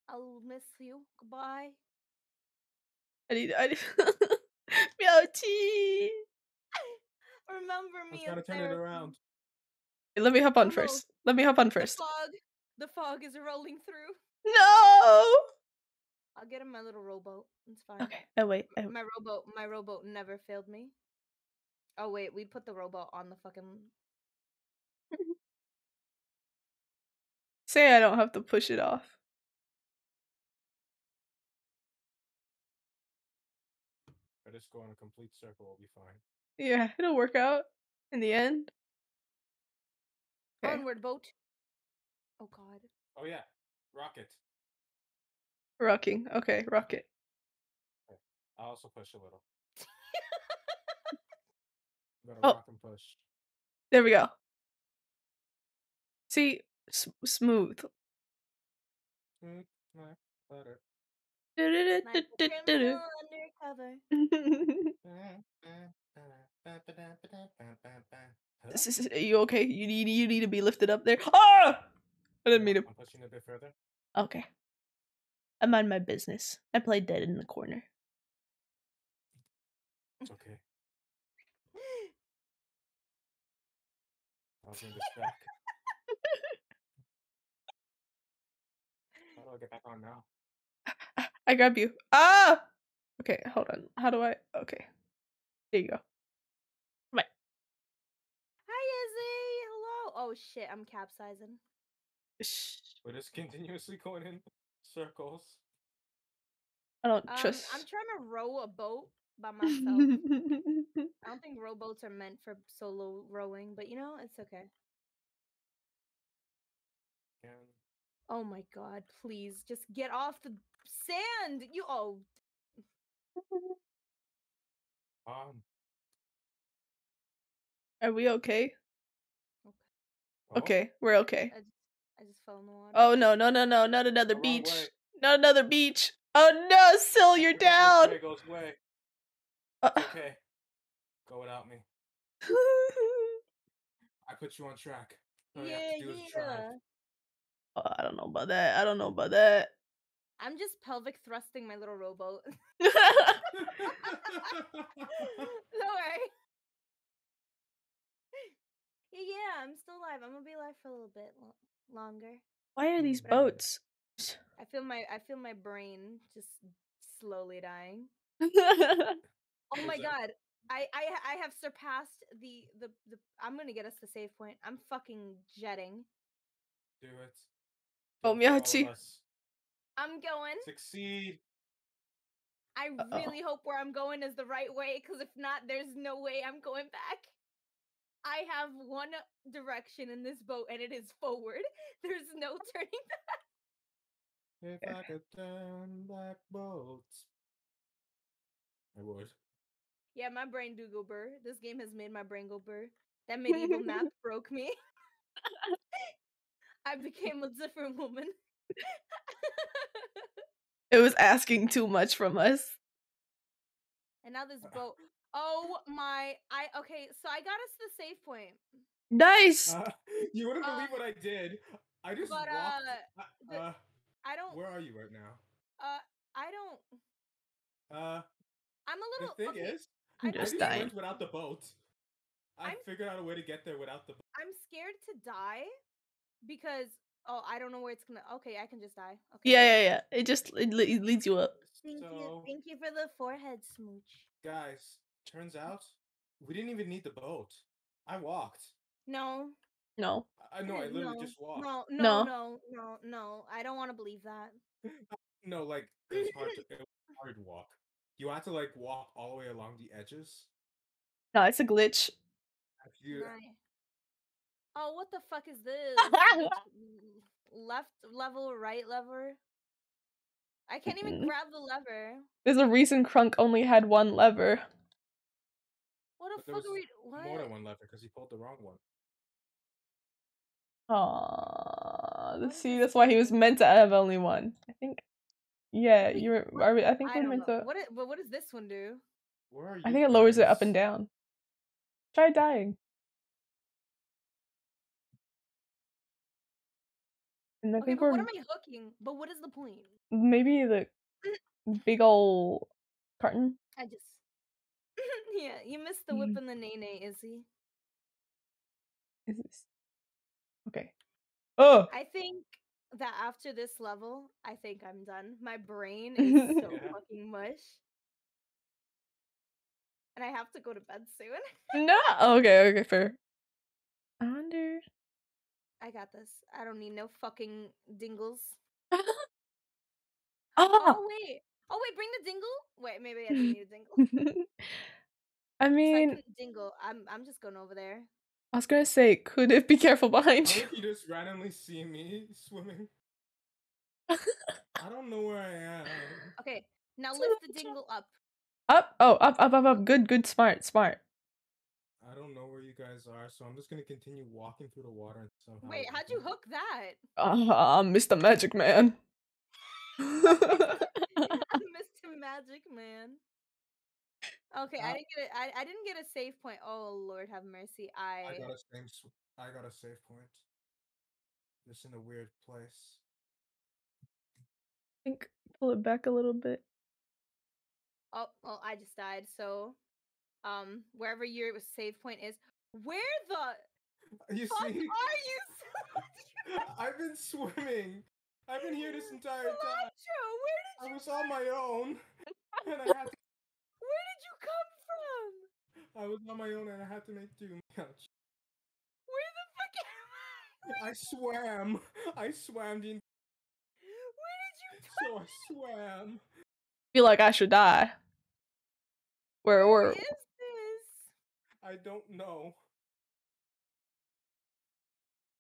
I'll miss you. Goodbye. I need. I need. Miaocchi. Remember me. trying to turn it around. Let me hop on first. Let me hop on The first. fog. The fog is rolling through. No. I'll get in my little rowboat. It's fine. Okay. Oh wait. Oh. My rowboat. My rowboat never failed me. Oh wait, we put the robot on the fucking. Say I don't have to push it off. I just go in a complete circle. We'll be fine. Yeah, it'll work out in the end. Okay. Onward boat. Oh god. Oh yeah, rocket. Rocking. Okay, rocket. I also push a little. Gonna Oh. rock and push. There we go. See, s- smooth. Smooth like butter. Like a criminal undercover. This is, are you okay? You need you need to be lifted up there. Ah! I didn't mean to. I'm pushing a bit further. Okay. I mind my business. I play dead in the corner. It's okay. I'll bring this back. How do I get back on now? I grab you. Ah! Okay, hold on. How do I? Okay. There you go. Hi Izzy. Hello. Oh shit, I'm capsizing. Shh. We're just continuously going in circles. I don't Um, trust. I'm trying to row a boat by myself. I don't think rowboats are meant for solo rowing, but you know, it's okay. And Oh my god, please just get off the sand. You oh um. Are we okay? oh, Okay, we're okay. I just I just fell in the water. Oh no, no, no, no, not another The beach. Not another beach. Oh no, Sil, you're Goes down. Way, goes way. Uh, It's okay. Go without me. I put you on track. All you have yeah, to do yeah. Oh, I don't know about that. I don't know about that. I'm just pelvic thrusting my little rowboat. Don't worry. Yeah, yeah, I'm still alive. I'm gonna be alive for a little bit lo- longer. Why are these boats? I feel my I feel my brain just slowly dying. Oh my that- god. I, I I have surpassed the, the the I'm gonna get us to save point. I'm fucking jetting. Do it. Oh, Do it for all of Miaocchi. I'm going. Succeed. I Uh-oh. really hope where I'm going is the right way, because if not, there's no way I'm going back. I have one direction in this boat, and it is forward. There's no turning back. If I could turn back boats. I would. Yeah, my brain do go burr. This game has made my brain go burr. That medieval nap broke me. I became a different woman. It was asking too much from us. and now this boat. Oh my! I okay. So I got us to the save point, Nice. Uh, you wouldn't Uh, believe what I did. I just but, walked. uh, uh, the- uh, I don't. where are you right now? Uh, I don't. Uh, I'm a little. the little. thing okay, is, I'm I I just just dying. without the boat. I I'm- figured out a way to get there without the boat. I'm scared to die because oh I don't know where it's gonna. Okay, I can just die. Okay. Yeah, yeah, yeah. It just it, le- it leads you up. Thank you, thank you for the forehead smooch. guys, turns out we didn't even need the boat. I walked. No, No. I know. I literally no, just walked. no, No. no, no, no, no. I don't want to believe that. No, like it was hard to it was hard walk. You had to like walk all the way along the edges. No, it's a glitch. You, Right. Oh, what the fuck is this? Left level, right lever. I can't even Mhm. grab the lever. There's a reason Kronk only had one lever. What the But fuck are we? What? more than one lever because he pulled the wrong one. Aww. Ah, see, that's why he was meant to have only one. I think. Yeah, you're. what? Are we, I think I we're meant know. to. What? But what does this one do? Where are you? I think it lowers it up and down. Try dying. And I Okay, think but we're what am I hooking? But what is the point? maybe the big old carton. I just. yeah, you missed the whip Mhm. and the nay nay, Izzy. Is this okay? Oh, I think that after this level, I think I'm done. My brain is so Yeah. fucking mush. And I have to go to bed soon. no. Okay, okay, fair. I wonder. I got this. I don't need no fucking dingles. ah, Oh wait. Oh wait, bring the dingle? Wait, maybe I need a dingle. I so I mean, dingle. I'm I'm just going over there. I was gonna say, could it be careful behind you? you just randomly see me swimming? I don't know where I am. Okay, now So lift the dingle up. Up. Oh, up, up, up, up. Good, good, smart, smart. I don't know where you guys are, so I'm just gonna continue walking through the water and somehow. Wait, how'd you hook that? Ah, Mr. Magic Man. Mr. Magic Man. Okay, I Uh, didn't get a, I, I didn't get a save point. Oh Lord have mercy. I, I got a same. sw- I got a save point. Just in a weird place. I think pull it back a little bit. oh well I just died, so um wherever your save point is. Where the You fuck see, are you? I've been swimming. I've been here this entire time. Cilantro, where did I you was on my own, and I had to, where did you come from? I was on my own, and I had to make do. Ouch. Where the fuck am I? I swam. I swam the. en- Where did you So I swam. Feel like I should die. Where, Where where? is this? I don't know.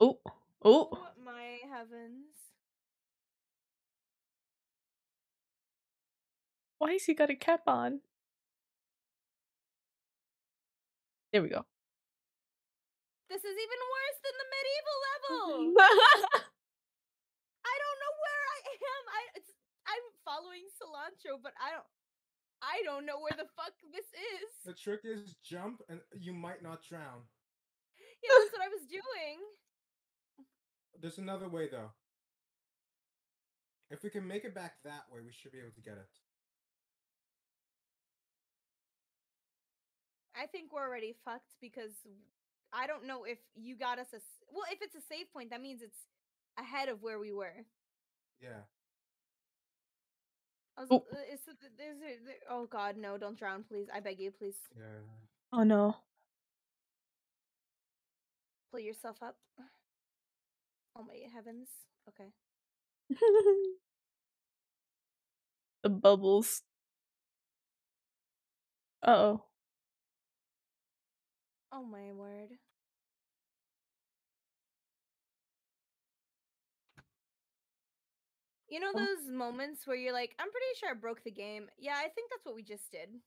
Oh, oh. Oh my heavens. Why has he got a cap on? There we go. This is even worse than the medieval level. I don't know where I am. I it's, I'm following cilantro, but I don't I don't know where the fuck this is. The trick is jump, and you might not drown. Yeah, that's what I was doing. There's another way though. If we can make it back that way, we should be able to get it. I think we're already fucked because I don't know if you got us a well. If it's a save point, that means it's ahead of where we were. Yeah. I was, Oh. uh, is it, is it, there- oh god, no! Don't drown, please. I beg you, please. Yeah. oh no. Pull yourself up. Oh my heavens. Okay. the bubbles. Uh oh. Oh my word. You know Oh. those moments where you're like, I'm pretty sure I broke the game. Yeah, I think that's what we just did.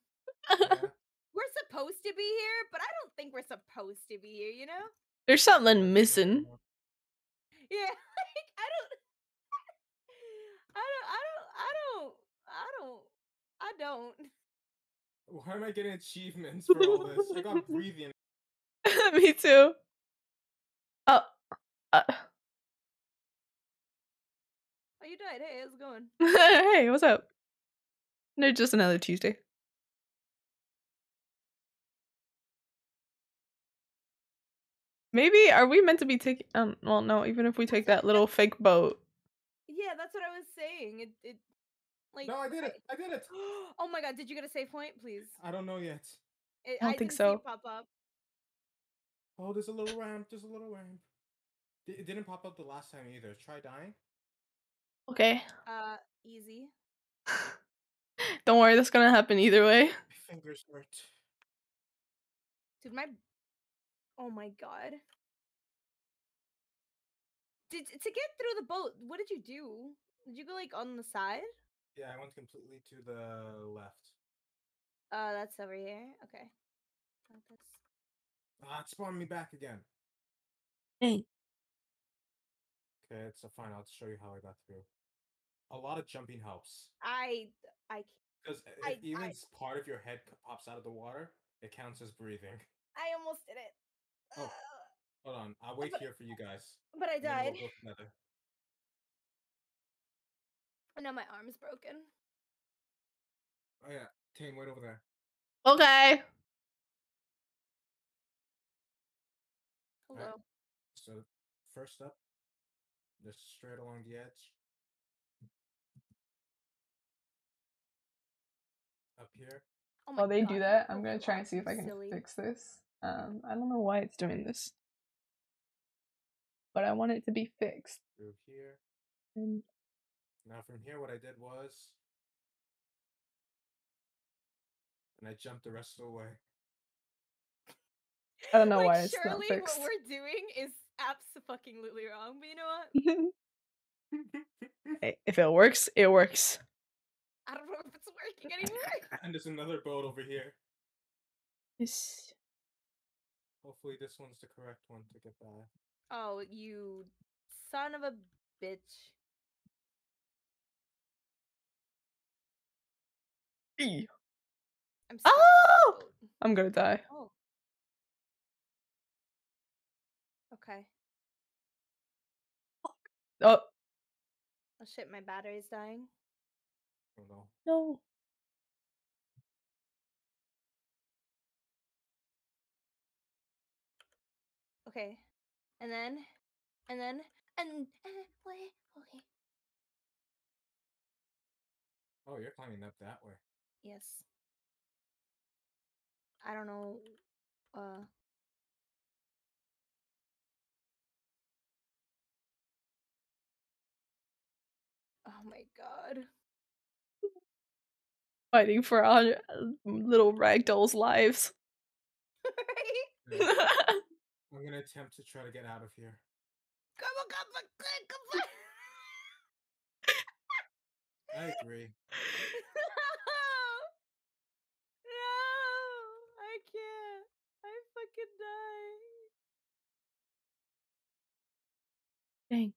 yeah. We're supposed to be here, but I don't think we're supposed to be here, you know? There's something missing. Yeah, like I don't I don't I don't I don't I don't I don't Why am I getting achievements for all this? I got breathing. Me too. Oh. Uh. Oh you died. Hey, how's it going? hey, what's up? No, just another Tuesday. Maybe are we meant to be taking? Um, well, no. Even if we take that little fake boat, Yeah, that's what I was saying. It it like No, I did it. I did it. oh my god, did you get a save point, please? I don't know yet. It, I don't think didn't so. pop up. Oh, there's a little ramp. There's a little ramp. Di- It didn't pop up the last time either. Try dying. okay. Uh, easy. Don't worry, that's gonna happen either way. My fingers hurt. Dude, my oh my god. Did to get through the boat? What did you do? Did you go like on the side? Yeah, I went completely to the left. Uh, that's over here. Okay. That's Ah, it spawned me back again. Hey. Okay, it's a fine. I'll show you how I got through. A lot of jumping helps. I I Because I- if even I- s- part of your head c- pops out of the water, it counts as breathing. I almost did it. Oh. Ugh, Hold on, I'll wait But- here for you guys. but I and then died. We'll go together. Now my arm's broken. Oh yeah, Tane, wait over there. Okay. Hello. Alright. So first up, just straight along the edge. Up here. Oh, my While they God, do that, I'm gonna try and see if I can silly. fix this. Um, I don't know why it's doing this, but I want it to be fixed. Through here. And Now from here, what I did was, and I jumped the rest of the way. I don't know like, why it's not fixed. what we're doing is absolutely wrong. But you know what? Hey, if it works, it works. I don't know if it's working anymore. and there's another boat over here. It's Hopefully, this one's the correct one to get by. oh, you son of a bitch. Eee. I'm Oh! I'm gonna die. Oh. Oh Oh shit, my battery's dying. Oh no. no! Okay. And then and then and, and wait, okay. Oh, you're climbing up that way. Yes. I don't know. Uh. God. Fighting for our uh, little ragdoll's lives. right? I'm gonna attempt to try to get out of here. Come on, come on, come on. I agree. no, I can't. I fucking die. Dang.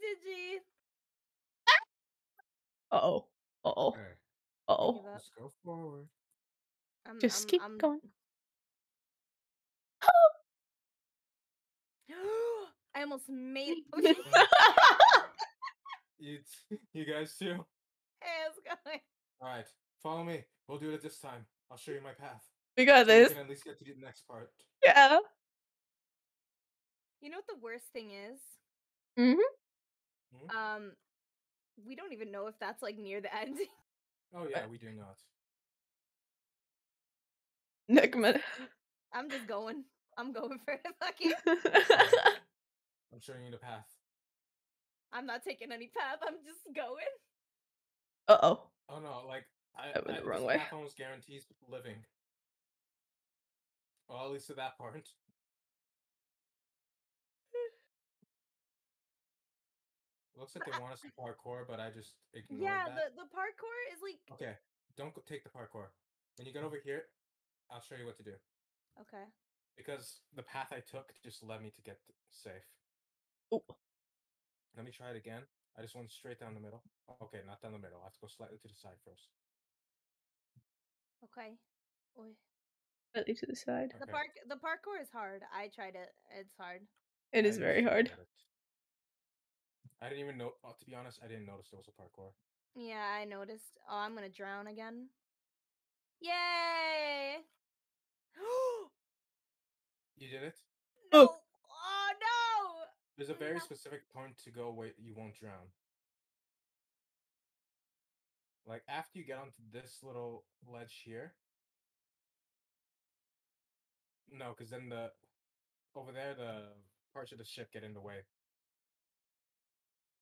Digi. Uh oh. Uh oh. Uh oh. Give let's go forward. I'm, Just I'm, keep I'm... going. I almost made. You, t- you guys too. hey, how's it going? All right, follow me. We'll do it this time. I'll show you my path. we got So we this. can at least get to the next part. Yeah. You know what the worst thing is? Mhm. Mhm. Um, we don't even know if that's like near the end. Oh yeah, we do not. Nickman. I'm just going. I'm going for it. Fuck it. I'm showing you the path. I'm not taking any path. I'm just going. uh oh. Oh no, like I, I went I the wrong this way. path almost guarantees living. Well, at least to that part. Looks like they want us to parkour, but I just ignored yeah, that. the the parkour is like Okay, don't go take the parkour. When you get over here, I'll show you what to do. okay. Because the path I took just led me to get safe. Oh. Let me try it again. I just went straight down the middle. Okay, not down the middle. I have to go slightly to the side first. Okay. Oi. Slightly to the side. The Okay. park the parkour is hard. I tried it. It's hard. It I is very just hard. ignored it. I didn't even know. Oh, uh, to be honest, I didn't notice there was a parkour. Yeah, I noticed. Oh, I'm gonna drown again. Yay! You did it. Oh. no! Oh. Oh no! There's a Oh, very no. specific point to go where you won't drown. Like after you get onto this little ledge here. No, because then the over there the parts of the ship get in the way.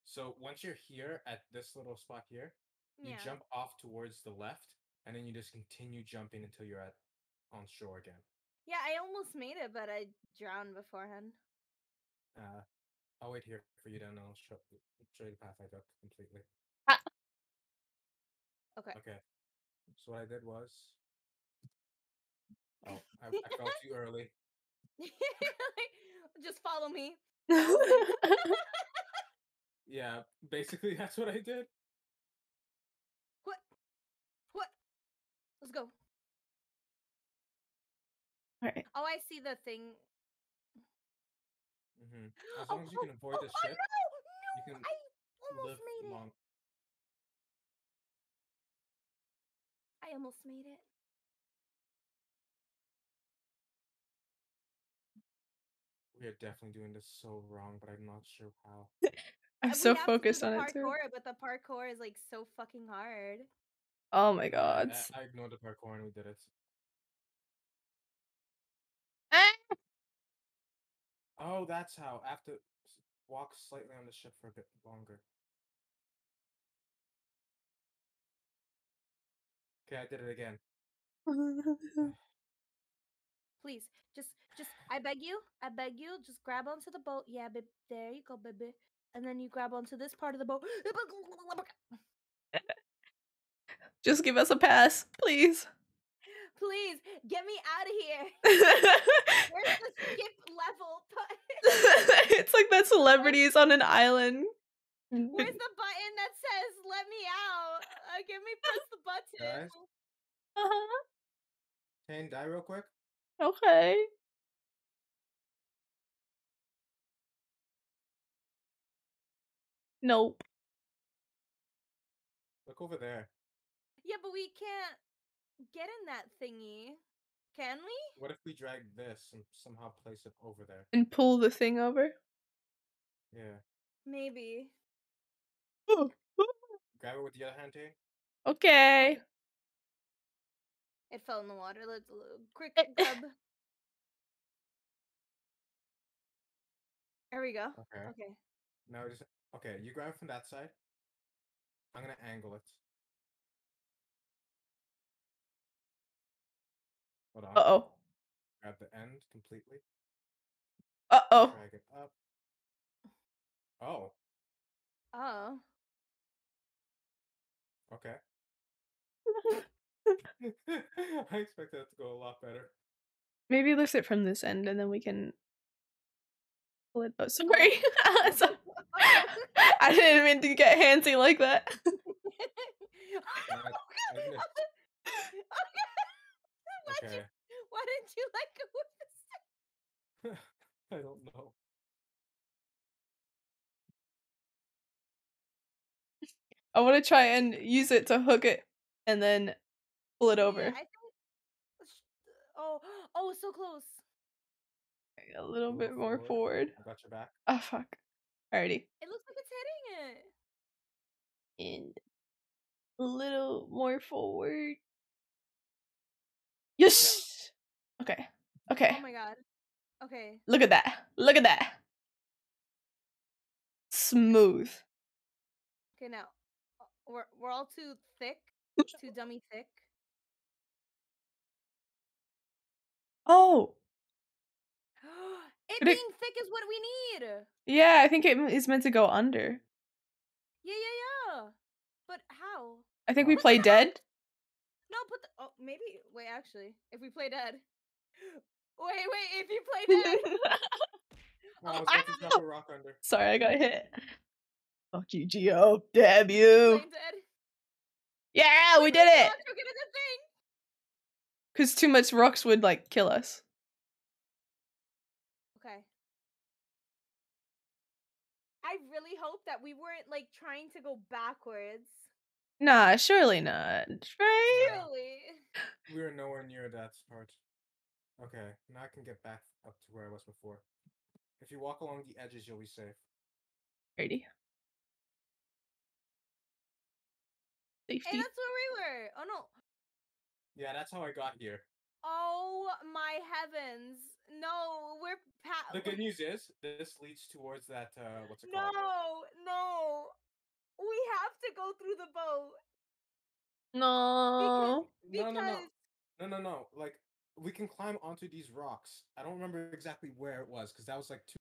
So once you're here at this little spot here, you Yeah. jump off towards the left, and then you just continue jumping until you're at on shore again. Yeah, I almost made it, but I drowned beforehand. Uh, I'll wait here for you, then I'll show, show you the path I took completely. Okay. Okay. So what I did was, oh, I, I fell too early. Just follow me. Yeah, basically that's what I did. What? What? Let's go. Alright. Oh, I see the thing. hmm As Oh, long as you oh, can avoid oh, the oh, no, no! I almost live made it. long. I almost made it. We are definitely doing this so wrong, but I'm not sure how. I'm Uh, so we have to do focused the on it too. but the parkour is like so fucking hard. Oh my god. I, I ignored the parkour and we did it. Oh, that's how. I have to walk slightly on the ship for a bit longer. Okay, I did it again. Please, just, just, I beg you, I beg you, just grab onto the boat. Yeah, babe, there you go, baby. And then you grab onto this part of the boat. Just give us a pass, please. Please, get me out of here. Where's the skip level button? it's like that celebrities on an island. Where's the button that says "Let me out"? Uh, give me press the button. Guys? Uh-huh. Tane, die real quick. Okay. Nope. Look over there. Yeah, but we can't get in that thingy, can we? What if we drag this and somehow place it over there? And pull the thing over. Yeah. Maybe. Grab it with the other hand, Tane. Okay. It fell in the water. Let's quick grab. There we go. Okay. Okay. Now just okay. You grab it from that side. I'm gonna angle it. Hold on. Uh oh. Grab the end completely. Uh oh. Drag it up. Oh. Oh. Okay. I expect that to go a lot better. Maybe lift it from this end and then we can pull it. Oh, sorry. So- I didn't mean to get handsy like that. I. Why'd you, why didn't you let go of this? I don't know. I want to try and use it to hook it and then pull it over. Yeah, I think. Oh, oh, so close. A little Move bit more forward. forward. I got your back. Oh fuck. Alrighty. It looks like it's hitting it. And a little more forward. Yes. Okay. Okay. Oh my god. Okay. Look at that. Look at that. Smooth. Okay, now uh, we're we're all too thick, too dummy thick. Oh. It But it- being thick is what we need. Yeah, I think it is meant to go under. Yeah, yeah, yeah. But how? I think we play dead. No, put the. Oh, maybe. Wait, actually, if we play dead. Wait, wait. If you play dead. Oh, I was about to drop a rock under. Sorry, I got hit. Fuck you, Geo. Damn you. dead. Yeah, we Wait, did wait, it. Rock, go get a good thing. Because too much rocks would like kill us. Really hope that we weren't like trying to go backwards. Nah, surely not. Right? Really? We were nowhere near that part. Okay, now I can get back up to where I was before. If you walk along the edges, you'll be safe. Ready. Hey, that's where we were. Oh no. Yeah, that's how I got here. Oh my heavens. No, we're pa- The good news is this leads towards that. Uh, what's it No, called? no. No, we have to go through the boat. No. Because No, no, no, no, no, no. Like we can climb onto these rocks. I don't remember exactly where it was because that was like too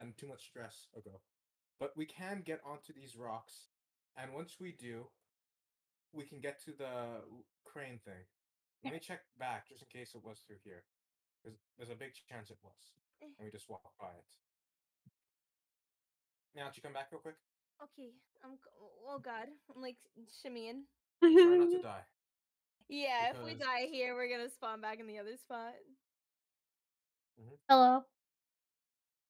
and too much stress ago. But we can get onto these rocks, and once we do, we can get to the crane thing. Let me check back just in case it was through here. There's, there's a big chance it was, Eh. and we just walked by it. Now, you come back real quick. Okay, I'm. Oh God, I'm like shimmying. Try not to die. Yeah, if we die here, we're gonna spawn back in the other spot. Hello.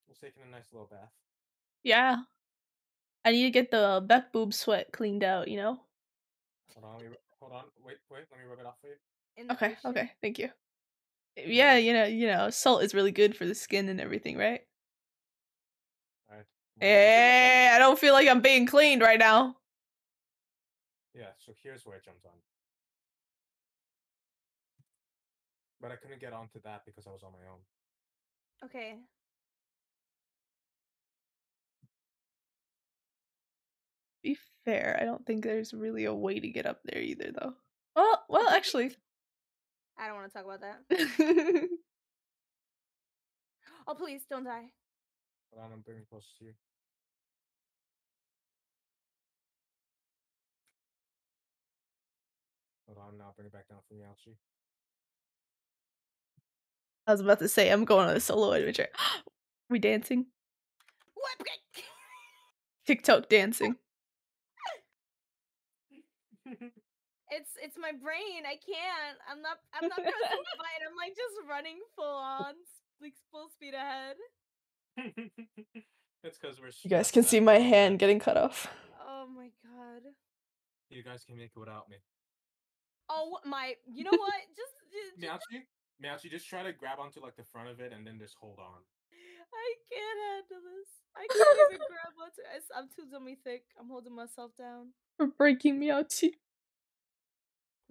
Just taking a nice little bath. Yeah. I need to get the back boob sweat cleaned out, you know? Hold on, let me, ru- hold on. Wait, wait. Let me rub it off for you. In the Okay, ocean. okay, thank you. Eh, yeah, you know, you know, salt is really good for the skin and everything, right? Right. Hey, eh, I don't feel like I'm being cleaned right now. Yeah. So here's where I jumped on. But I couldn't get onto that because I was on my own. Okay. Be fair, I don't think there's really a way to get up there either, though. Well, well, actually. I don't want to talk about that. Oh please, don't die. Hold on, I'm bringing close to you. Hold on, now bring it back down for me, Alchi. I was about to say I'm going on a solo adventure. we dancing? What? TikTok dancing. It's it's my brain. I can't. I'm not. I'm not pressing the button. I'm like just running full on, like full speed ahead. it's because we're. You guys can see my hand getting cut off. Oh my god. You guys can make it without me. Oh my. You know what? Just. just, just Miaocchi, Miaocchi, just try to grab onto like the front of it and then just hold on. I can't handle this. I can't even grab onto. it. I'm too dummy thick. I'm holding myself down. For breaking me out. too.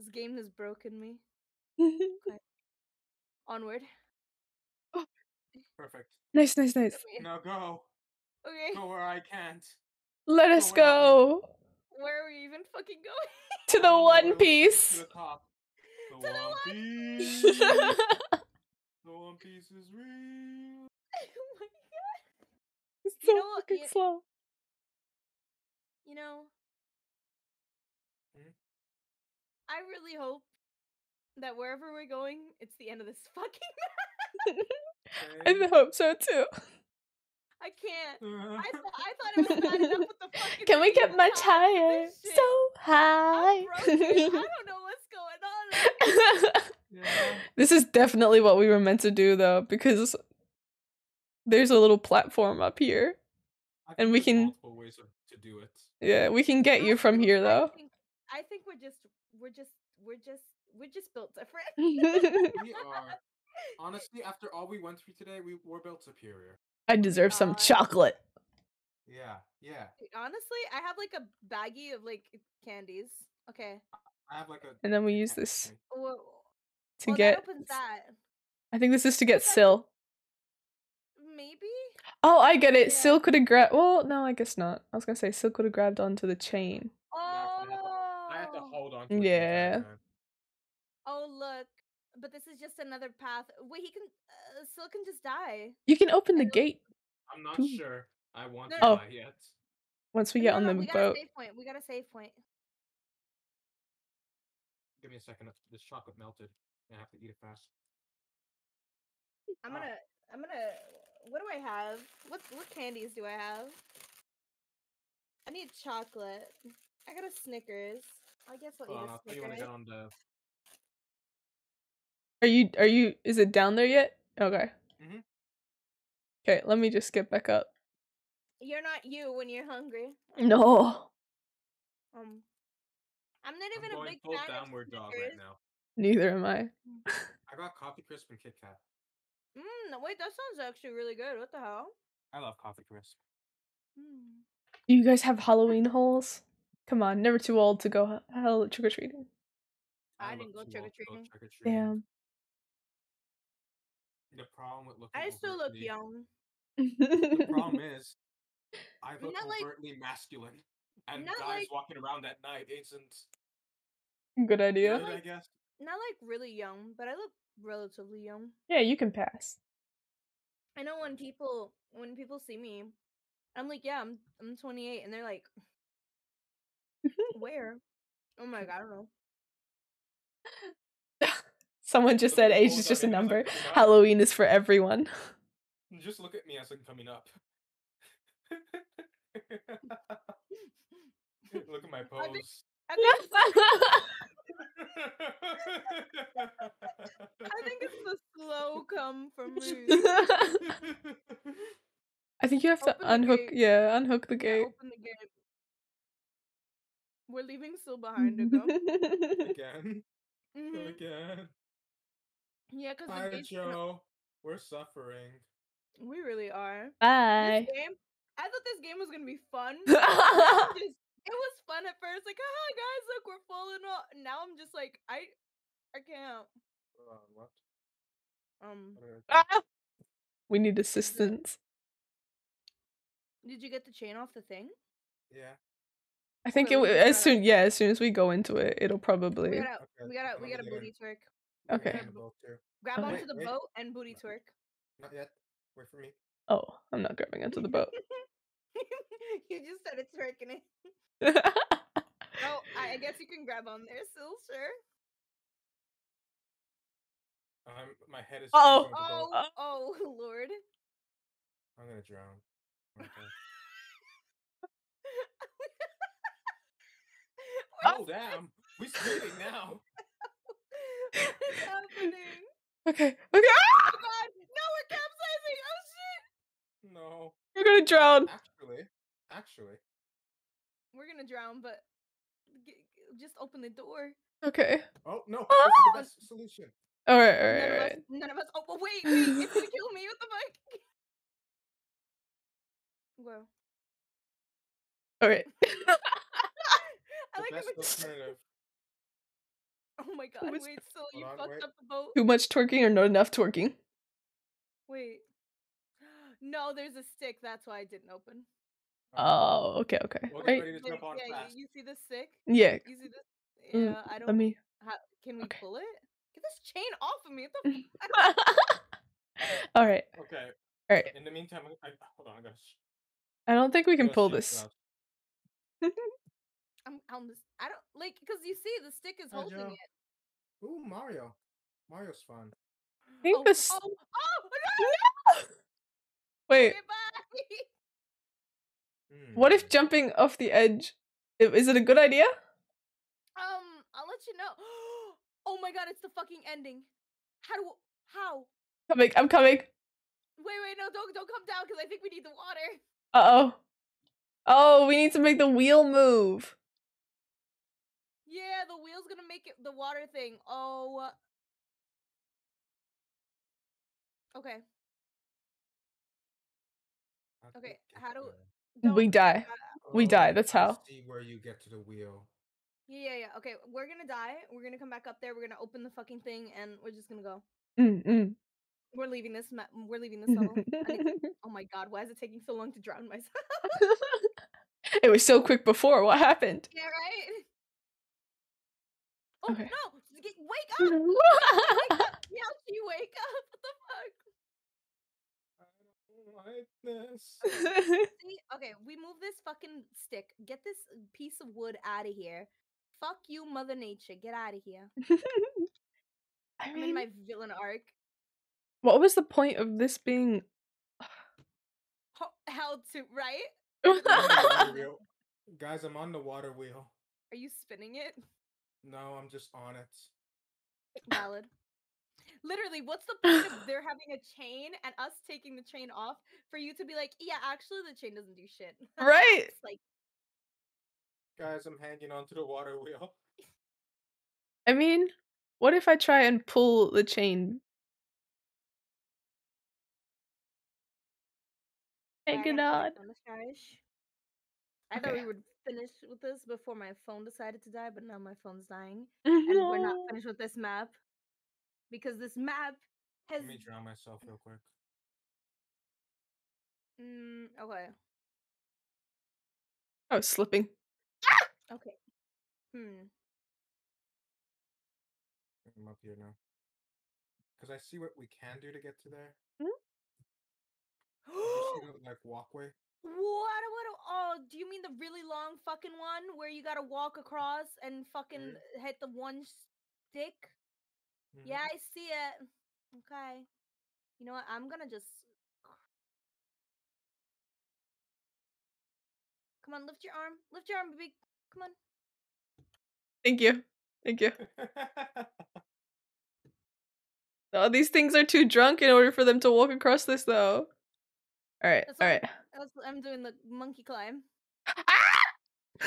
This game has broken me. Onward. Oh. Perfect. nice, nice, nice. Now go. Okay. Go where I can't. Let us Go without me. go Where are we even fucking going? to the don't know where One to- Piece. To the top. The To the One One Piece. the One Piece is real. oh my god. It's You so know what, fucking you- slow. You know, I really hope that wherever we're going, it's the end of this fucking I hope so too. I can't. I, th- I thought it was bad enough with the fucking Can we get much higher? So high. I don't know what's going on. yeah. this is definitely what we were meant to do though, because there's a little platform up here. And we can- ways to do it. Yeah, we can get you from think- here I though. think, I think we're just we're just we're just we're just built different. We are. Honestly, after all we went through today, we were built superior. I deserve some God. chocolate. Yeah, yeah. Honestly, I have like a baggie of like candies. Okay. I have like a. And then we use this thing. Well, to well, get. that opens that. I think this is to get What's that? Maybe. Oh, I get it. Yeah. Syl could have grabbed. Well, no, I guess not. I was gonna say Syl could have grabbed onto the chain. Yeah, I had to- Oh. I had to hold on to it entire Yeah. Oh look, but this is just another path. Wait, he can. Uh, Sil can just die. You can open the gate I'm not Ooh. sure I want No, to oh. buy yet. once we get no, on no, the we got a save point. We got a save point. Give me a second. This chocolate melted. I have to eat it fast. I'm Ah. gonna. I'm gonna. What do I have? What what candies do I have? I need chocolate. I got a Snickers. I guess I'll eat I'll a tell you when I Snickers. on the. Are you? Are you? Is it down there yet? Okay. Mhm. Okay, let me just get back up. You're not you when you're hungry. No, Um, I'm not I'm even a big full fan downward of dog right now. neither am I. I got coffee crisp and Kit Kat. Mm, no, wait, that sounds actually really good. What the hell? I love coffee crisp. Mm. Do you guys have Halloween holes? Come on, never too old to go h- hell trick or treating. I look didn't go trick or old to go treating. trick-or-treating. Damn. The problem with looking I still look overtly- young. The problem is, I look Not like- masculine, and not guys like- walking around at night isn't Good idea. good, I guess. Not like really young, but I look relatively young. Yeah, you can pass. I know when people when people see me, I'm like, yeah, I'm I'm 28, and they're like, Mm-hmm. where? Oh my god, I don't know. Someone just said age is just a number. Halloween is for everyone. Just look at me as I'm coming up. look at my pose. I think, it's, I think it's the slow come from Ruth. I think you have to unhook. Yeah, unhook the Yeah, gate. open the gate. We're leaving still behind to go. Again. Mhm. Again. Yeah, because the Hi, gate's Joe. We're suffering. We really are. Bye. This game, I thought this game was gonna be fun. It just- it was fun at first, like, haha, guys, look, we're falling off. Now I'm just like, I, I can't. Hold on, what? Um, What did I do? Ah! we need assistance. did you get the chain off the thing? Yeah. I think Okay, it we as soon yeah as soon as we go into it, it'll probably. We probably. gotta, Okay. we gotta, we gotta booty twerk. Okay. getting in the boat too. Grab onto Wait, the wait. boat and booty twerk. Not yet. Wait for me. Oh, I'm not grabbing onto the boat. you just started twerking it. Oh, I, I guess you can grab on there still, sure. Um, my head is. Uh-oh. freezing with the boat. Oh, oh, Lord. I'm gonna drown. Okay. Oh damn! We skating now. what is happening? okay, okay, ah! Oh god! No, we're capsizing! Oh shit! No, we're gonna drown. actually, actually, We're gonna drown, but g- g- just open the door. Okay. oh no, ah! this is the best solution. All right, all none, right, of us, none of us. Oh, but wait, wait! It's gonna kill me with the mic. Well, All right. I The like best how alternative. Oh my god! was- Wait, so you on, fucked wait. up the boat. Too much twerking or not enough twerking? Wait. No, there's a stick. That's why I didn't open. Oh, okay, okay. We'll get Right. ready to jump on yeah, fast. You, see the stick? Yeah. You see this? Mm, I don't. Let me. How, can we okay. pull it? Get this chain off of me! What the fuck? all right. Okay. All right. In the meantime, I, I- hold on. I gotta. sh- I don't think we can pull this. it I'm on this. I don't like because you see the stick is Hi, holding Joe. it. out. Ooh, Mario. Mario's fun. I think oh, this. oh, oh, no! Wait. Okay. What if Hmm. jumping off the edge? Is it a good idea? Um, I'll let you know. Oh my god, it's the fucking ending. How do? How? Coming. I'm coming. Wait, wait, no, don't don't come down because I think we need the water. Uh oh. Oh, we need to make the wheel move. Yeah, the wheel's gonna make it the water thing. Oh. Okay. Okay, we how do- there? We don't- die. we Oh, die, that's how. See where you get to the wheel. Yeah, yeah, yeah. Okay, we're gonna die. We're gonna come back up there. We're gonna open the fucking thing, and we're just gonna go. Mm, mm. We're leaving this. Ma- we're leaving this level. To- oh my god, why is it taking so long to drown myself? it was so quick before. What happened? yeah, right. Oh Okay. no! Get, wake up! wake up! Meowsy, wake up! What the fuck? I don't like this. See, okay, we move this fucking stick. Get this uh, piece of wood out of here. Fuck you, Mother Nature. Get out of here. I I'm in mean, my villain arc. what was the point of this being? held to right? I'm on the water wheel. Guys, I'm on the water wheel. Are you spinning it? No, I'm just on it. Valid. Literally, what's the point of there having a chain and us taking the chain off for you to be like, yeah, actually the chain doesn't do shit. Right. It's like, Guys, I'm hanging onto the water wheel. I mean, what if I try and pull the chain? "Alright, Hang it I'm on. on the charge." I thought we would finish with this before my phone decided to die, but now my phone's dying. And we're not finished with this map. Because this map has Let me drown myself real quick. mm, okay. I was slipping. Okay. Hmm. I'm up here now. Because I see what we can do to get to there. Hmm? You see the like walkway? What? What? Oh, do you mean the really long fucking one where you gotta walk across and fucking hit the one stick? Mhm. Yeah, I see it. Okay. You know what? I'm gonna just. Come on, lift your arm. Lift your arm, baby. Come on. Thank you. Thank you. Oh, these things are too drunk in order for them to walk across this, though. All right, That's all why- right. What I'm doing the monkey climb. Ah!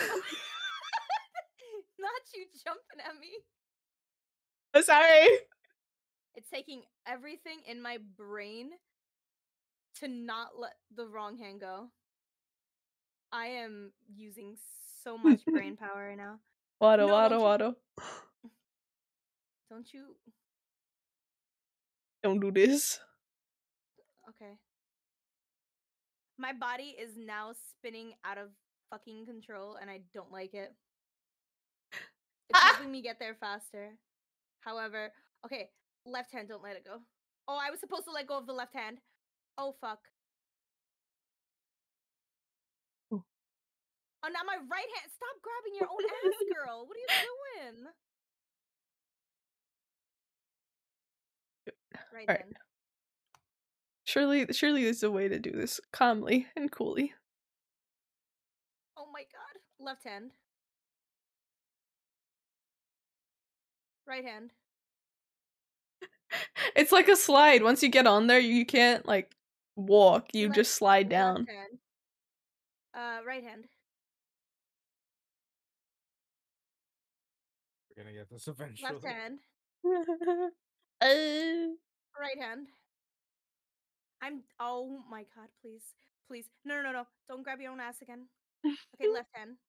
Not you jumping at me. I'm sorry. It's taking everything in my brain to not let the wrong hand go. I am using so much brain power right now. Waddle, No, waddle, waddle. Don't you? Don't do this. My body is now spinning out of fucking control and I don't like it. It's helping me get there faster. However, okay, left hand, don't let it go. Oh, I was supposed to let go of the left hand. Oh, fuck. Ooh. Oh, now my right hand. Stop grabbing your own ass, girl. What are you doing? Right Alright. hand. Surely, surely there's a way to do this calmly and coolly. Oh my god. Left hand. Right hand. It's like a slide. Once you get on there, you can't like walk. You Left- just slide down. Left hand. Uh, right hand. We're gonna get this eventually. Left hand. Uh, Right hand. I'm. Oh my god! Please, please. No, no, no, no! Don't grab your own ass again. Okay, left hand.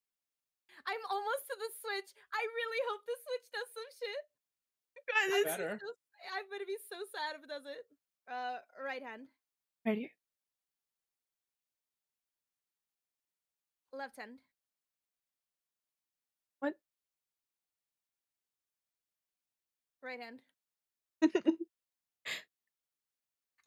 I'm almost to the switch. I really hope the switch does some shit. I'm gonna be better. so I'm gonna be so sad if it doesn't. Uh, right hand. right here. Left hand. What? Right hand.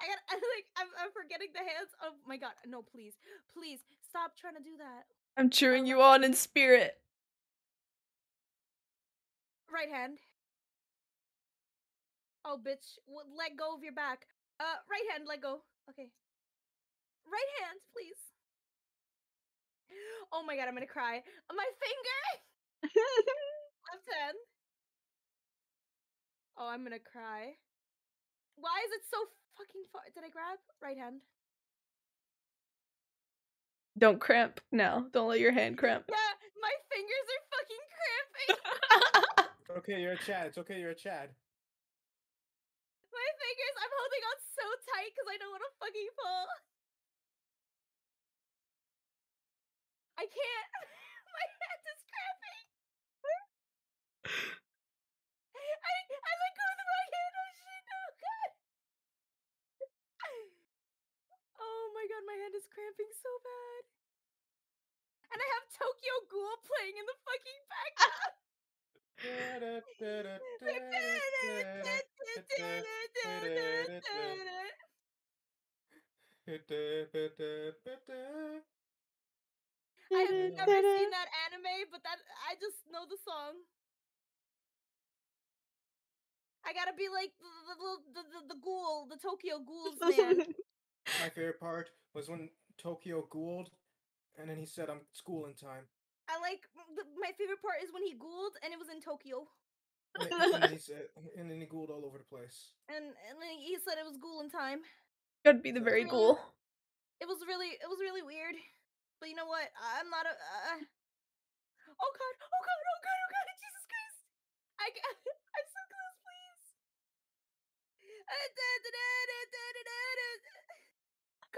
I got. I like. I'm. I'm forgetting the hands. Oh my god! No, please, please stop trying to do that. I'm cheering you on in spirit. Right hand. Oh, bitch. Let go of your back. Uh, right hand, let go. Okay. Right hand, please. Oh my god, I'm gonna cry. My finger! Left hand. Oh, I'm gonna cry. Why is it so fucking far? Did I grab? Right hand. Don't cramp now. Don't let your hand cramp. Yeah, my fingers are fucking cramping. Okay, you're a Chad. It's okay, you're a Chad. My fingers, I'm holding on so tight because I don't want to fucking fall. I can't. My hand is cramping. I I let go god, my hand is cramping so bad. And I have Tokyo Ghoul playing in the fucking background. I have never seen that anime, but that I just know the song. I gotta be like the the the, the, the, the ghoul, the Tokyo Ghouls man. My favorite part was when Tokyo ghouled, and then he said, "I'm school in time." I like mm, the, my favorite part is when he ghouled and it was in Tokyo, And, and then he said, and then he ghouled all over the place. and and then he said it was ghoul in time. Gotta be the very Really? cool. It was really it was really weird. But you know what? I'm not a. Uh... Oh god! Oh god! Oh god! Oh god! Jesus Christ! I g- I'm so close, please.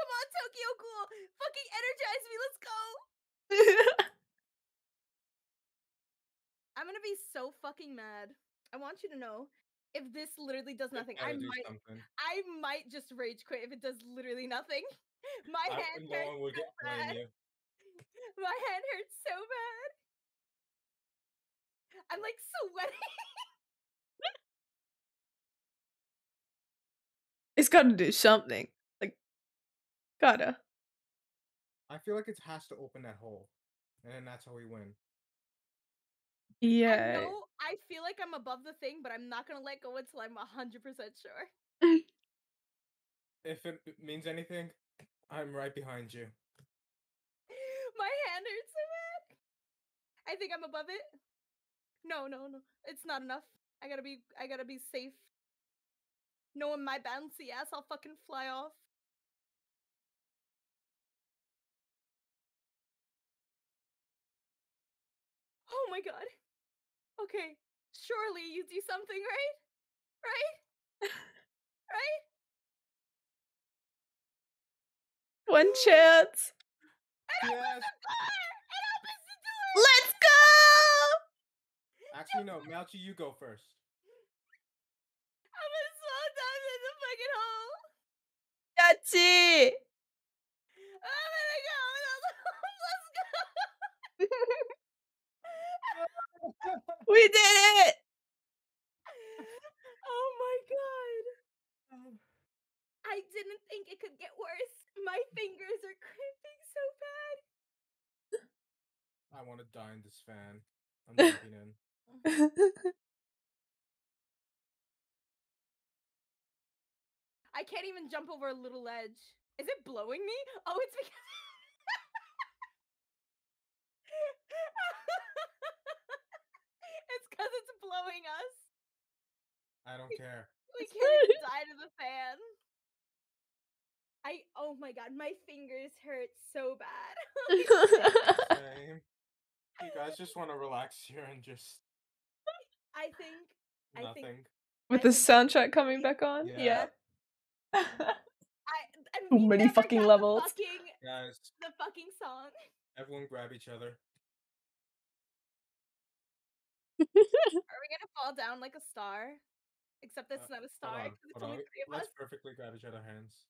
Come on, Tokyo Ghoul! Fucking energize me! Let's go! I'm gonna be so fucking mad. I want you to know if this literally does nothing. I might, something. I might just rage quit if it does literally nothing. My I, hand hurts one so get bad. My hand hurts so bad. I'm like sweating. it's gotta do something. Gotta. I feel like it has to open that hole, and then that's how we win. I Yeah. know I feel like I'm above the thing, but I'm not gonna let go until I'm hundred percent sure. If it means anything, I'm right behind you. My hand hurts so bad. I think I'm above it. No, no, no. It's not enough. I gotta be I gotta be safe. Knowing my bouncy ass, I'll fucking fly off. My god. Okay. Surely you do something, right? Right? Right? One chance. Yes. It opens the door! Let's go! Actually, no. Miaocchi, you go first. I'm gonna slow down in the fucking hole. Yachi! I'm gonna go. Let's go. We did it! oh my god. Oh. I didn't think it could get worse. My fingers are cramping so bad. I want to die in this fan. I'm jumping in. I can't even jump over a little ledge. Is it blowing me? Oh, it's because. it's because it's blowing us. I don't care. We can't even die to the fan. I oh my god, my fingers hurt so bad. Same. You guys just want to relax here and just I think I nothing. think With I the think- soundtrack coming back on? Yeah. I and Too many fucking got the levels. fucking Guys, the fucking song. everyone grab each other. Are we gonna fall down like a star? Except it's Uh, not a Hold star on, it's hold on. only three of Let's us. perfectly grab each other hands.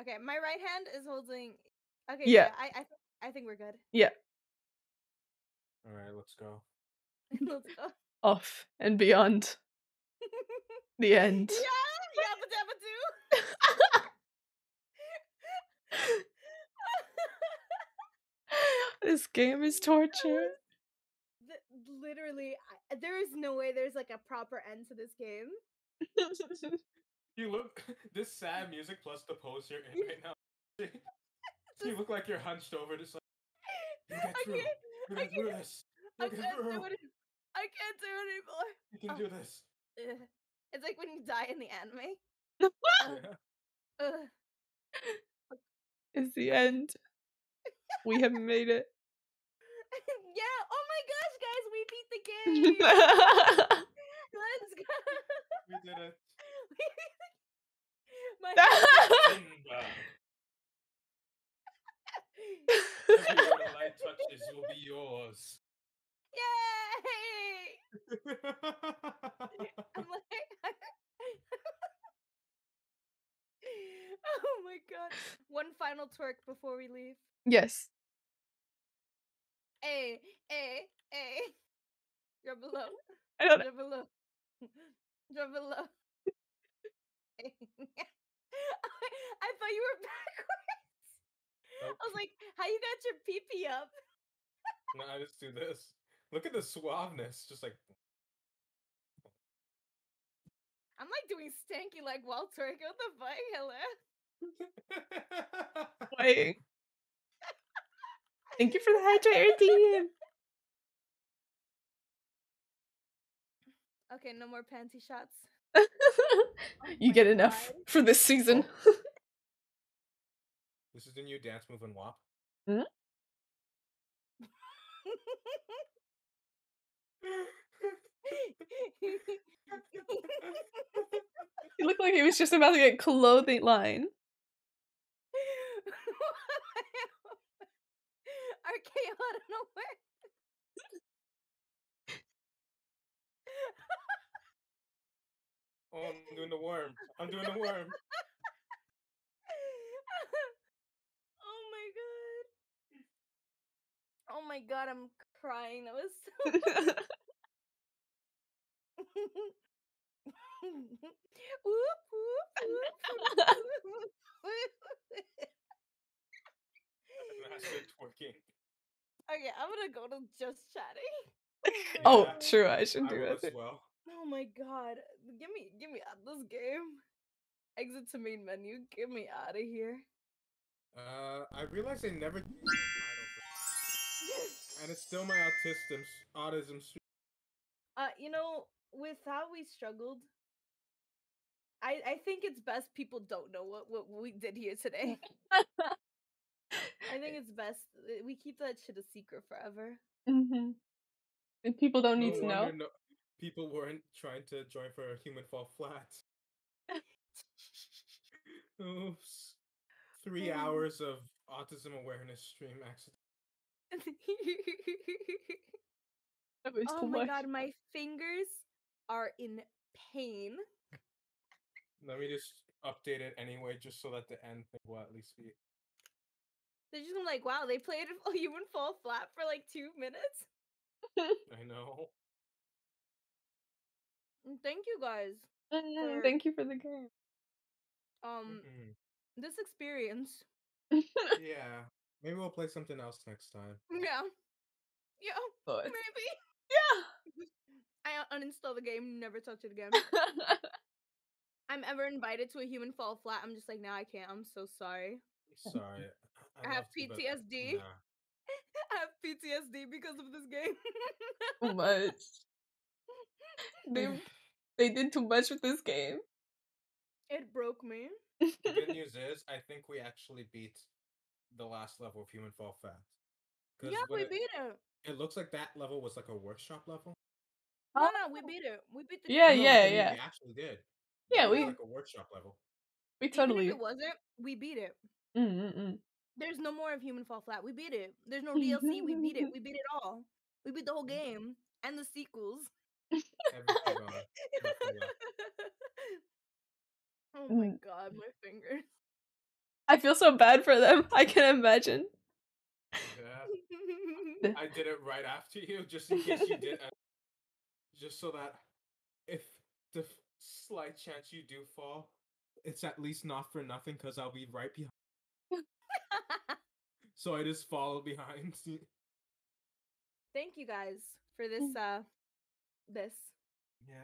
Okay, my right hand is holding. Okay, Yeah. yeah, I I, th- I think we're good. Yeah. All right, let's go. Let's go. Off and beyond the end. Yeah, yabba dabba doo. this game is torture. Th- literally, I, there is no way there's like a proper end to this game. You look this sad music plus the pose you're in right now. you look like you're hunched over, just like you get I through. can't. You I can't- this. I You get can't do it. I can't do it anymore. You can Oh. do this. Ugh. It's like when you die in the anime. Yeah. It's the end. We have made it. Yeah. Oh my gosh, guys, we beat the game. Let's go. We did it. my Simba. Light touches will be yours. Yay! I'm like, oh my god. One final twerk before we leave. yes. Hey, hey, hey. Drop below. I don't Drop below. Drop below. I, I thought you were backwards. Nope. I was like, how you got your pee pee up? No, I just do this. Look at the suaveness. Just like I'm like doing stanky like twerking. What the fuck? Hello? wait. Thank you for the hydrate routine. Okay, no more panty shots. you get enough for this season. Oh. this is the new dance move in WAP. Hmm? He looked like he was just about to get clothing line. Out of nowhere. Oh, I'm doing the worm. I'm doing the worm. oh my god. Oh my god, I'm crying. That was so Whoop, whoop, whoop, whoop, whoop. Master twerking. Okay, I'm gonna go to just chatting. Oh, true. I should I do will that. as well. Oh my god. Give me give me out of this game. Exit to main menu. Get me out of here. Uh, I realized I never changed the title for and it's still my autism autism. stream. Uh, you know, with how we struggled, I I think it's best people don't know what what we did here today. I think it's best uh, we keep that shit a secret forever. hmm And people don't No need to know. no, people weren't trying to join for a human fall flat. Oops. Three Um. hours of autism awareness stream accident. Oh too my much. god, my fingers are in pain. Let me just update it anyway, just so that the end thing will at least be. They're just gonna be like, wow, they played a Human Fall Flat for like two minutes. I know. Mm, Thank you guys. For- Thank you for the game. Um, Mhm. this experience. Yeah. Maybe we'll play something else next time. Yeah. Yeah, But- maybe. yeah. I un- uninstall the game, never touch it again. I'm ever invited to a human fall flat. I'm just like, no, I can't. I'm so sorry. Sorry. I have love to, but uh, PTSD. nah. I have PTSD because of this game. too much. They they did too much with this game. it broke me. The good news is, I think we actually beat the last level of Human Fall Flat. 'Cause Yeah, we it, beat it. It looks like that level was like a workshop level. No, no, we oh. beat it. We beat the Yeah, game. No, yeah, I yeah. We actually did. Yeah, we- like a workshop level. We Even totally. if it wasn't, we beat it. Mm-mm-mm. There's no more of Human Fall Flat. We beat it. There's no DLC. We beat it. We beat it all. We beat the whole game and the sequels. Everything gone. Nothing left. oh my Mm. god, my fingers. I feel so bad for them. I can imagine. Yeah. I did it right after you, just in case you did. uh, Just so that if the f- slight chance you do fall, it's at least not for nothing because I'll be right behind. So I just follow behind. Thank you guys for this. Uh, this. yeah.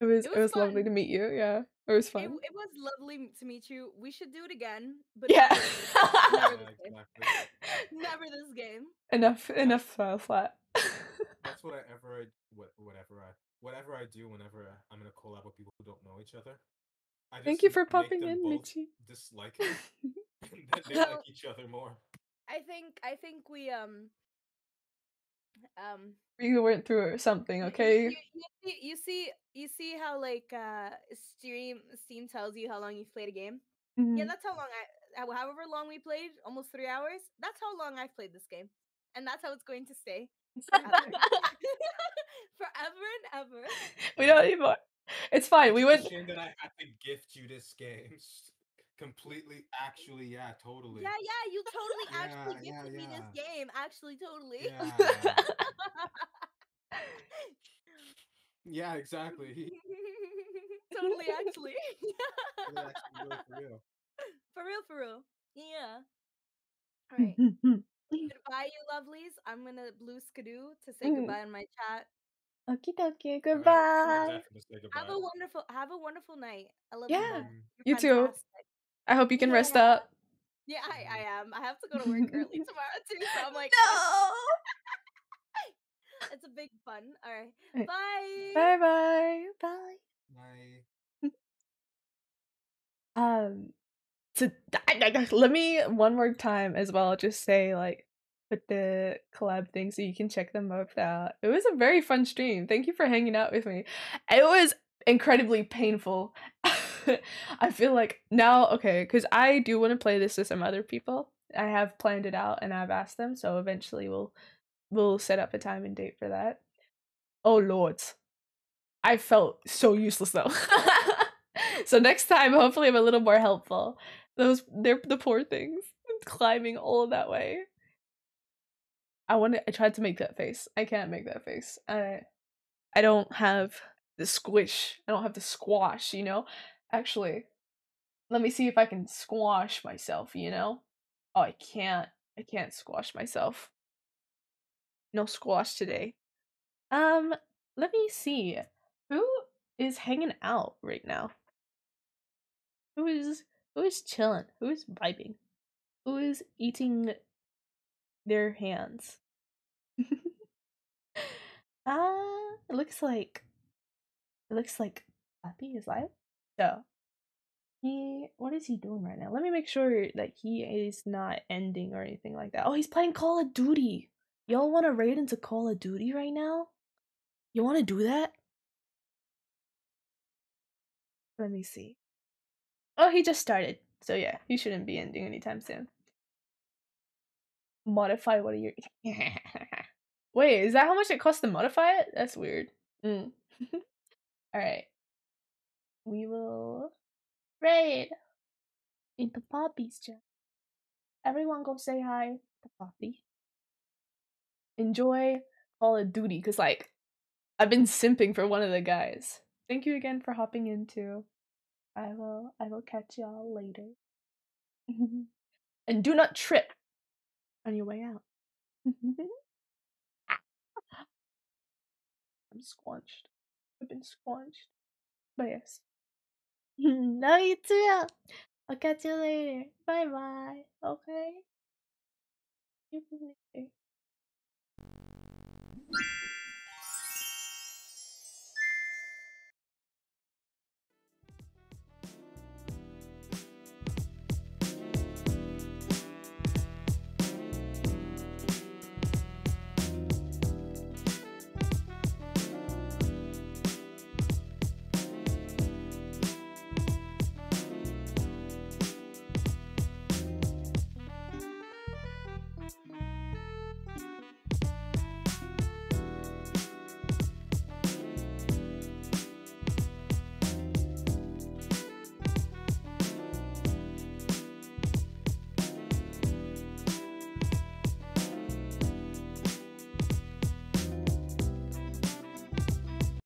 It was It it was was, lovely to meet you. Yeah, it was fun. it was lovely to meet you. We should do it again, but Yeah. never Yeah, this game. exactly. Never this game. enough enough flat. That's what I ever, I- what, whatever I, whatever I do whenever I- I'm in a collab with people who don't know each other. I Thank you for popping in, both Mitchie. Dislike it, they like each other more. I think. I think we um. Um. we went through something, y- y- okay? You, you, see, you see. You see how like uh stream Steam tells you how long you've played a game. Yeah, Mhm. that's how long I. how- However long we played, almost three hours. That's how long I've played this game, and that's how it's going to stay forever, forever and ever. we don't even. It's fine. We went. a shame that I had to gift you this game. s- Completely, actually, yeah, totally. Yeah, yeah, you totally actually Yeah, yeah, me this game. Actually, totally. Yeah. Yeah, exactly. totally, actually. Really, actually, for real. for real, for real. Yeah. All right. Goodbye, you lovelies. I'm gonna blue skidoo to say Mm. goodbye in my chat. Okie dokie. Goodbye. definitely say Have a wonderful, have a wonderful night. I love Yeah. you. both. You're You too. Fantastic. I hope you can rest Yeah. up. Yeah, I, I am. I have to go to work early tomorrow too, so I'm like, No. it's a big fun. All right, Right. bye. Bye bye. Bye. Bye. Um. So let me one more time as well. Just say like put the collab thing so you can check them both out. It was a very fun stream. Thank you for hanging out with me. It was incredibly painful. I feel like now okay, because I do want to play this with some other people. I have planned it out and I've asked them, so eventually we'll we'll set up a time and date for that. Oh lords. I felt so useless though. so next time hopefully I'm a little more helpful. Those they're the poor things climbing all that way. I wanted I tried to make that face. I can't make that face. I I don't have the squish. I don't have the squash, you know? Actually, let me see if I can squash myself, you know? Oh, I can't. I can't squash myself. No squash today. Um, let me see. Who is hanging out right now? Who is who is chilling? Who is vibing? Who is eating their hands? uh it looks like it looks like Happy is live. So he what is he doing right now? Let me make sure that he is not ending or anything like that. Oh, he's playing Call of Duty. Y'all want to raid into Call of Duty right now? You want to do that? Let me see. Oh, he just started. So yeah, he shouldn't be ending anytime soon. Modify what are your Wait, is that how much it costs to modify it? That's weird. Mm. Alright. We will raid into Poppy's chat. Everyone go say hi to Poppy. Enjoy Call of Duty, because like I've been simping for one of the guys. Thank you again for hopping into. I will I will catch y'all later. and do not trip on your way out. I'm squanched. I've been squanched. But yes. Love you too. I'll catch you later. Bye bye. Okay.